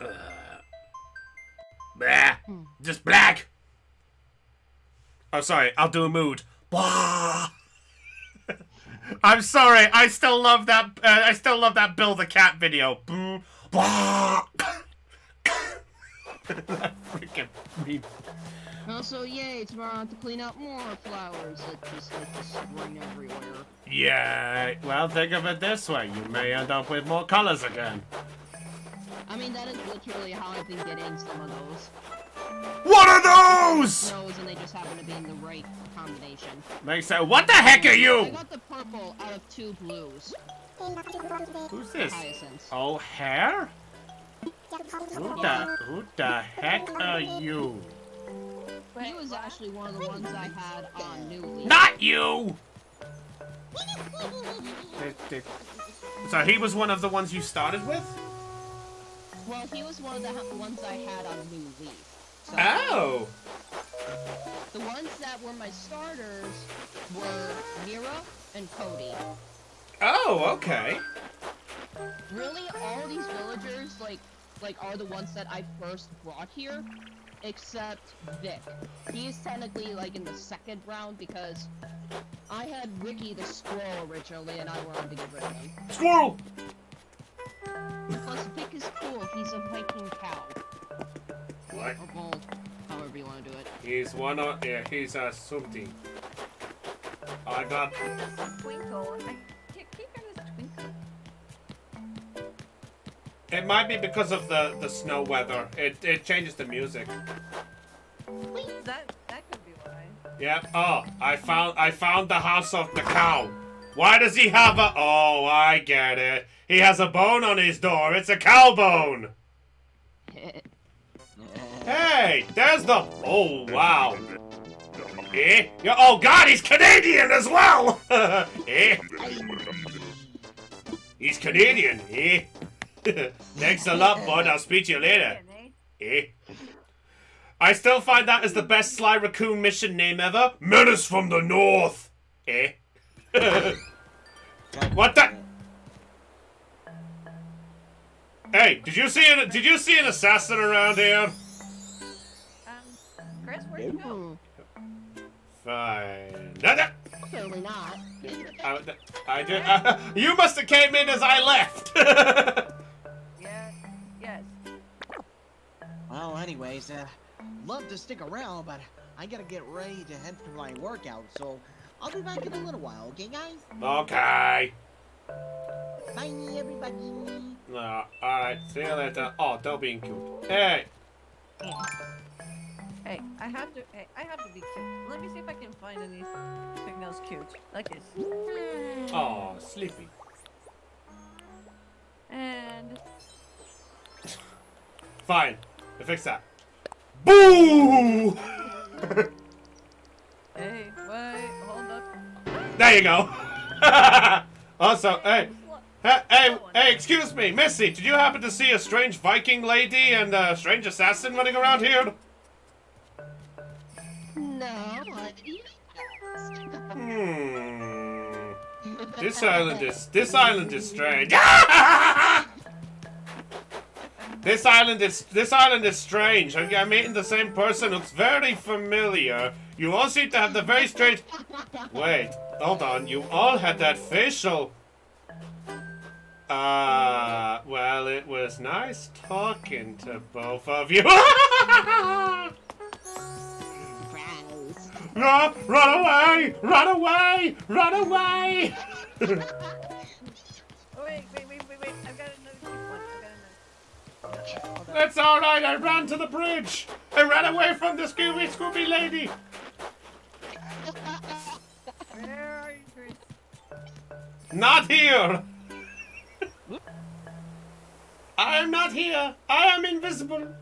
Uh, Blah. Just black. Oh, sorry. I'll do a mood. Blah. I'm sorry. I still love that. Uh, I still love that Bill the Cat video. Boo. Blah. that freaking meme. Also, yay, tomorrow I have to clean up more flowers that just like to spring everywhere. Yeah. Well, think of it this way. You may end up with more colors again. I mean, that is literally how I've been getting some of those. What are those? Those, and they just happen to be in the right combination. Makes sense. What the heck are I you? got the purple out of two blues. Who's this? Hyacinths. Oh, hair? Who the, who the heck are you? He was actually one of the ones I had on New Leaf. Not you! <laughs> Th- th- So he was one of the ones you started with? Well, he was one of the ones I had on New Leaf. So Oh! The ones that were my starters were Mira and Cody. Oh, okay. Really, all these villagers like like are the ones that I first brought here, except Vic. He's technically like in the second round because I had Ricky the squirrel originally, and I wanted to get rid of him. Squirrel! Plus, Vic is cool. He's a Viking cow. What? Or bull, however you want to do it. He's one of, yeah, he's a something. I got, Twinkle. I can't keep it as twinkle. it might be because of the, the snow weather. It, it changes the music. That that could be why. Yep. Oh, I found I found the house of the cow. Why does he have a? Oh, I get it. He has a bone on his door. It's a cow bone. Hey, there's the. Oh wow. Eh? Oh God, he's Canadian as well. <laughs> eh? He's Canadian. Eh? <laughs> Thanks a lot, bud. I'll speak to you later. Eh? I still find that as the best Sly Raccoon mission name ever. Menace from the North. Eh? <laughs> what the? Hey, did you see an did you see an assassin around here? Um, Chris, where'd you go? Fine. No, no. Clearly not. I, I did. <laughs> you must have came in as I left. <laughs> Yeah. Yes. Well, anyways, uh, love to stick around, but I gotta get ready to head for my workout, so I'll be back in a little while, okay, guys? okay. Bye, everybody. No, all right. See you later. Oh, don't be cute. Hey. Hey, I have to. Hey, I have to be cute. Let me see if I can find anything else cute. Like this. Oh, sleepy. And Fine. I fix that. Boo! hey, wait, hold up. there you go. <laughs> also, hey. Hey, hey, hey, excuse me, Missy, did you happen to see a strange Viking lady and a strange assassin running around here? No, what do you Hmm. This <laughs> island is this island is strange. <laughs> this island is this island is strange. I'm, I'm meeting the same person. Looks very familiar. You all seem to have the very strange. Wait, hold on. You all had that facial. Uh, well, it was nice talking to both of you. <laughs> Run, run away! Run away! Run away! Oh, <laughs> wait, wait, wait, wait, wait. I've got another cute one. I've got another. Hold on. That's all right. I ran to the bridge. I ran away from the Scooby Scooby lady. Where are you, Chris? Not here. <laughs> I am not here. I am invisible. Don't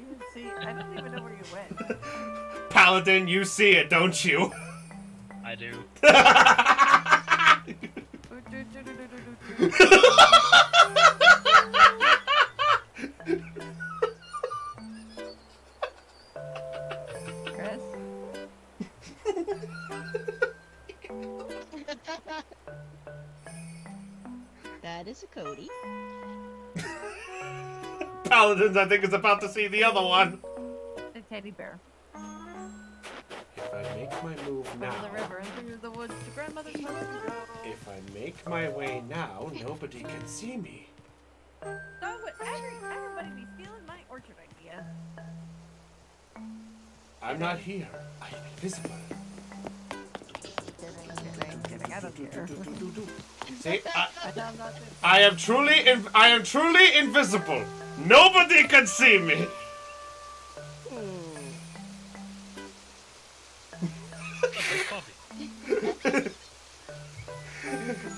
even see. I don't even know where you went. <laughs> Paladin, you see it, don't you? I do. <laughs> <laughs> That is a Cody. <laughs> Paladins, I think, is about to see the other one. The teddy bear. If I make my move Over now, the river and through the woods to grandmother's house if I make my way now, nobody can see me. Dog would every, everybody be stealing my orchard idea. I'm not here. I am invisible. Kidding. I don't care. See, I, I I'm not good. I am truly, in, I am truly invisible. Nobody can see me. <laughs>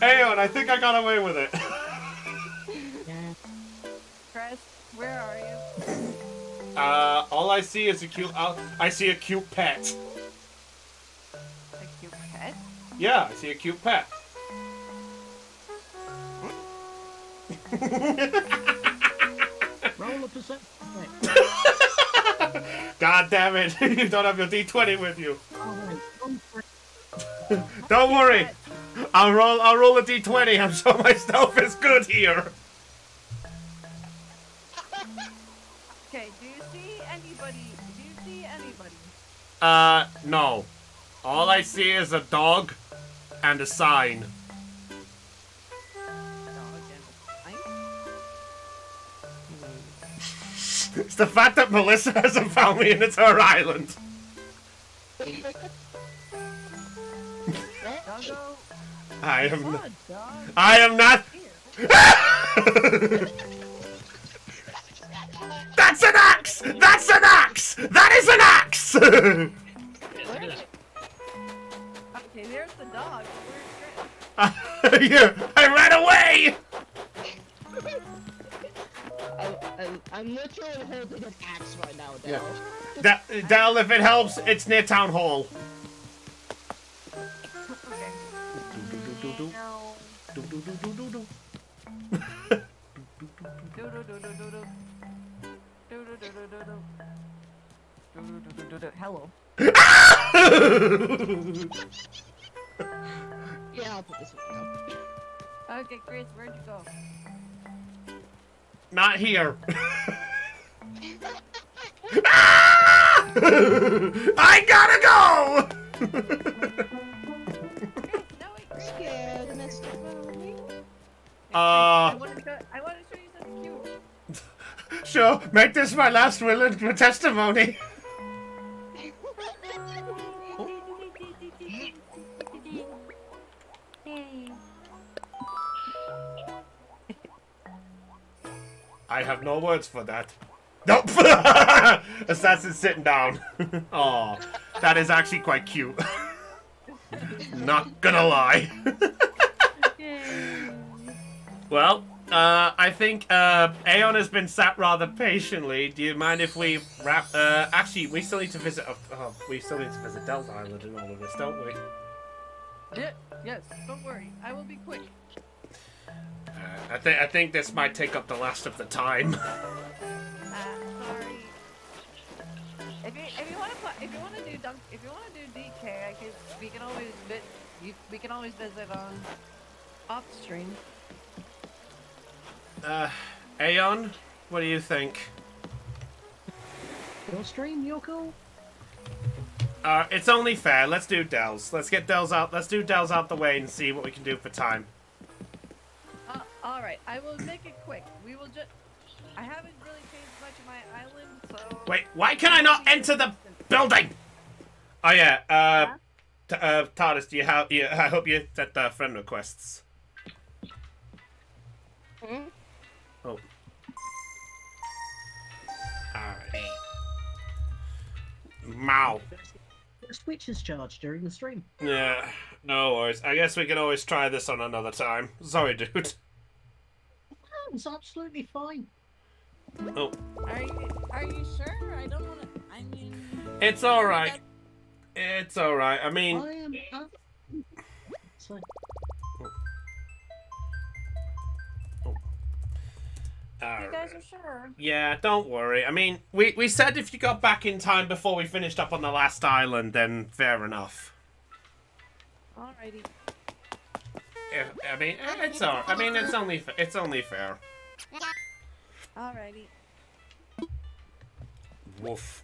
Aeon, I think I got away with it. <laughs> Chris, where are you? Uh, all I see is a cute. Uh, I see a cute pet. A cute pet? Yeah, I see a cute pet. Roll a percent. <laughs> God damn it! <laughs> you don't have your D20 with you. <laughs> Don't worry. I'll roll. I'll roll a D20. I'm sure my stealth is good here. Okay, do you see anybody? Do you see anybody? Uh, no. All I see is a dog and a sign. It's the fact that Melissa hasn't found me and it's her island. I am. On. I am not. <laughs> That's an axe! That's an axe! That is an axe! <laughs> Okay, there's the dog. Where's Chris? Here, I ran away! <laughs> I'm, I'm, I'm literally holding an axe right now, Dale. Yeah. Da- Dal, if it helps, it's near town hall. <laughs> <laughs> Hello. Yeah, I'll put this one down. Okay, Chris, where'd you go? Not here. <laughs> I gotta go! Scared, I Uh, want to I want to show you something cute. <laughs> sure. Make this my last will and testimony. <laughs> I have no words for that. Nope. <laughs> Assassin sitting down. <laughs> Oh, that is actually quite cute. <laughs> Not gonna lie. well, uh, I think uh, Aeon has been sat rather patiently. Do you mind if we wrap? Uh, actually, we still need to visit. Uh, oh, we still need to visit Delta Island and all of this, don't we? Yeah, yes, don't worry. I will be quick. Uh, I think I think this might take up the last of the time. <laughs> Uh, sorry. If you if you want to if you want to do dunk if you want to do DK, I could we can always vi- you, we can always visit on off stream. Uh, Aeon, what do you think? Your stream, you're cool. Uh, it's only fair. Let's do Dells. Let's get Dells out. Let's do Dells out the way and see what we can do for time. All right, I will make it quick. We will just. I haven't really changed much of my island, so. Wait, why can I not enter the building? Oh yeah. Uh, t- uh, TARDIS, do you have? You, I hope you set the friend requests. Hmm? Oh. Alright. Mow. The Switch is charged during the stream. Yeah, no worries. I guess we can always try this on another time. Sorry, dude. Oh, it's absolutely fine. Oh, Are you are you sure? I don't want to. I mean, it's alright. It's alright. I mean, I am. Uh, so, you guys are sure. Yeah, don't worry. I mean, we, we said if you got back in time before we finished up on the last island, then fair enough. Alrighty. If, I mean, it's all. I mean, it's only fa- it's only fair. Alrighty. Woof.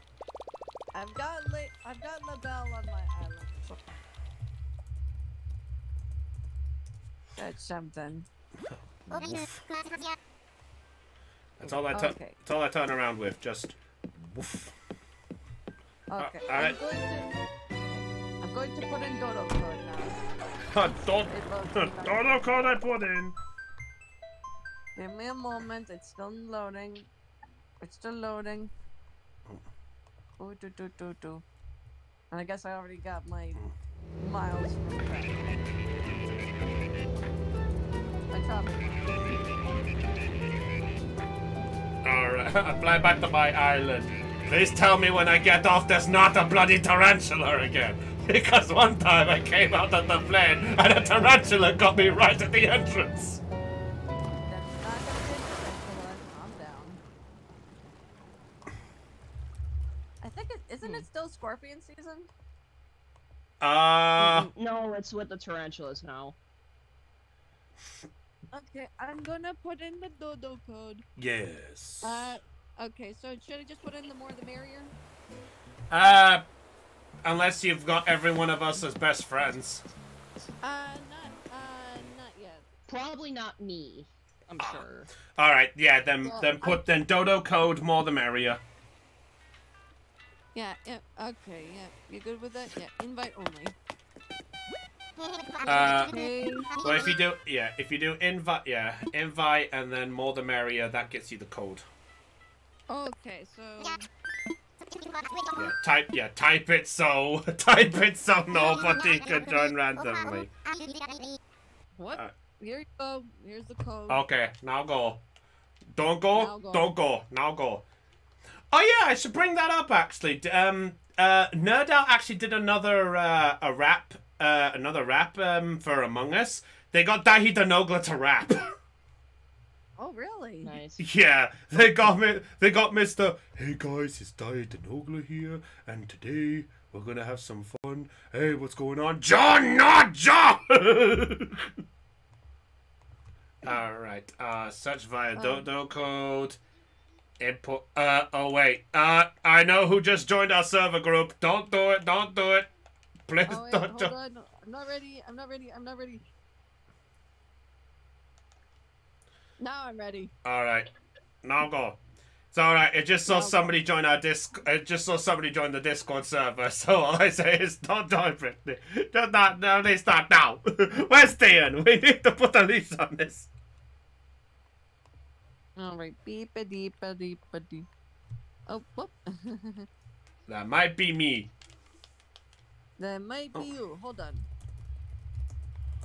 I've got La- I've got LaBelle on my island. That's something. Woof. That's all I turn. Okay. That's all I turn around with. Just woof. Okay. Uh, alright. I'm going to. I'm going to put in Dodo code now. Don't. Be Dodo code I put in. Give me a moment. It's still loading. It's still loading. Oh, do, do, do, do. And I guess I already got my miles from that. My. Alright, I <laughs> fly back to my island. Please tell me when I get off there's not a bloody tarantula again. <laughs> Because one time I came out of the plane and a tarantula got me right at the entrance. That's not gonna be a tarantula. Calm down. I think it isn't it still scorpion season? Uh, No, it's with the tarantulas now. <laughs> Okay, I'm gonna put in the dodo code. yes. Uh, okay, so should I just put in the more the merrier? Uh, unless you've got every one of us as best friends. Uh, not, uh, not yet. Probably not me. I'm sure. All right, yeah. Then Well, then put then dodo code more the merrier. Yeah, yeah, okay, yeah. You good with that? Yeah, invite only. Uh, Okay. well, if you do, yeah, if you do invite, yeah, invite, and then more the merrier, that gets you the code. Okay, so. Yeah, type, yeah, type it so, <laughs> type it so nobody can join randomly. What? Uh, Here you go. Here's the code. Okay, now go. Don't go. Now go. Don't go. Now go. Oh yeah, I should bring that up actually. Um, uh, Nerd Out actually did another uh, a rap, uh, another rap um for Among Us. They got Daithi De Nogla to rap. <laughs> Oh, really? Nice. <laughs> Yeah, they got me. They got Mister. Hey guys, it's Daithi De Nogla here, and today we're gonna have some fun. Hey, what's going on, John? Not John. <laughs> All right. Uh, search via Um. Dodo code. Input. Uh. Oh wait. Uh. I know who just joined our server group. Don't do it. Don't do it. Please Oh, wait, don't. hold jo- on. I'm not ready. I'm not ready. I'm not ready. Now I'm ready. All right. Now go. It's all right. It just saw Now go. somebody join our disc. It just saw somebody join the Discord server. <laughs> So all I say is, don't join Britney. Don't not. No, they start now. <laughs> Where's Stian? <laughs> We need to put a leash on this. All right. Beep a deep a deep a deep. Oh, whoop. That might be me. that might be Oh. you. Hold on.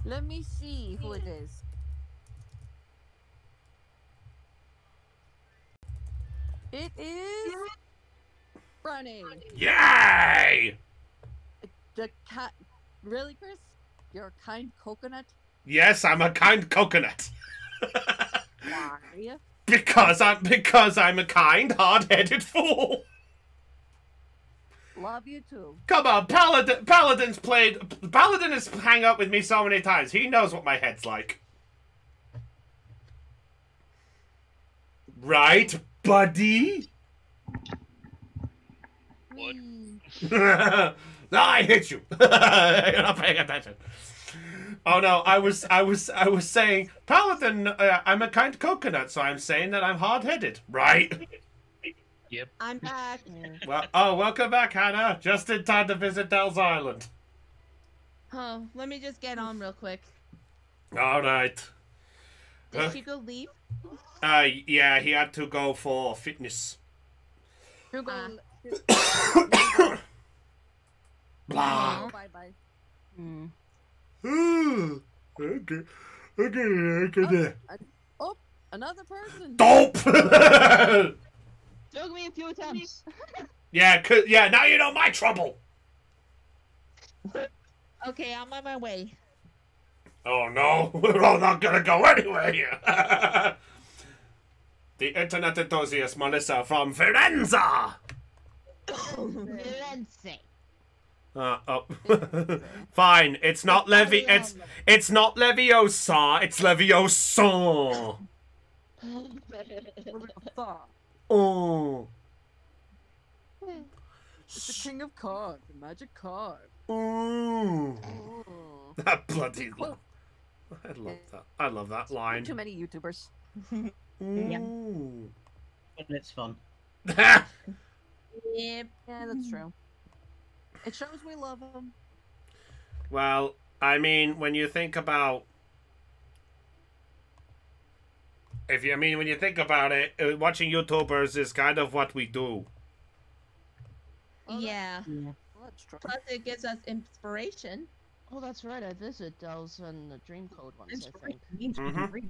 Let me see who it is. It is Brownie. Yay! The cat. Really, Chris? You're a kind coconut. Yes, I'm a kind coconut. <laughs> Why? Because I'm because I'm a kind, hard-headed fool. Love you too. Come on, Paladin. Paladin's played. Paladin has hung out with me so many times. He knows what my head's like. Right, buddy? What? <laughs> I hit you. <laughs> You're not paying attention. Oh no, I was, I was, I was saying, Paladin. Uh, I'm a kind coconut, so I'm saying that I'm hard-headed, right? Yep. I'm back. Well, oh, welcome back, Hannah. Just in time to visit Dell's Island. Oh, let me just get on real quick. All right. Did Huh? she go leave? Uh, yeah, he had to go for fitness. You go. Ah. Blah. Bye bye. Hmm. Okay, okay, okay. Oh, another person. Dope. Took me a few attempts. <laughs> yeah, 'cause- yeah. Now you know my trouble. <laughs> Okay, I'm on my way. Oh no, <laughs> we're all not gonna go anywhere here. <laughs> the internet enthusiast Melissa from Firenze. Firenze. Uh, oh. <laughs> Fine, it's not Levi. It's it's not Leviosa. It's Leviosa. Oh. It's the king of cards, the magic card. Ooh. Oh. That bloody. <laughs> I love that. I love that line. Too many YouTubers. Ooh. It's fun. Yep. Yeah, that's true. It shows we love them. Well, I mean, when you think about, if you I mean when you think about it, uh, watching YouTubers is kind of what we do. Yeah. Well, that's true. Plus, it gives us inspiration. Oh, that's right. I visited Dell's and the Dream Code once, I think. Mhm.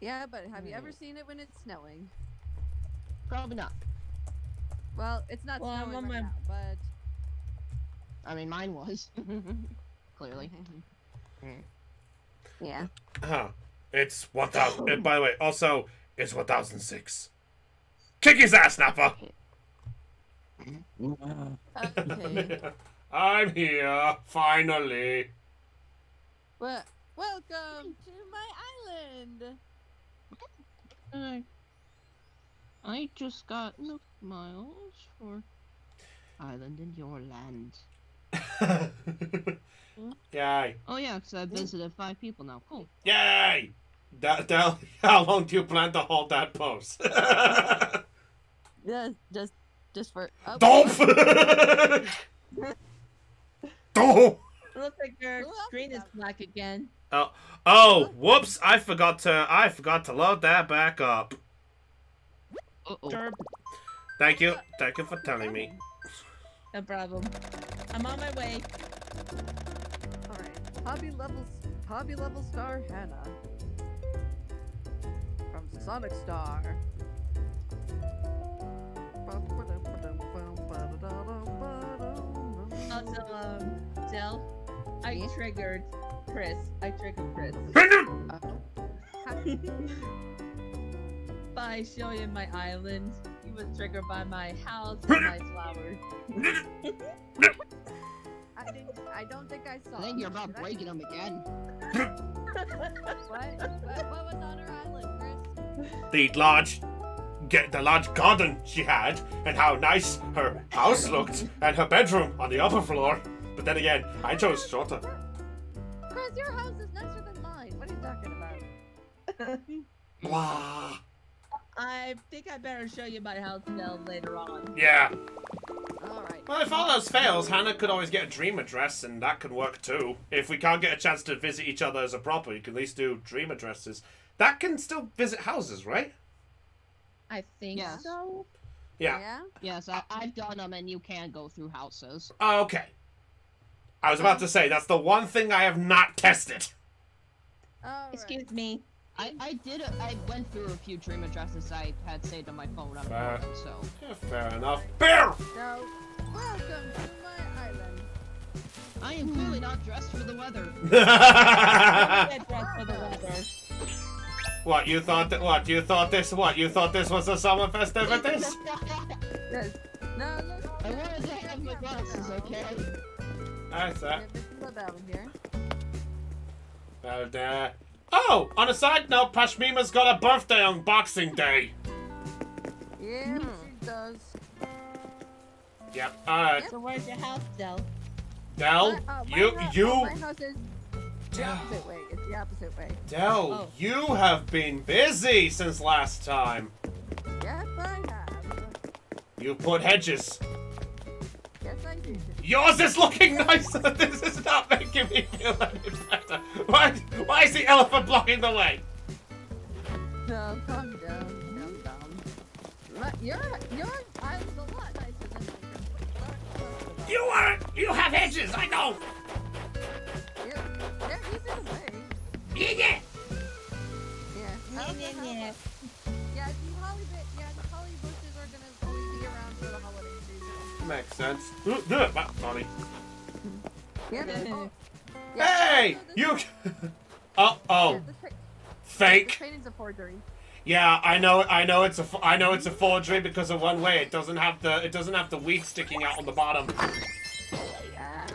Yeah, but have you ever seen it when it's snowing? Probably not. Well, it's not Well, I'm snowing on right my- now, but I mean, mine was. <laughs> Clearly. <laughs> yeah. Huh. It's 1000. <laughs> uh, by the way, also, it's 1006. Kick his ass, Nappa! Okay. I'm here, finally. well, welcome to my island. I, I just got enough miles for Island in Your Land. <laughs> Yay. Oh yeah, because I visited five people now. Cool. Yay! Da- Del, <laughs> how long do you plan to hold that pose? Yeah, <laughs> just, just for. Oh, Dolph! Dolph! Looks like your screen is is black again. Oh, oh, whoops! I forgot to. I forgot to load that back up. Uh oh. Thank you, thank you for telling me. No problem. I'm on my way. All right. Hobby level, hobby level star Hannah from Sonic Star. Also, um, Dell, I Yeah? triggered Chris. I triggered Chris. <laughs> By showing my island. He was triggered by my house and my flowers. I didn't. I don't think I saw. I think you're about Did I- breaking them again. What? what? What was on her island, Chris? The large, get the large garden she had, and how nice her house looked, and her bedroom on the upper floor. But then again, I chose shorter. Chris, your house is nicer than mine. What are you talking about? <laughs> Wow. I think I better show you my house now later on. Yeah. All right. Well, if all else fails, Hannah could always get a dream address, and that could work too. If we can't get a chance to visit each other as a proper, you can at least do dream addresses. That can still visit houses, right? I think Yes. so. Yeah. Yes, I, I've done them, and you can go through houses. Oh, okay. I was about to say that's the one thing I have not tested. All Excuse me. I, I did. A, I went through a few dream addresses I had saved on my phone on Fair. Portal, so. Yeah, fair enough. Bear. So, welcome to my island. I am clearly not dressed for the weather. <laughs> Get dressed for the weather. What you thought? That, what you thought this? What you thought this was a summer festivities? Yes. <laughs> No, look. I wanted to have my glasses, okay? That's that. This is down here. Well, uh, oh, on a side note, Pashmina's got a birthday on Boxing Day. Yeah, she does. Yep. Alright. So where's your house, Del? Del, My- uh, my you, hou- you, is the opposite way. It's the opposite way. Del, Oh. you have been busy since last time. Yes, I have. You put hedges. Yes, I do. Yours is looking nicer. <laughs> This is not making me feel any better. Why, why is the elephant blocking the way? No, calm down, calm down. Your your a lot nicer than mine. You are, you have hedges. I know. Yeah, they're easy to make. Yeah, yeah. Yeah. I also have- Yeah, the holly bit. Yeah, the holly bushes are gonna always be around for the holiday season. Makes sense. Ooh, do it, Matt. Sorry. Yeah. they- Hey, <laughs> so you. oh, oh, yeah, this tra- <laughs> This fake. training's a forgery. Yeah, I know. I know it's a. fo- I know it's a forgery because of one way. It doesn't have the. It doesn't have the wheat sticking out on the bottom. Yeah.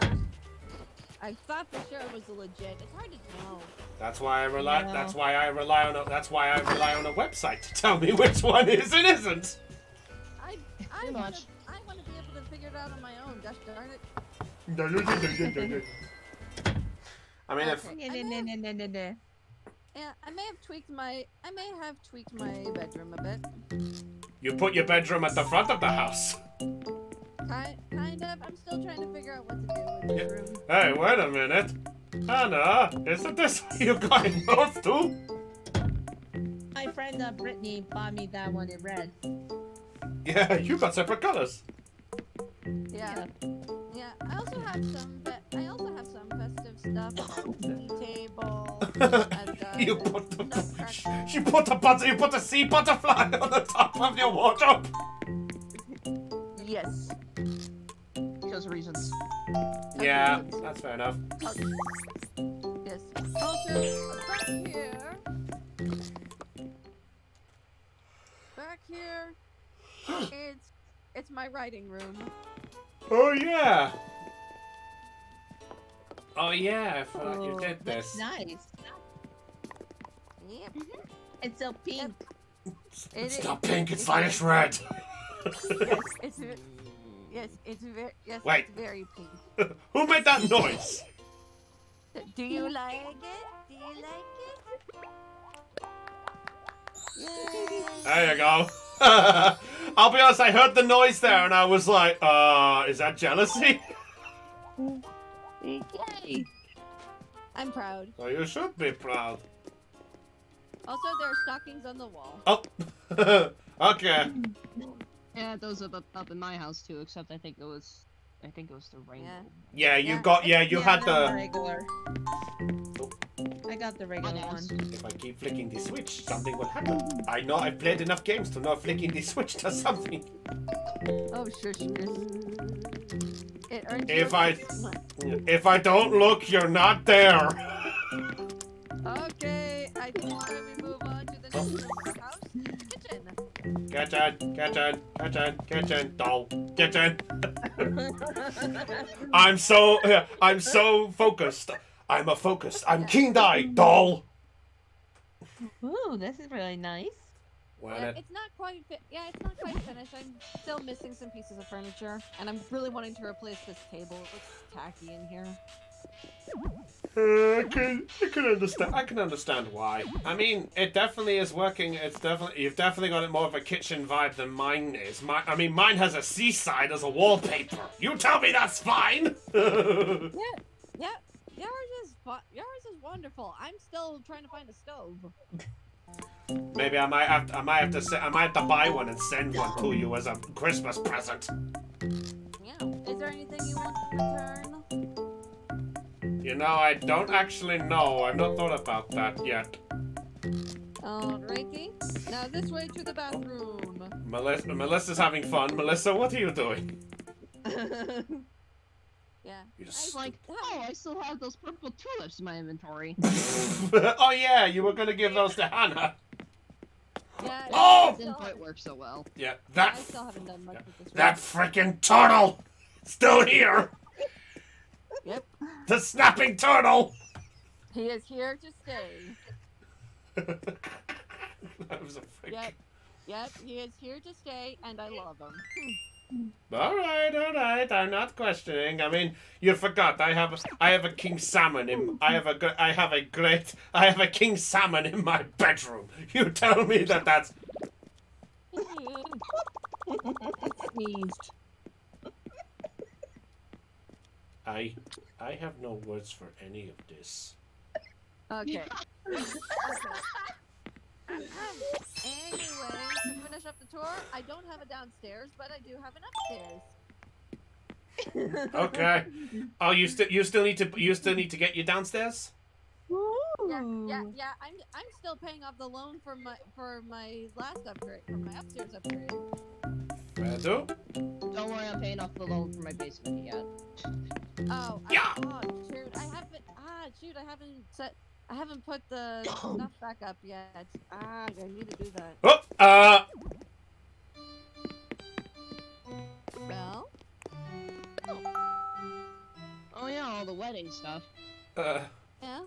I thought for sure it was legit. It's hard to tell. That's why I rely. Yeah. That's why I rely on. A, that's why I rely on a website to tell me <laughs> which one is and isn't. I I wanna. I want to be able to figure it out on my own. Gosh darn it. I mean, if I may have- Yeah, I may have tweaked my. I may have tweaked my bedroom a bit. you put your bedroom at the front of the house. Kind, kind of. I'm still trying to figure out what to do with this room. Hey, wait a minute. Hannah, isn't this <laughs> what you got in both too? My friend uh, Brittany bought me that one in red. Yeah, you got separate colors. Yeah. Yeah. I also have some. Fe- I also have some festive stuff. <coughs> Tea table. <laughs> I've <laughs> You put the nutcracker. you put a butter, you put a sea butterfly on the top of your wardrobe. Yes. Because of reasons. Yeah, that's fair enough. Yes. Also, back here. Back here. It's it's my writing room. Oh yeah. Oh yeah, I forgot you Oh, did that's this. nice. Yep. Mm-hmm. It's so pink. It's It not is- pink, it's it light is. red. <laughs> yes, it's <laughs> ve- yes, it's very yes, Wait. it's very pink. <laughs> Who made that noise? Do you like it? Do you like it? Yay! There you go. <laughs> I'll be honest, I heard the noise there and I was like, uh, is that jealousy? Yay! I'm proud. Well, you should be proud. Also, there are stockings on the wall. Oh, <laughs> okay. Yeah, those are up in my house too. Except I think it was, I think it was the rainbow. Yeah. Yeah, you Yeah. got, yeah, you had the. regular. Oh. I got the regular one. If I keep flicking the switch, something will happen. I know I've played enough games to know flicking the <laughs> switch does something. Oh, shush, Chris. It earns If you a I- plus one. If I don't look, you're not there. <laughs> Okay, I think everybody kitchen, kitchen, kitchen, kitchen, doll, kitchen. <laughs> I'm so, <laughs> I'm so focused. I'm a focused. I'm keen-eyed, doll. Ooh, this is really nice. When Yeah, uh, it, it's not quite yeah, it's not quite finished. I'm still missing some pieces of furniture, and I'm really wanting to replace this table. It looks tacky in here. Uh, I can, I can understand. I can understand why. I mean, it definitely is working. It's definitely you've definitely got it more of a kitchen vibe than mine is. My, I mean, mine has a seaside as a wallpaper. You tell me that's fine. <laughs> Yeah, yeah, yours is yours is wonderful. I'm still trying to find a stove. Maybe I might have. I might have to. se- I might have to buy one and send one to you as a Christmas present. Yeah. Is there anything you want in return? You know, I don't actually know. I've not thought about that yet. Alrighty. Now this way to the bathroom. Melissa, Melissa's having fun. Melissa, what are you doing? <laughs> yeah. You I was like, oh, I still have those purple tulips in my inventory. <laughs> oh yeah, you were gonna give those to Hannah. Yeah. Oh! Didn't quite work so well. Yeah, I that still haven't done much with this. that freaking turtle, still here. Yep. The snapping turtle. He is here to stay. <laughs> that was a freak. Yep. Yep. He is here to stay, and I love him. All right, all right. I'm not questioning. I mean, you forgot. I have a, I have a king salmon in. I have a, gr- I have a great. I have a king salmon in my bedroom. You tell me that that's. <laughs> Sneezed. I, I have no words for any of this. Okay. <laughs> okay. anyway, to finish up the tour, I don't have it downstairs, but I do have it upstairs. Okay. Oh, you still, you still need to, you still need to get you downstairs. Yeah, yeah, yeah. I'm I'm still paying off the loan for my for my last upgrade, for my upstairs upgrade. Where do? Don't worry, I'm paying off the loan for my basement yet. Oh, I, Yeah. oh, shoot! I haven't. Ah, shoot! I haven't set. I haven't put the <coughs> stuff back up yet. Ah, I need to do that. Oh, uh, Well, Oh yeah, all the wedding stuff. uh. yeah.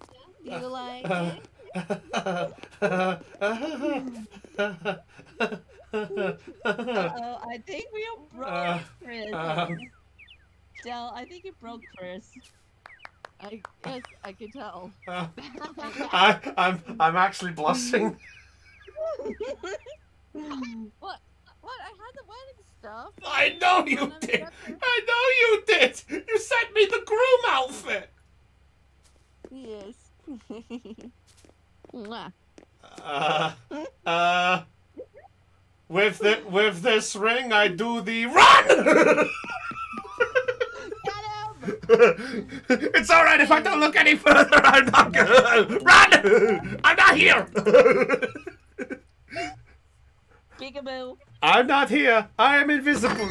Do you like Uh, it? <laughs> <laughs> <laughs> Uh-oh, I think we broke <laughs> Uh, Chris. um, Del, I think you broke Chris. I yes, I can tell. uh, I, I'm, I'm actually blushing. <laughs> What? What? I had the wedding stuff. I know you did. I know you did. You sent me the groom outfit. Yes. Mwah. <laughs> Uh, uh, with the with this ring, I do the run. <laughs> it's all right if I don't look any further. <laughs> I'm not gonna run. I'm not here. Peekaboo. I'm not here. I am invisible.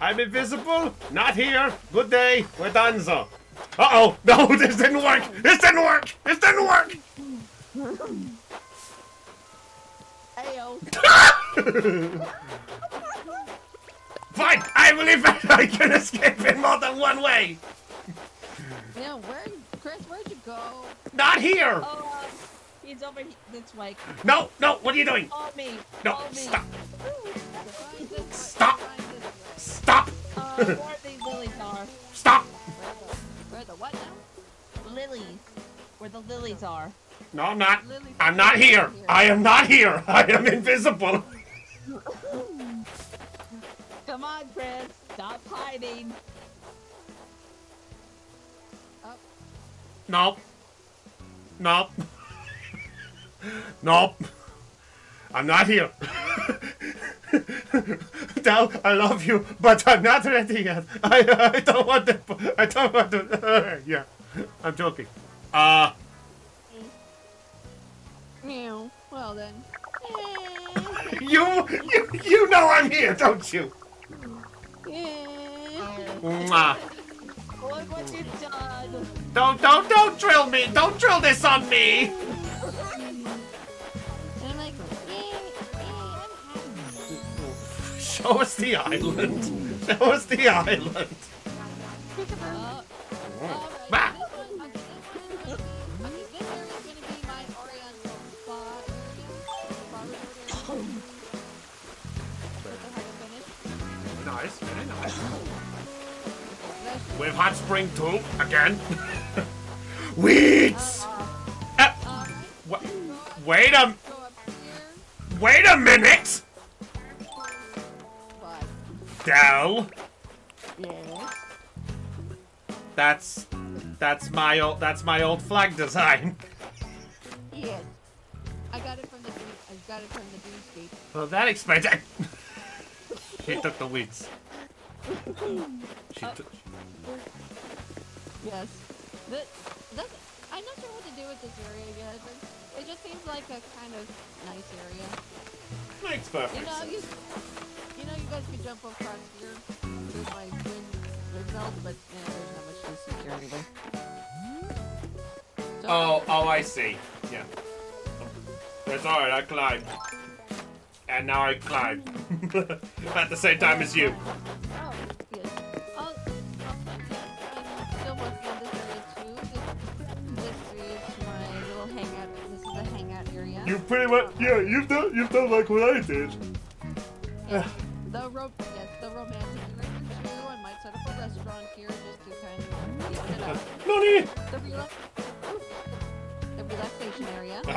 I'm invisible. Not here. Good day. We're donezo. Uh oh. <laughs> No, this didn't work. This didn't work. This didn't work. <laughs> Fine. I believe <laughs> I can escape in more than one way. Yeah, where, Chris? Where'd you go? Not here. Oh, um, he's over he- this way. No, no. What are you doing? Follow me. No, Follow me. stop. Stop. Stop. Uh, where the lilies are. Stop. Where the what now? Lilies. Where the lilies are. No, I'm not. I'm not here. I am not here. <laughs> I am invisible. Come on, Chris. Stop hiding. Nope. Nope. Nope. I'm not here. <laughs> Del, I love you, but I'm not ready yet. I, I don't want to. I don't want to. <laughs> yeah, I'm joking. Uh, Meow. Well then. <laughs> you, you, you know I'm here, don't you? Mwah. Look what you've done. Don't, don't, don't drill me. Don't drill this on me. And I'm like, yeah, Show us the island. Show us the island. Uh, Bah! With hot spring too, again. <laughs> Weeds! Uh, wa- wait a... go up here. Wait a minute! Dell. yes. That's... That's my old... That's my old flag design. Yes. I got it from the. I got it from the. Well, that explains it. <laughs> she took the weeds. She uh, took... Yes. The, that's, I'm not sure what to do with this area yet. It just seems like a kind of nice area. Makes You perfect know, you, sense. you know, you guys could jump across here with my wind result, but yeah, there's not much to see here anyway. So, Oh, oh, I see. Yeah. That's alright, I climbed. And now I climb. <laughs> At the same time as you. Oh, yes. Oh, oh, yes, I'm still working on this area too. This, this is my little hangout. This is the hangout area. You pretty much, yeah, you've done, you've done like what I did. Yes, the ro- yes, the romantic area too. I might set up a restaurant here just to kind of it up. Nani! The, rela- the relaxation area. <laughs>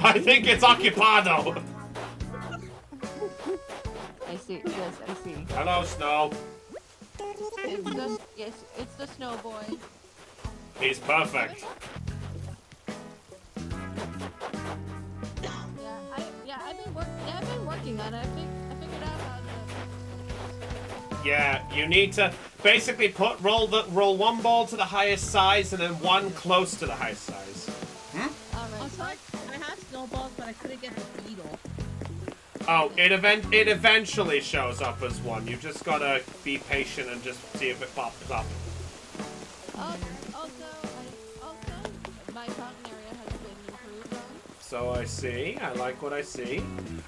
I think it's occupado. I see. Yes, I see. Hello, Snow. It's the yes, it's the snow boy. He's perfect. Yeah, I yeah, I've been work yeah, I've been working on it. I think I figured out how to. Yeah, you need to basically put roll the roll one ball to the highest size and then one close to the highest size. Hmm? All Oh, right. sorry. I had snowballs, but I couldn't get the beetle. Oh, it event it eventually shows up as one. You just gotta be patient and just see if it pops up. Oh, also, I, also, my fountain area has been improved. So I see. I like what I see.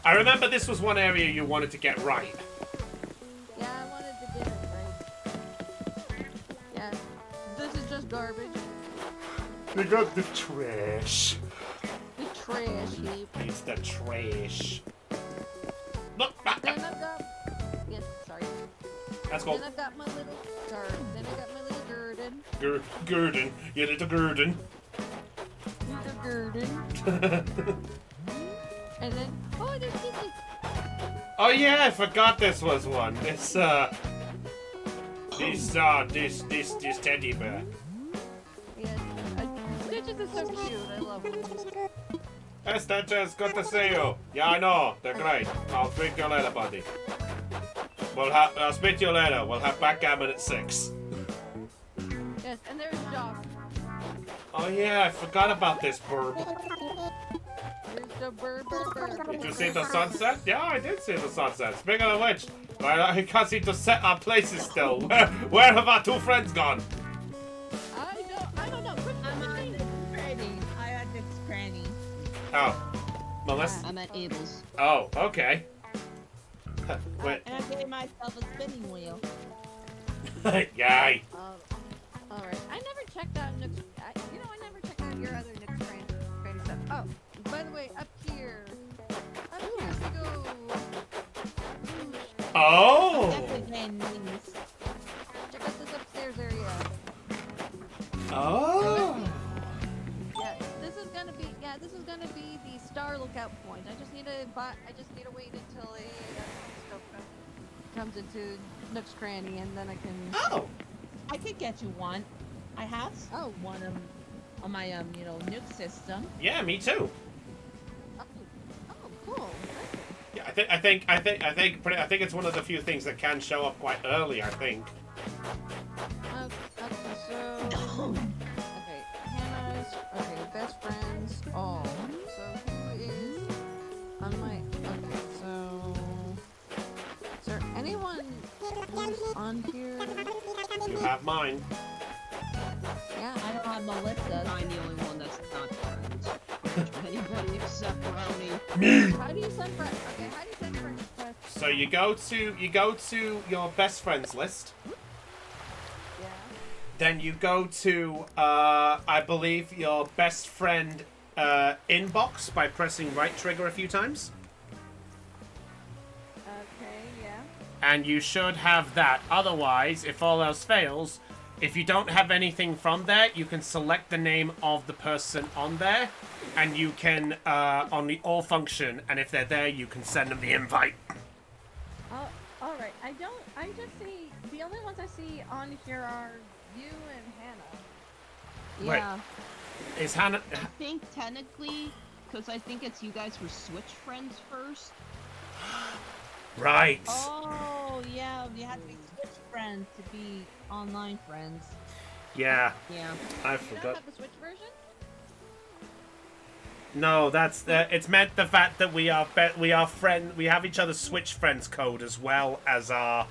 I remember this was one area you wanted to get right. Yeah, I wanted to get it right. Yeah, this is just garbage. We got the trash. The trash heap. It's the trash. Look, Then I've got. Yes, sorry. let's go. Then I've got my little garden. Then I got my little garden. Gur- Gurdon. You little Gurdon. Little garden. <laughs> And then, oh, there's this. oh yeah, I forgot this was one. This uh, this uh, this this this teddy bear. Yes, I, Stitches is so cute. I love them. Hey, Stitches, good to see you. Yeah, I know. They're great. I'll speak to you later, buddy. We'll have. I'll speak to you later. We'll have backgammon at six. Yes, and there's Doc. Oh yeah, I forgot about this the bird, bird, bird. Did you see the sunset? Yeah, I did see the sunset. Speaking of which, I, I can't seem to set our places still. <laughs> Where, where have our two friends gone? Oh, Melissa. I'm at Able's. Oh, okay. <laughs> Wait. And I gave myself a spinning wheel. <laughs> Yay. Um, all right. I never checked out Nook's. I, you know, I never checked out your other Nook's Cranny, Cranny stuff. Oh, by the way, up here. Up here we go. Oh. That's the Crannies. Check out this upstairs area. Oh. Yeah, this is gonna be the star lookout point. I just need to buy. I just need to wait until a uh, stuff comes into Nook's Cranny, and then I can. Oh. I could get you one. I have Oh. one um, on my um, you know, nuke system. Yeah, me too. Oh, oh cool. Yeah, I think I think I think I think pretty, I think it's one of the few things that can show up quite early. I think. Uh, okay, so. <coughs> have mine. Yeah. I don't have Melissa. I'm the only one that's not friends. <laughs> Anybody except Brownie. Me. How do you send friend? Okay, how do you send friend requests? So you go to you go to your best friends list. Yeah. Then you go to uh, I believe your best friend uh, inbox by pressing right trigger a few times, and you should have that. Otherwise, if all else fails, if you don't have anything from there, you can select the name of the person on there, and you can uh, on the all function, and if they're there, you can send them the invite. Oh, all right. I don't. I just see the only ones I see on here are you and Hannah. Right. Yeah. Is Hannah? I think technically, because I think it's you guys were Switch friends first. <gasps> Right. Oh, yeah. You have to be Switch friends to be online friends. Yeah. Yeah. I You forgot. don't have the Switch version? No, that's uh, it's meant the fact that we are be- we are friend we have each other's Switch friends code as well as our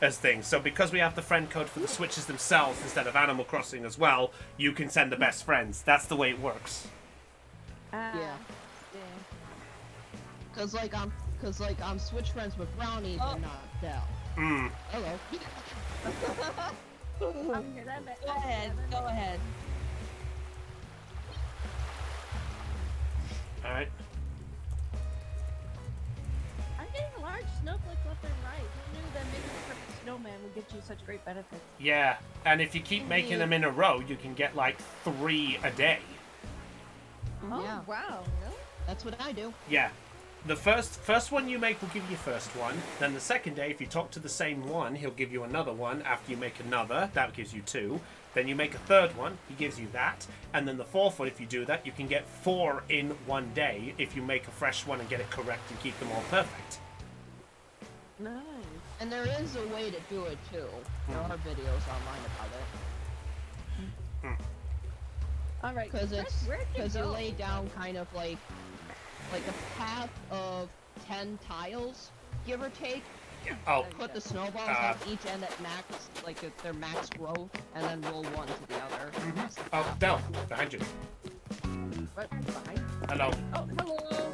as things. So because we have the friend code for the Switches themselves instead of Animal Crossing as well, you can send the best friends. That's the way it works. Ah, Yeah. yeah. Cause like I'm, cause like I'm Switch friends with Brownie, Oh. but not Dell. Mm. Hello. <laughs> <laughs> I'm here, that bit- Go ahead. Go ahead. All right. I'm getting large snowflakes left and right. Who knew that making a perfect snowman would get you such great benefits? Yeah, and if you keep making them in a row, you can get like three a day. Oh, Yeah. wow. Really? That's what I do. Yeah. The first first one you make will give you first one. Then the second day, if you talk to the same one, he'll give you another one. After you make another, that gives you two. Then you make a third one, he gives you that. And then the fourth one, if you do that, you can get four in one day if you make a fresh one and get it correct and keep them all perfect. Nice. And there is a way to do it too. Hmm. There are videos online about it. Hmm. All right. Because it's where'd you because you lay down kind of like like a path of ten tiles, give or take. Oh, Put the snowballs Uh, at each end at max, like at their max growth, and then roll one to the other. That's the oh. Del, behind you. What? Behind? Hello. Oh, hello.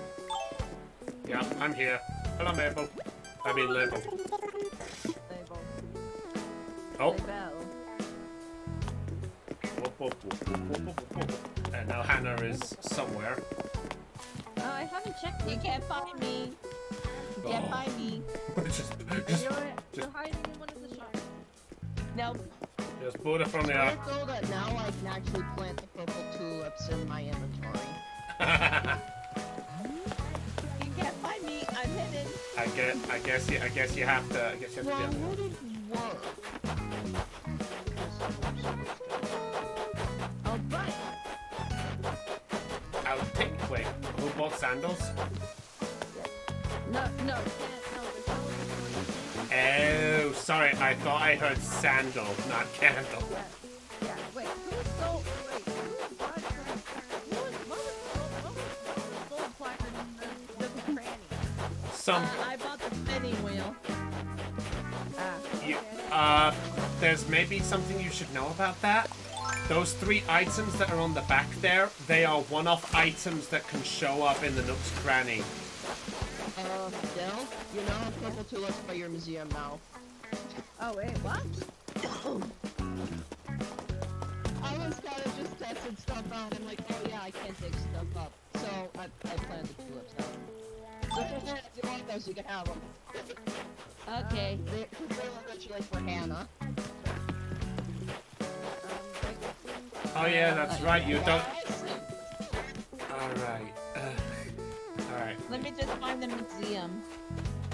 Yeah, I'm here. Hello, Mabel. I mean, Label. Label. Oh. Label. And now Hannah is somewhere. Uh, oh, I haven't checked. You can't find me. You can't Oh. find me. Oh. <laughs> <laughs> just, You're, just, you're hiding in one of the shops. Now, just put it from the I feel that now I can actually plant the purple tulips in my inventory. <laughs> You can't find me. I'm hidden. I guess, I guess you, I guess you have to, I guess you have Well, to be on would it work? Bought sandals? No, no, can't. No, there's no Oh, sorry, I thought I heard sandal, not candle. Some, uh, I bought the spinning wheel. Ah. you, uh, there's maybe something you should know about that. Those three items that are on the back there, they are one-off items that can show up in the Nook's Cranny. Uh, Dell, you know purple tulips by your museum now. Oh wait, what? I was kind of just testing stuff out. I'm like, oh yeah, I can dig stuff up. So I, I planted tulips now. So if you want those, you can have them. Okay, they're, they're originally for Hannah. Oh yeah, that's right, you don't... Alright. Uh, Alright. Let me just find the museum.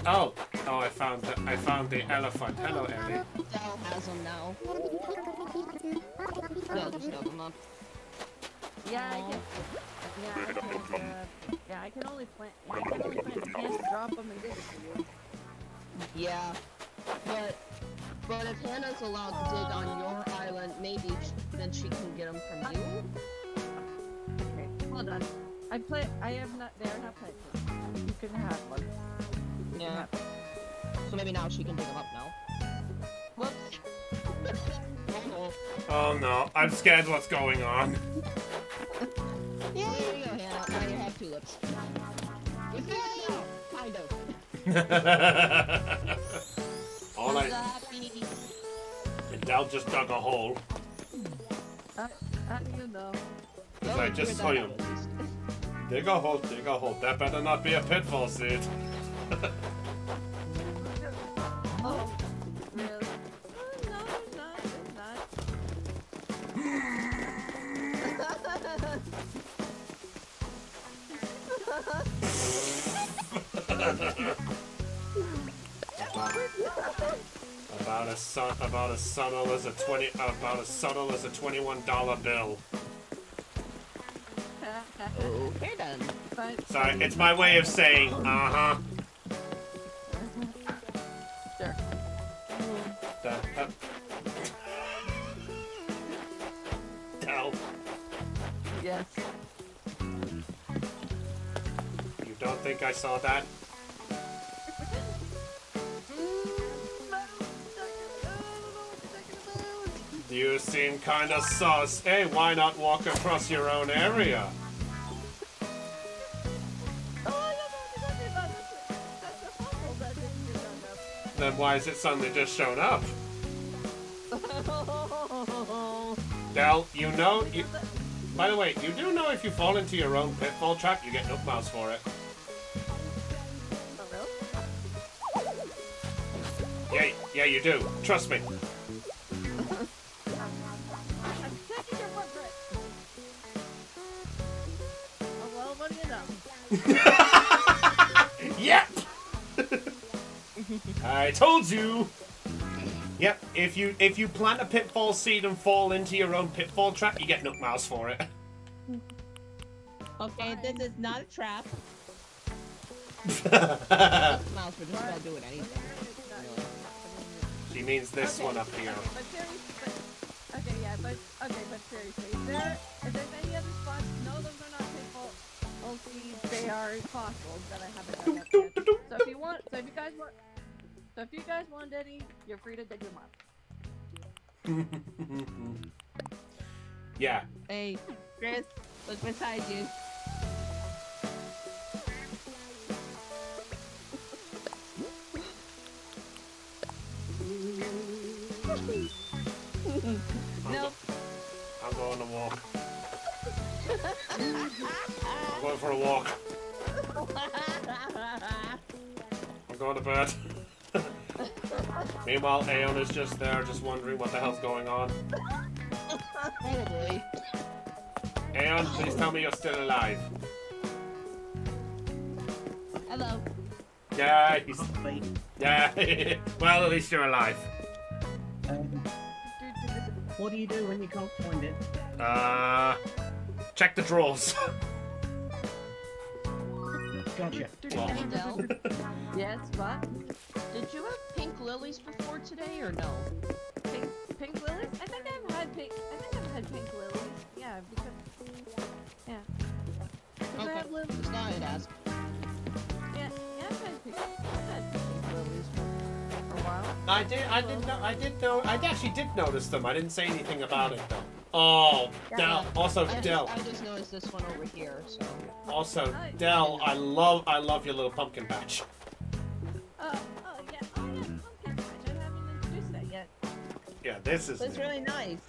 Oh! Oh, I found the, I found the elephant. Hello, Ellie. Dell has them now. Dell just dug them up. Yeah, I can. Yeah, I can. Uh, yeah, I can only plant. I can only plant. You can't drop them and give it to you. Yeah, but but if Hannah's allowed to dig on your island, maybe sh- then she can get them from you. Okay, hold on. I play. I have not. They are not planted. You can have one. You can Yeah. have one. So maybe now she can dig them up now. Whoops. Oh, <laughs> Oh no, I'm scared what's going on. <laughs> yeah, there you go, Hannah. Now you have tulips. With <laughs> that, no, kind of. All I and Dal just dug a hole. How, how do you know? 'cause I just saw you. Dig a hole, dig a hole. That better not be a pitfall, Sid. <laughs> Oh, really? Oh, <laughs> no, it's not. It's not. About <laughs> as son, about as subtle as a twenty, about as subtle as a twenty-one dollar bill. Okay then. Sorry, it's my way of saying, uh huh. Sure. Da, uh. Del, Yes. you don't think I saw that? Kinda sus. Hey, why not walk across your own area? Then why is it suddenly just shown up? Del, you know, you, by the way, you do know if you fall into your own pitfall trap, you get Nook Miles for it. Yeah, yeah, you do. Trust me. I told you! Yep, if you if you plant a pitfall seed and fall into your own pitfall trap, you get Nook Miles for it. Okay, this is not a trap. <laughs> Miles for just about doing anything. She means this Okay, one up here. But seriously, but, okay, yeah, but okay, but seriously, is there if there's any other spots? No, those are not pitfall. Oh, seeds. They are fossils that I haven't dug up yet. So if you want, so if you guys want, so if you guys want any, you're free to dig them up. yeah. Hey, Chris, look beside you. nope. I'm going to walk. I'm going for a walk. I'm going to bed. <laughs> Meanwhile, Aeon is just there, just wondering what the hell's going on. Probably. Aeon, please tell me you're still alive. Hello. Yeah, he's... Yeah. <laughs> well, at least you're alive. Um, what do you do when you can't find it? Uh, check the drawers. <laughs> Gotcha. Hey, Yes, what? did you have pink lilies before today or no? Pink, pink lilies? I think I've had pink. I think I've had pink lilies. Yeah, because yeah. 'Cause I Okay. have lilies. It's not I'd ask. Yeah, yeah, I've had pink. I've had pink lilies for, for a while. I did. I did know. I did know. I actually did notice them. I didn't say anything about it though. Oh, Del. Also, I Del. just, I just noticed this one over here, so. Also, Del. I love. I love your little pumpkin patch. Oh, oh yeah, oh yeah, pumpkin patch. I haven't introduced that yet. Yeah, this is. That's new. really nice.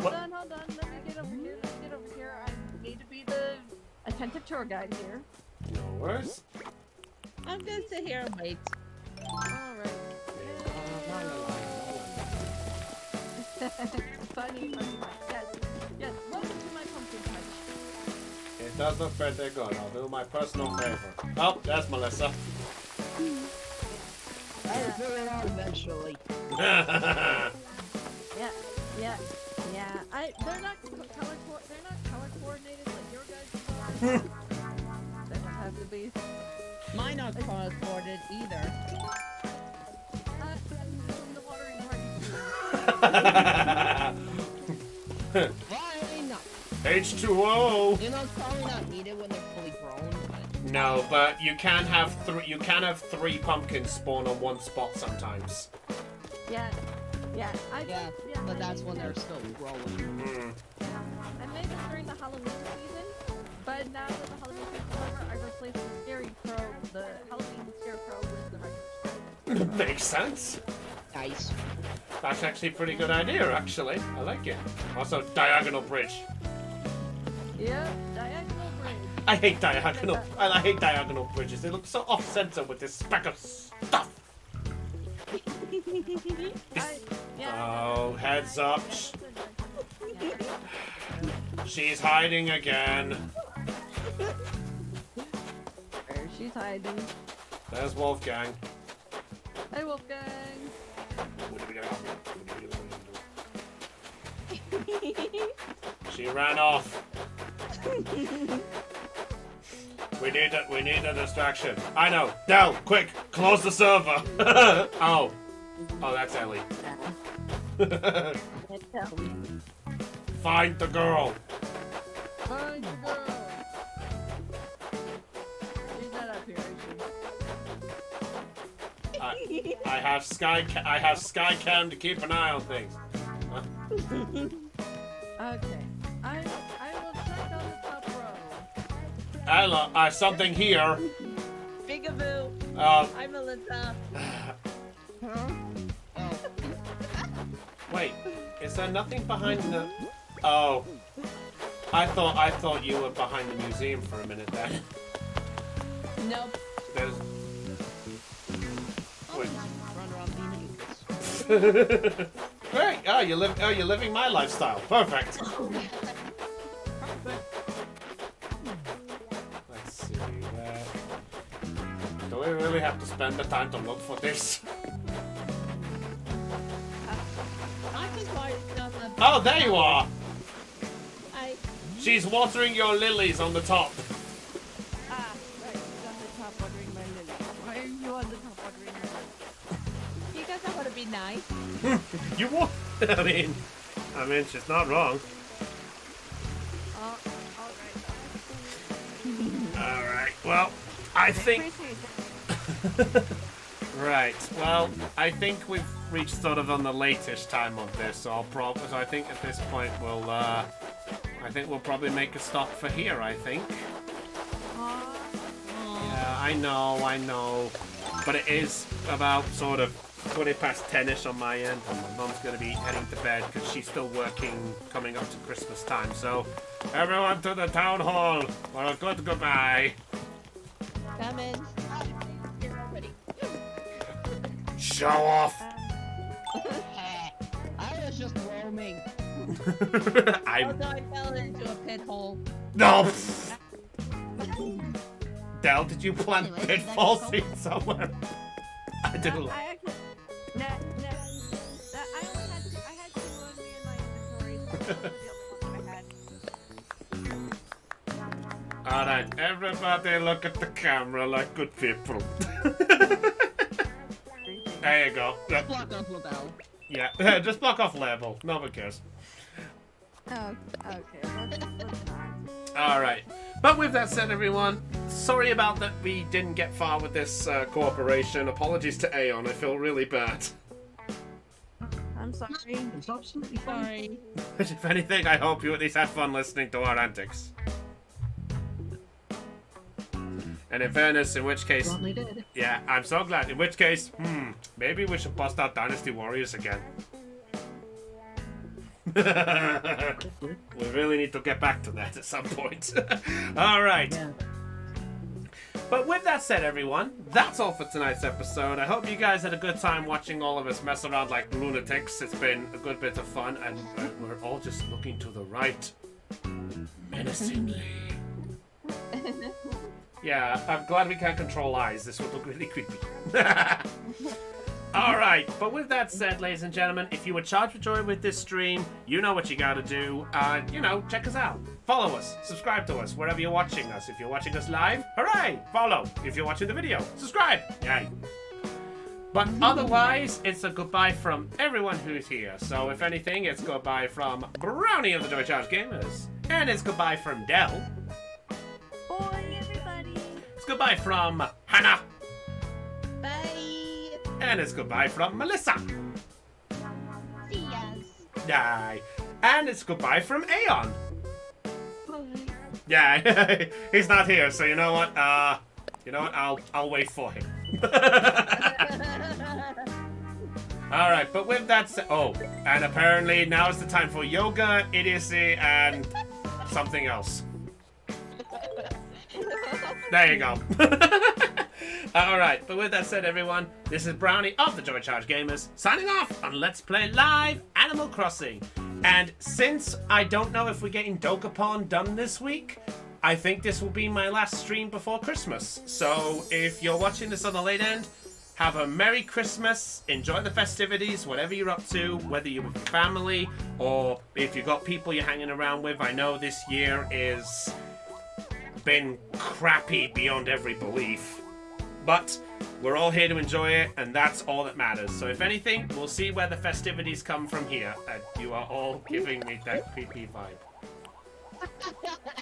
Hold on, hold on. Let me get over here. Let me get over here. I need to be the attentive tour guide here. No worries. I'm gonna sit here and wait. All right. <laughs> funny, funny. Yes, yes. Welcome to my pumpkin patch. It does look pretty good. I'll do my personal favor. Oh, there's Melissa. I will figure it out eventually. <laughs> Yeah, yeah, yeah. I they're not co- color co- they're not color coordinated like your guys. are. <laughs> they don't have to be. Mine not color coded either. H2O. You know, it's probably not needed when they're fully grown, but. No, but you can have three. You can have three pumpkins spawn on one spot sometimes. Yeah, yeah. I Yeah, just, yeah. but I that's just when did- they're still growing. Mm. I made this during the Halloween season, But now that the Halloween season's over, I replaced the scary crow, the Halloween scarecrow with the regular <laughs> Makes sense. Nice. That's actually a pretty good idea, actually. I like it. Also, diagonal bridge. Yeah, diagonal bridge. I hate diagonal. I, I hate diagonal bridges. They look so off center with this speck of stuff. <laughs> I, yeah, Oh, heads up. She's hiding again. Where she's hiding. There's Wolfgang. Hey, Wolfgang. <laughs> She ran off. <laughs> We need a, we need a distraction. I know. Dell, quick, close the server. <laughs> oh. Oh, that's Ellie. Find the girl. Find the girl. I, have sky ca- I have sky cam to keep an eye on things. Okay. I I will check on the top row. Ella, I have something here. Bigaboo. Uh, I'm Melissa. wait, is there nothing behind the? Oh, I thought I thought you were behind the museum for a minute then. Nope. There's. Great. Ah, oh, you live. Oh, ah, you're living my lifestyle. Perfect. Let's see. Where... Do we really have to spend the time to look for this? Uh, I just wanted to know the Oh, there you are. I She's watering your lilies on the top. Guys know how to be nice. You what? I mean, I mean, she's not wrong. Alright. All right. Well, I think. <laughs> right. Well, I think we've reached sort of on the latest time of this, so I'll probably. So I think at this point we'll. uh I think we'll probably make a stop for here. I think. Yeah, I know, I know, but it is about sort of 20 past 10ish on my end, and my mum's gonna be heading to bed because she's still working coming up to Christmas time. So, everyone to the town hall for a good goodbye. Come in. Show off. <laughs> I was just roaming. <laughs> I'm Although I fell into a pit hole. no. Del, did you plant Anyway, pitfall next seeds somewhere? I do. I actually, no, no, no, I only had, I had two of me in my inventory, so that was the only one I had. All right, everybody, look at the camera like good people. there you go. Yeah. Block off Label. <laughs> Yeah, just block off level. No one cares. Oh, okay, let's, let's not. All right. But with that said, everyone, sorry about that we didn't get far with this uh, cooperation. Apologies to Aeon. I feel really bad. I'm sorry. It's absolutely fine. Sorry. <laughs> if anything, I hope you at least had fun listening to our antics. And in fairness, in which case, did. yeah, I'm so glad. In which case, hmm, maybe we should bust out Dynasty Warriors again. <laughs> we really need to get back to that at some point. <laughs> all right. Yeah. But with that said, everyone, that's all for tonight's episode. I hope you guys had a good time watching all of us mess around like lunatics. It's been a good bit of fun, and uh, we're all just looking to the right menacingly. <laughs> yeah, I'm glad we can't control eyes. This would look really creepy. All right, but with that said, ladies and gentlemen, if you were charged with joy with this stream, you know what you gotta do. Uh, you know, check us out. Follow us, subscribe to us wherever you're watching us. If you're watching us live, hooray! Follow. If you're watching the video, subscribe. Yay. But otherwise, it's a goodbye from everyone who's here. So if anything, it's goodbye from Brownie of the Joy Charge Gamers. And it's goodbye from Dell. Boy, everybody. It's goodbye from Hannah. Bye. And it's goodbye from Melissa. See. Die. And it's goodbye from Aeon. Yeah, <laughs> he's not here, so you know what? Uh, you know what? I'll I'll wait for him. <laughs> All right, but with that said, oh, and apparently now is the time for yoga, idiocy, and something else. <laughs> There you go. <laughs> All right, but with that said, everyone, this is Brownie of the Joy Charge Gamers signing off on Let's Play Live Animal Crossing. And since I don't know if we're getting Dokapon done this week, I think this will be my last stream before Christmas. So if you're watching this on the late end, have a Merry Christmas, enjoy the festivities, whatever you're up to, whether you're with family or if you've got people you're hanging around with. I know this year is been crappy beyond every belief. But we're all here to enjoy it, and that's all that matters. So if anything, we'll see where the festivities come from here. And you are all giving me that creepy vibe.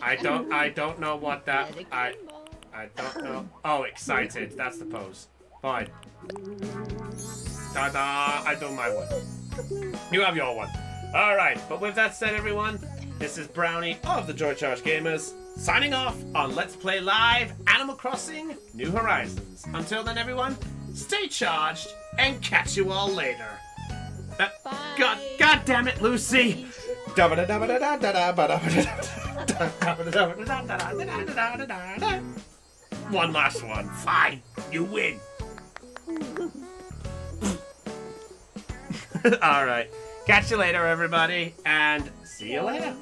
I don't I don't know what that I I don't know. Oh, excited. That's the pose. Fine. Ta-da! I don't my one. You have your one. Alright, but with that said, everyone, this is Brownie of the Joy Charge Gamers, signing off on Let's Play Live Animal Crossing New Horizons. Until then, everyone, stay charged and catch you all later. Uh, God, God damn it, Lucy! One last one. Fine, you win. <laughs> All right. Catch you later, everybody, and see you later.